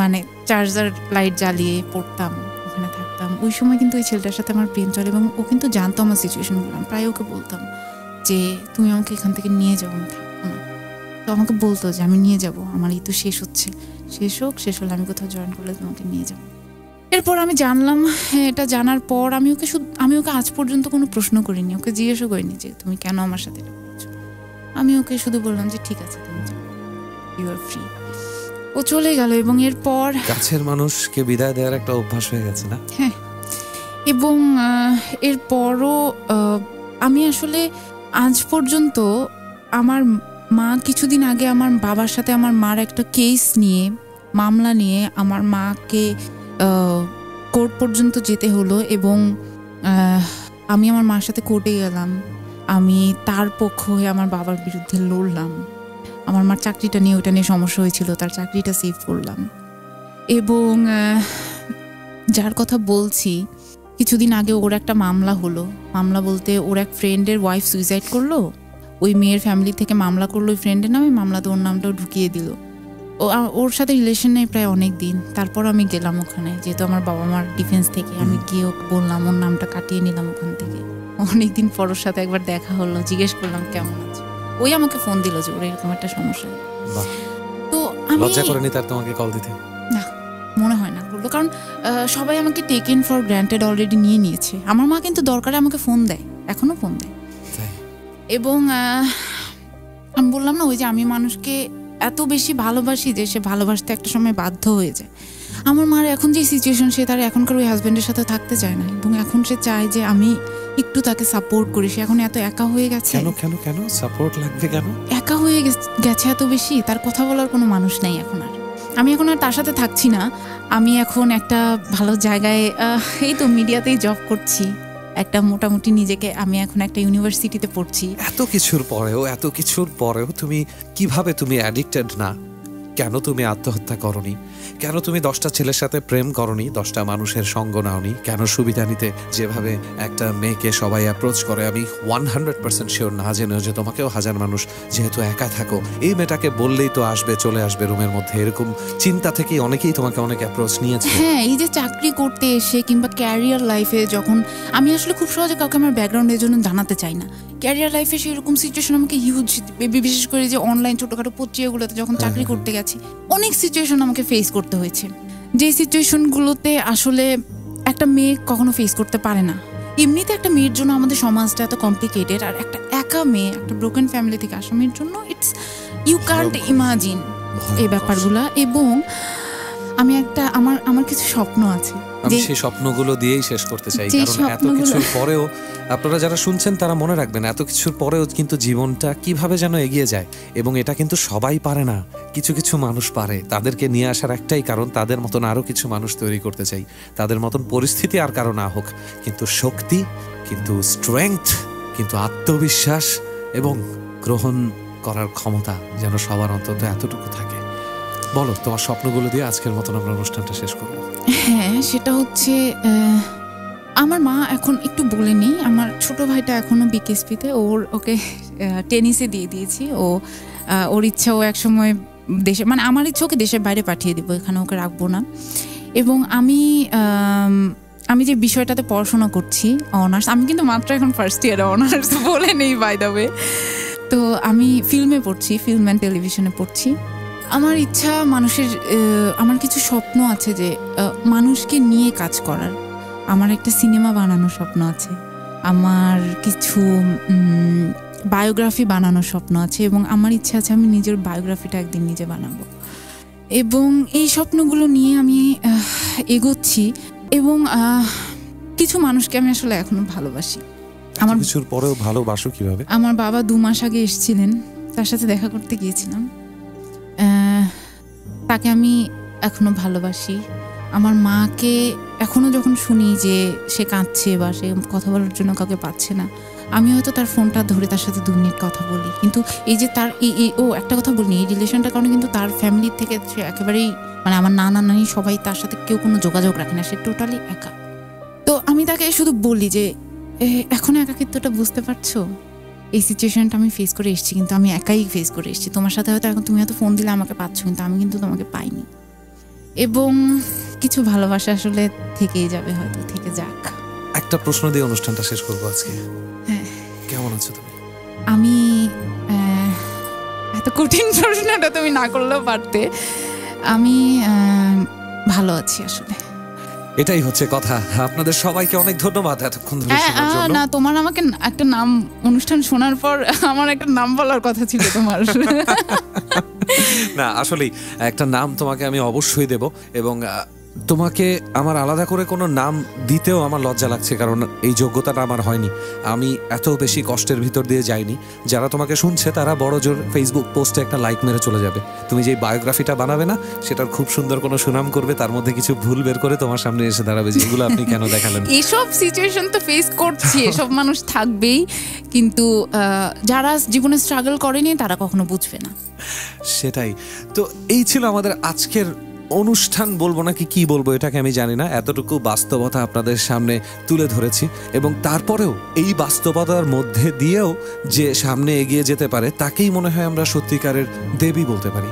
মানে চার্জার লাইট জ্বালিয়ে পড়তাম ওখানে থাকতাম। ওই সময় কিন্তু ওই ছেলেটার সাথে আমার প্রেম চলে এবং ও কিন্তু জানতো আমার সিচুয়েশনগুলো আমি প্রায় ওকে বলতাম যে তুমি আমাকে এখান থেকে নিয়ে যাও আমি থাকব। না তো আমাকে বলতো যে আমি নিয়ে যাব আমার এই তো শেষ হচ্ছে। শেষ হোক শেষ হলে আমি কোথাও জয়েন করলে তোমাকে নিয়ে যাব। এরপর আমি জানলাম হ্যাঁ, এটা জানার পর আমি ওকে শুধু আমি ওকে আজ পর্যন্ত কোনো প্রশ্ন করিনি ওকে জিজ্ঞেসও করিনি যে তুমি কেন আমার সাথে এটা করছ? আমি ওকে শুধু বললাম যে ঠিক আছে তুমি যাও। ইউ আর ফ্রি ও চলে গেল এবং এরপর কাছের মানুষকে বিদায় দেওয়ার একটা অভ্যাস হয়ে গেছে না? হ্যাঁ। এবং এরপরও আমি আসলে আজ পর্যন্ত আমার মা কিছুদিন আগে আমার বাবার সাথে আমার মার একটা কেস নিয়ে, মামলা নিয়ে আমার মাকে কোর্ট পর্যন্ত যেতে হলো এবং আমি আমার মার সাথে কোর্টে গেলাম। আমি তার পক্ষ হয়ে আমার বাবার বিরুদ্ধে লড়লাম। আমার মার চাকরিটা নিয়ে ওটা নিয়ে সমস্যা হয়েছিল, তার চাকরিটা সেভ করলাম। এবং যার কথা বলছি, কিছুদিন আগে ওর একটা মামলা হলো। মামলা বলতে ওর এক ফ্রেন্ডের ওয়াইফ সুইসাইড করল। ওই মেয়ের ফ্যামিলি থেকে মামলা করল ওই ফ্রেন্ডের নামে মামলাতে ওর নামটাও ঢুকিয়ে দিল। ও ওর সাথে রিলেশন নেই প্রায় অনেক দিন। তারপর আমি গেলাম ওখানে যেহেতু আমার বাবা মার ডিফেন্স থেকে। আমি গিয়ে ওকে বললাম ওর নামটা কাটিয়ে নিলাম ওখান থেকে। অনেকদিন পর ওর সাথে একবার দেখা হলো জিজ্ঞেস করলাম কেমন আছে? ওই আমাকে ফোন দিল যে ওর এরকম একটা সমস্যা। তো আমি লজ্জা করেনি তার তোমাকে কল দিতে? না মনে হয় না করল। কারণ সবাই আমাকে টেকেন ফর গ্র্যান্টেড অলরেডি নিয়ে নিয়েছে। আমার মা কিন্তু দরকারে আমাকে ফোন দেয় এখনও ফোন দেয়। এবং আমি বললাম না ওই যে আমি মানুষকে এত বেশি ভালোবাসি যে সে ভালোবাসতে একটা সময় বাধ্য হয়ে যায়। আমার মার এখন যে সিচুয়েশন সে তার এখনকার ওই হাজবেন্ডের সাথে থাকতে চায় না এবং এখন সে চায় যে আমি একটু তাকে সাপোর্ট করি। সে এখন এত একা হয়ে গেছে। কেন কেন কেন? সাপোর্ট লাগবে কেন? একা হয়ে গেছে এত বেশি? তার কথা বলার কোনো মানুষ নেই এখন আর। আমি এখন আর তার সাথে থাকছি না। আমি এখন একটা ভালো জায়গায় এই তো মিডিয়াতেই জব করছি। একটা মোটামুটি নিজেকে আমি এখন একটা ইউনিভার্সিটিতে পড়ছি। এত কিছুর পরেও, এত কিছুর পরেও তুমি কীভাবে তুমি অ্যাডিক্টেড না? কেন তুমি আত্মহত্যা করনি? কেন তুমি দশটা ছেলের সাথে প্রেম করনি দশটা মানুষের সঙ্গ নাওনি? কেন সুবিধা নিতে যেভাবে একটা মেয়েকে সবাই অ্যাপ্রোচ করে আমি ওয়ান হান্ড্রেড পার্সেন্ট শিওর না জেনেও যে তোমাকেও হাজার মানুষ যেহেতু একা থাকো। এই মেয়েটাকে বললেই তো আসবে চলে আসবে রুমের মধ্যে। এরকম চিন্তা থেকেই অনেকেই তোমাকে অনেক অ্যাপ্রোচ নিয়েছে। হ্যাঁ এই যে চাকরি করতে এসে কিংবা ক্যারিয়ার লাইফে যখন আমি আসলে খুব সহজে কাউকে আমার ব্যাকগ্রাউন্ডের জন্য জানাতে চাই না। ক্যারিয়ার লাইফে সেরকম সিচুয়েশন আমাকে হিউজ বিশেষ করে যে অনলাইন ছোটখাটো পত্রিকাগুলোতে যখন চাকরি করতে গেছি অনেক সিচুয়েশন আমাকে ফেস করতে হয়েছে। যে সিচুয়েশনগুলোতে আসলে একটা মেয়ে কখনো ফেস করতে পারে না। এমনিতে একটা মেয়ের জন্য আমাদের সমাজটা এত কমপ্লিকেটেড আর একটা একা মেয়ে একটা ব্রোকেন ফ্যামিলি থেকে আসা মেয়ের জন্য ইটস ইউ কান্ট ইমাজিন এই ব্যাপারগুলো। এবং আমি একটা আমার আমার কিছু স্বপ্ন আছে। আমি সেই স্বপ্নগুলো দিয়েই শেষ করতে চাই। কারণ এত কিছুর পরেও আপনারা যারা শুনছেন তারা মনে রাখবেন এত কিছুর পরেও কিন্তু জীবনটা কীভাবে যেন এগিয়ে যায়। এবং এটা কিন্তু সবাই পারে না। কিছু কিছু মানুষ পারে। তাদেরকে নিয়ে আসার একটাই কারণ তাদের মতন আরও কিছু মানুষ তৈরি করতে চাই। তাদের মতন পরিস্থিতি আর কারও না হোক। কিন্তু শক্তি কিন্তু স্ট্রেংথ কিন্তু আত্মবিশ্বাস এবং গ্রহণ করার ক্ষমতা যেন সবার অন্তত এতটুকু থাকে। বলো তোমার স্বপ্নগুলো দিয়ে আজকের মতন আমরা অনুষ্ঠানটা শেষ করব। হ্যাঁ সেটা হচ্ছে আমার মা এখন একটু বলেনি আমার ছোট ভাইটা এখনও বিকেএসপিতে ওর ওকে টেনিসে দিয়ে দিয়েছি। ও ওর ইচ্ছা, ও একসময় দেশে মানে আমার ইচ্ছা, ওকে দেশের বাইরে পাঠিয়ে দিব, এখানে ওকে রাখব না। এবং আমি আমি যে বিষয়টাতে পড়াশোনা করছি, অনার্স, আমি কিন্তু মাত্র এখন ফার্স্ট ইয়ারে অনার্স, বলে নেই বাই দ্য তো আমি ফিল্মে পড়ছি ফিল্ম অ্যান্ড টেলিভিশনে পড়ছি। আমার ইচ্ছা মানুষের আমার কিছু স্বপ্ন আছে যে মানুষকে নিয়ে কাজ করার। আমার একটা সিনেমা বানানোর স্বপ্ন আছে। আমার কিছু বায়োগ্রাফি বানানোর স্বপ্ন আছে এবং আমার ইচ্ছা আছে আমি নিজের বায়োগ্রাফিটা একদিন নিজে বানাবো। এবং এই স্বপ্নগুলো নিয়ে আমি এগোচ্ছি এবং কিছু মানুষকে আমি আসলে এখনও ভালোবাসি। আমার কিছুর পরেও ভালোবাসো কীভাবে? আমার বাবা দু মাস আগে এসেছিলেন তার সাথে দেখা করতে গিয়েছিলাম। তাকে আমি এখনও ভালোবাসি। আমার মাকে এখনও যখন শুনি যে সে কাঁদছে বা সে কথা বলার জন্য কাউকে পাচ্ছে না, আমি হয়তো তার ফোনটা ধরে তার সাথে দু মিনিট কথা বলি। কিন্তু এই যে তার এই ও একটা কথা বলিনি, এই রিলেশনটার কারণে কিন্তু তার ফ্যামিলির থেকে সে একেবারেই মানে আমার নানা, নানি সবাই তার সাথে কেউ কোনো যোগাযোগ রাখে না, সে টোটালি একা। তো আমি তাকে শুধু বলি যে এখনও একাকিত্বটা বুঝতে পারছ? এই সিচুয়েশনটা আমি ফেস করে এসেছি কিন্তু আমি একাই ফেস করে এসেছি। তোমার সাথে হয়তো এখন তুমি হয়তো ফোন দিলে আমাকে পাচ্ছ কিন্তু আমি কিন্তু তোমাকে পাইনি। এবং কিছু ভালোবাসা আসলে থেকেই যাবে হয়তো থেকে যাক। একটা প্রশ্ন দিয়ে অনুষ্ঠানটা শেষ করব আজকে। হ্যাঁ। কেমন আছো তুমি? আমি এত কঠিন প্রশ্নটা তুমি না করলেও পারতে। আমি ভালো আছি আসলে। এটাই হচ্ছে কথা। আপনাদের সবাইকে অনেক ধন্যবাদ এতক্ষণ ধরে হ্যাঁ, শোনার জন্য। না তোমার আমাকে একটা নাম অনুষ্ঠান শোনার পর আমার একটা নাম বলার কথা ছিল তোমার। না আসলে একটা নাম তোমাকে আমি অবশ্যই দেব এবং তোমাকে আমার আলাদা করে কোনো নাম দিতেও আমার লজ্জা লাগছে কারণ এই যোগ্যতাটা আমার হয়নি। আমি এত বেশি কষ্টের ভিতর দিয়ে যাইনি। যারা তোমাকে শুনছে তারা বড় জোর ফেসবুক পোস্টে একটা লাইক মেরে চলে যাবে। তুমি যে বায়োগ্রাফিটা বানাবে না সেটার খুব সুন্দর কোনো সুনাম করবে তার মধ্যে কিছু ভুল বের করে তোমার সামনে এসে দাঁড়াবে যেগুলো আপনি কেন দেখালেন? এসব সিচুয়েশন তো ফেস করছি এসব মানুষ থাকবেই। কিন্তু যারা জীবনে স্ট্রাগল করেনি তারা কখনো বুঝবে না। সেটাই। তো এই ছিল আমাদের আজকের অনুষ্ঠান বলব নাকি কি বলব এটাকে আমি জানি না, এতটুকু বাস্তবতা আপনাদের সামনে তুলে ধরেছি এবং তারপরেও এই বাস্তবতার মধ্যে দিয়েও যে সামনে এগিয়ে যেতে পারে, তাকেই মনে হয় আমরা সত্যিকারের দেবী বলতে পারি।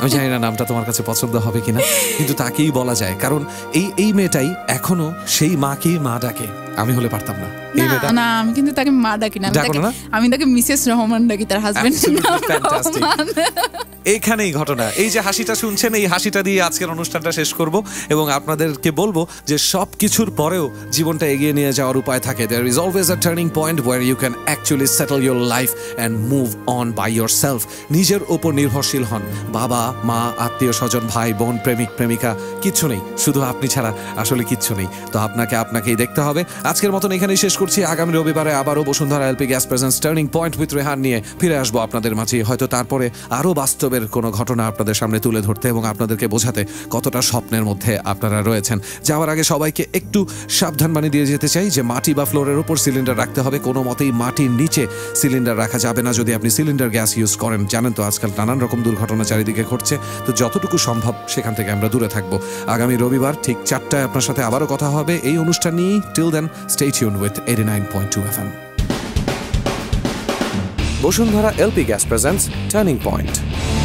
আমি জানি না নামটা তোমার কাছে পছন্দ হবে কিনা, কিন্তু তাকেই বলা যায়, কারণ এই এই মেয়েটাই এখনও সেই মাকেই মা ডাকে। আমি হলে পারতাম না। না আমি কিন্তু তাকে মা ডাকি না। আমি তাকে মিসেস রহমান ডাকি তার হাজবেন্ড এইখানেই ঘটনা। এই যে হাসিটা শুনছেন এই হাসিটা দিয়ে আজকের অনুষ্ঠানটা শেষ করব এবং আপনাদেরকে বলব যে সব কিছুর পরেও জীবনটা এগিয়ে নিয়ে যাওয়ার উপায় থাকে। There is always a turning point where you can actually settle your life and move on by yourself নিজের ওপর নির্ভরশীল হন। বাবা মা আত্মীয় স্বজন ভাই বোন প্রেমিক প্রেমিকা কিচ্ছু নেই। শুধু আপনি ছাড়া আসলে কিচ্ছু নেই। তো আপনাকে আপনাকেই দেখতে হবে। আজকের মতন এখানেই শেষ করছি। আগামী রবিবারে আবারও Bashundhara LP gas presents turning point with Rehan নিয়ে ফিরে আসব আপনাদের মাঝে। হয়তো তারপরে আরও বাস্তবের কোনো ঘটনা আপনাদের সামনে তুলে ধরতে এবং আপনাদেরকে বোঝাতে কতটা স্বপ্নের মধ্যে আপনারা রয়েছেন। যাওয়ার আগে সবাইকে একটু সাবধান বানিয়ে দিয়ে যেতে চাই যে মাটি বা ফ্লোরের উপর সিলিন্ডার রাখতে হবে। কোনো মতেই মাটির নিচে সিলিন্ডার রাখা যাবে না যদি আপনি সিলিন্ডার গ্যাস ইউজ করেন। জানেন তো আজকাল নানান রকম দুর্ঘটনা চারিদিকে ঘটছে। তো যতটুকু সম্ভব সেখান থেকে আমরা দূরে থাকব। আগামী রবিবার ঠিক চারটায় আপনার সাথে আবারও কথা হবে। এই অনুষ্ঠান নিয়েই। Till then stay tune with eighty nine point LP F presents Turning LP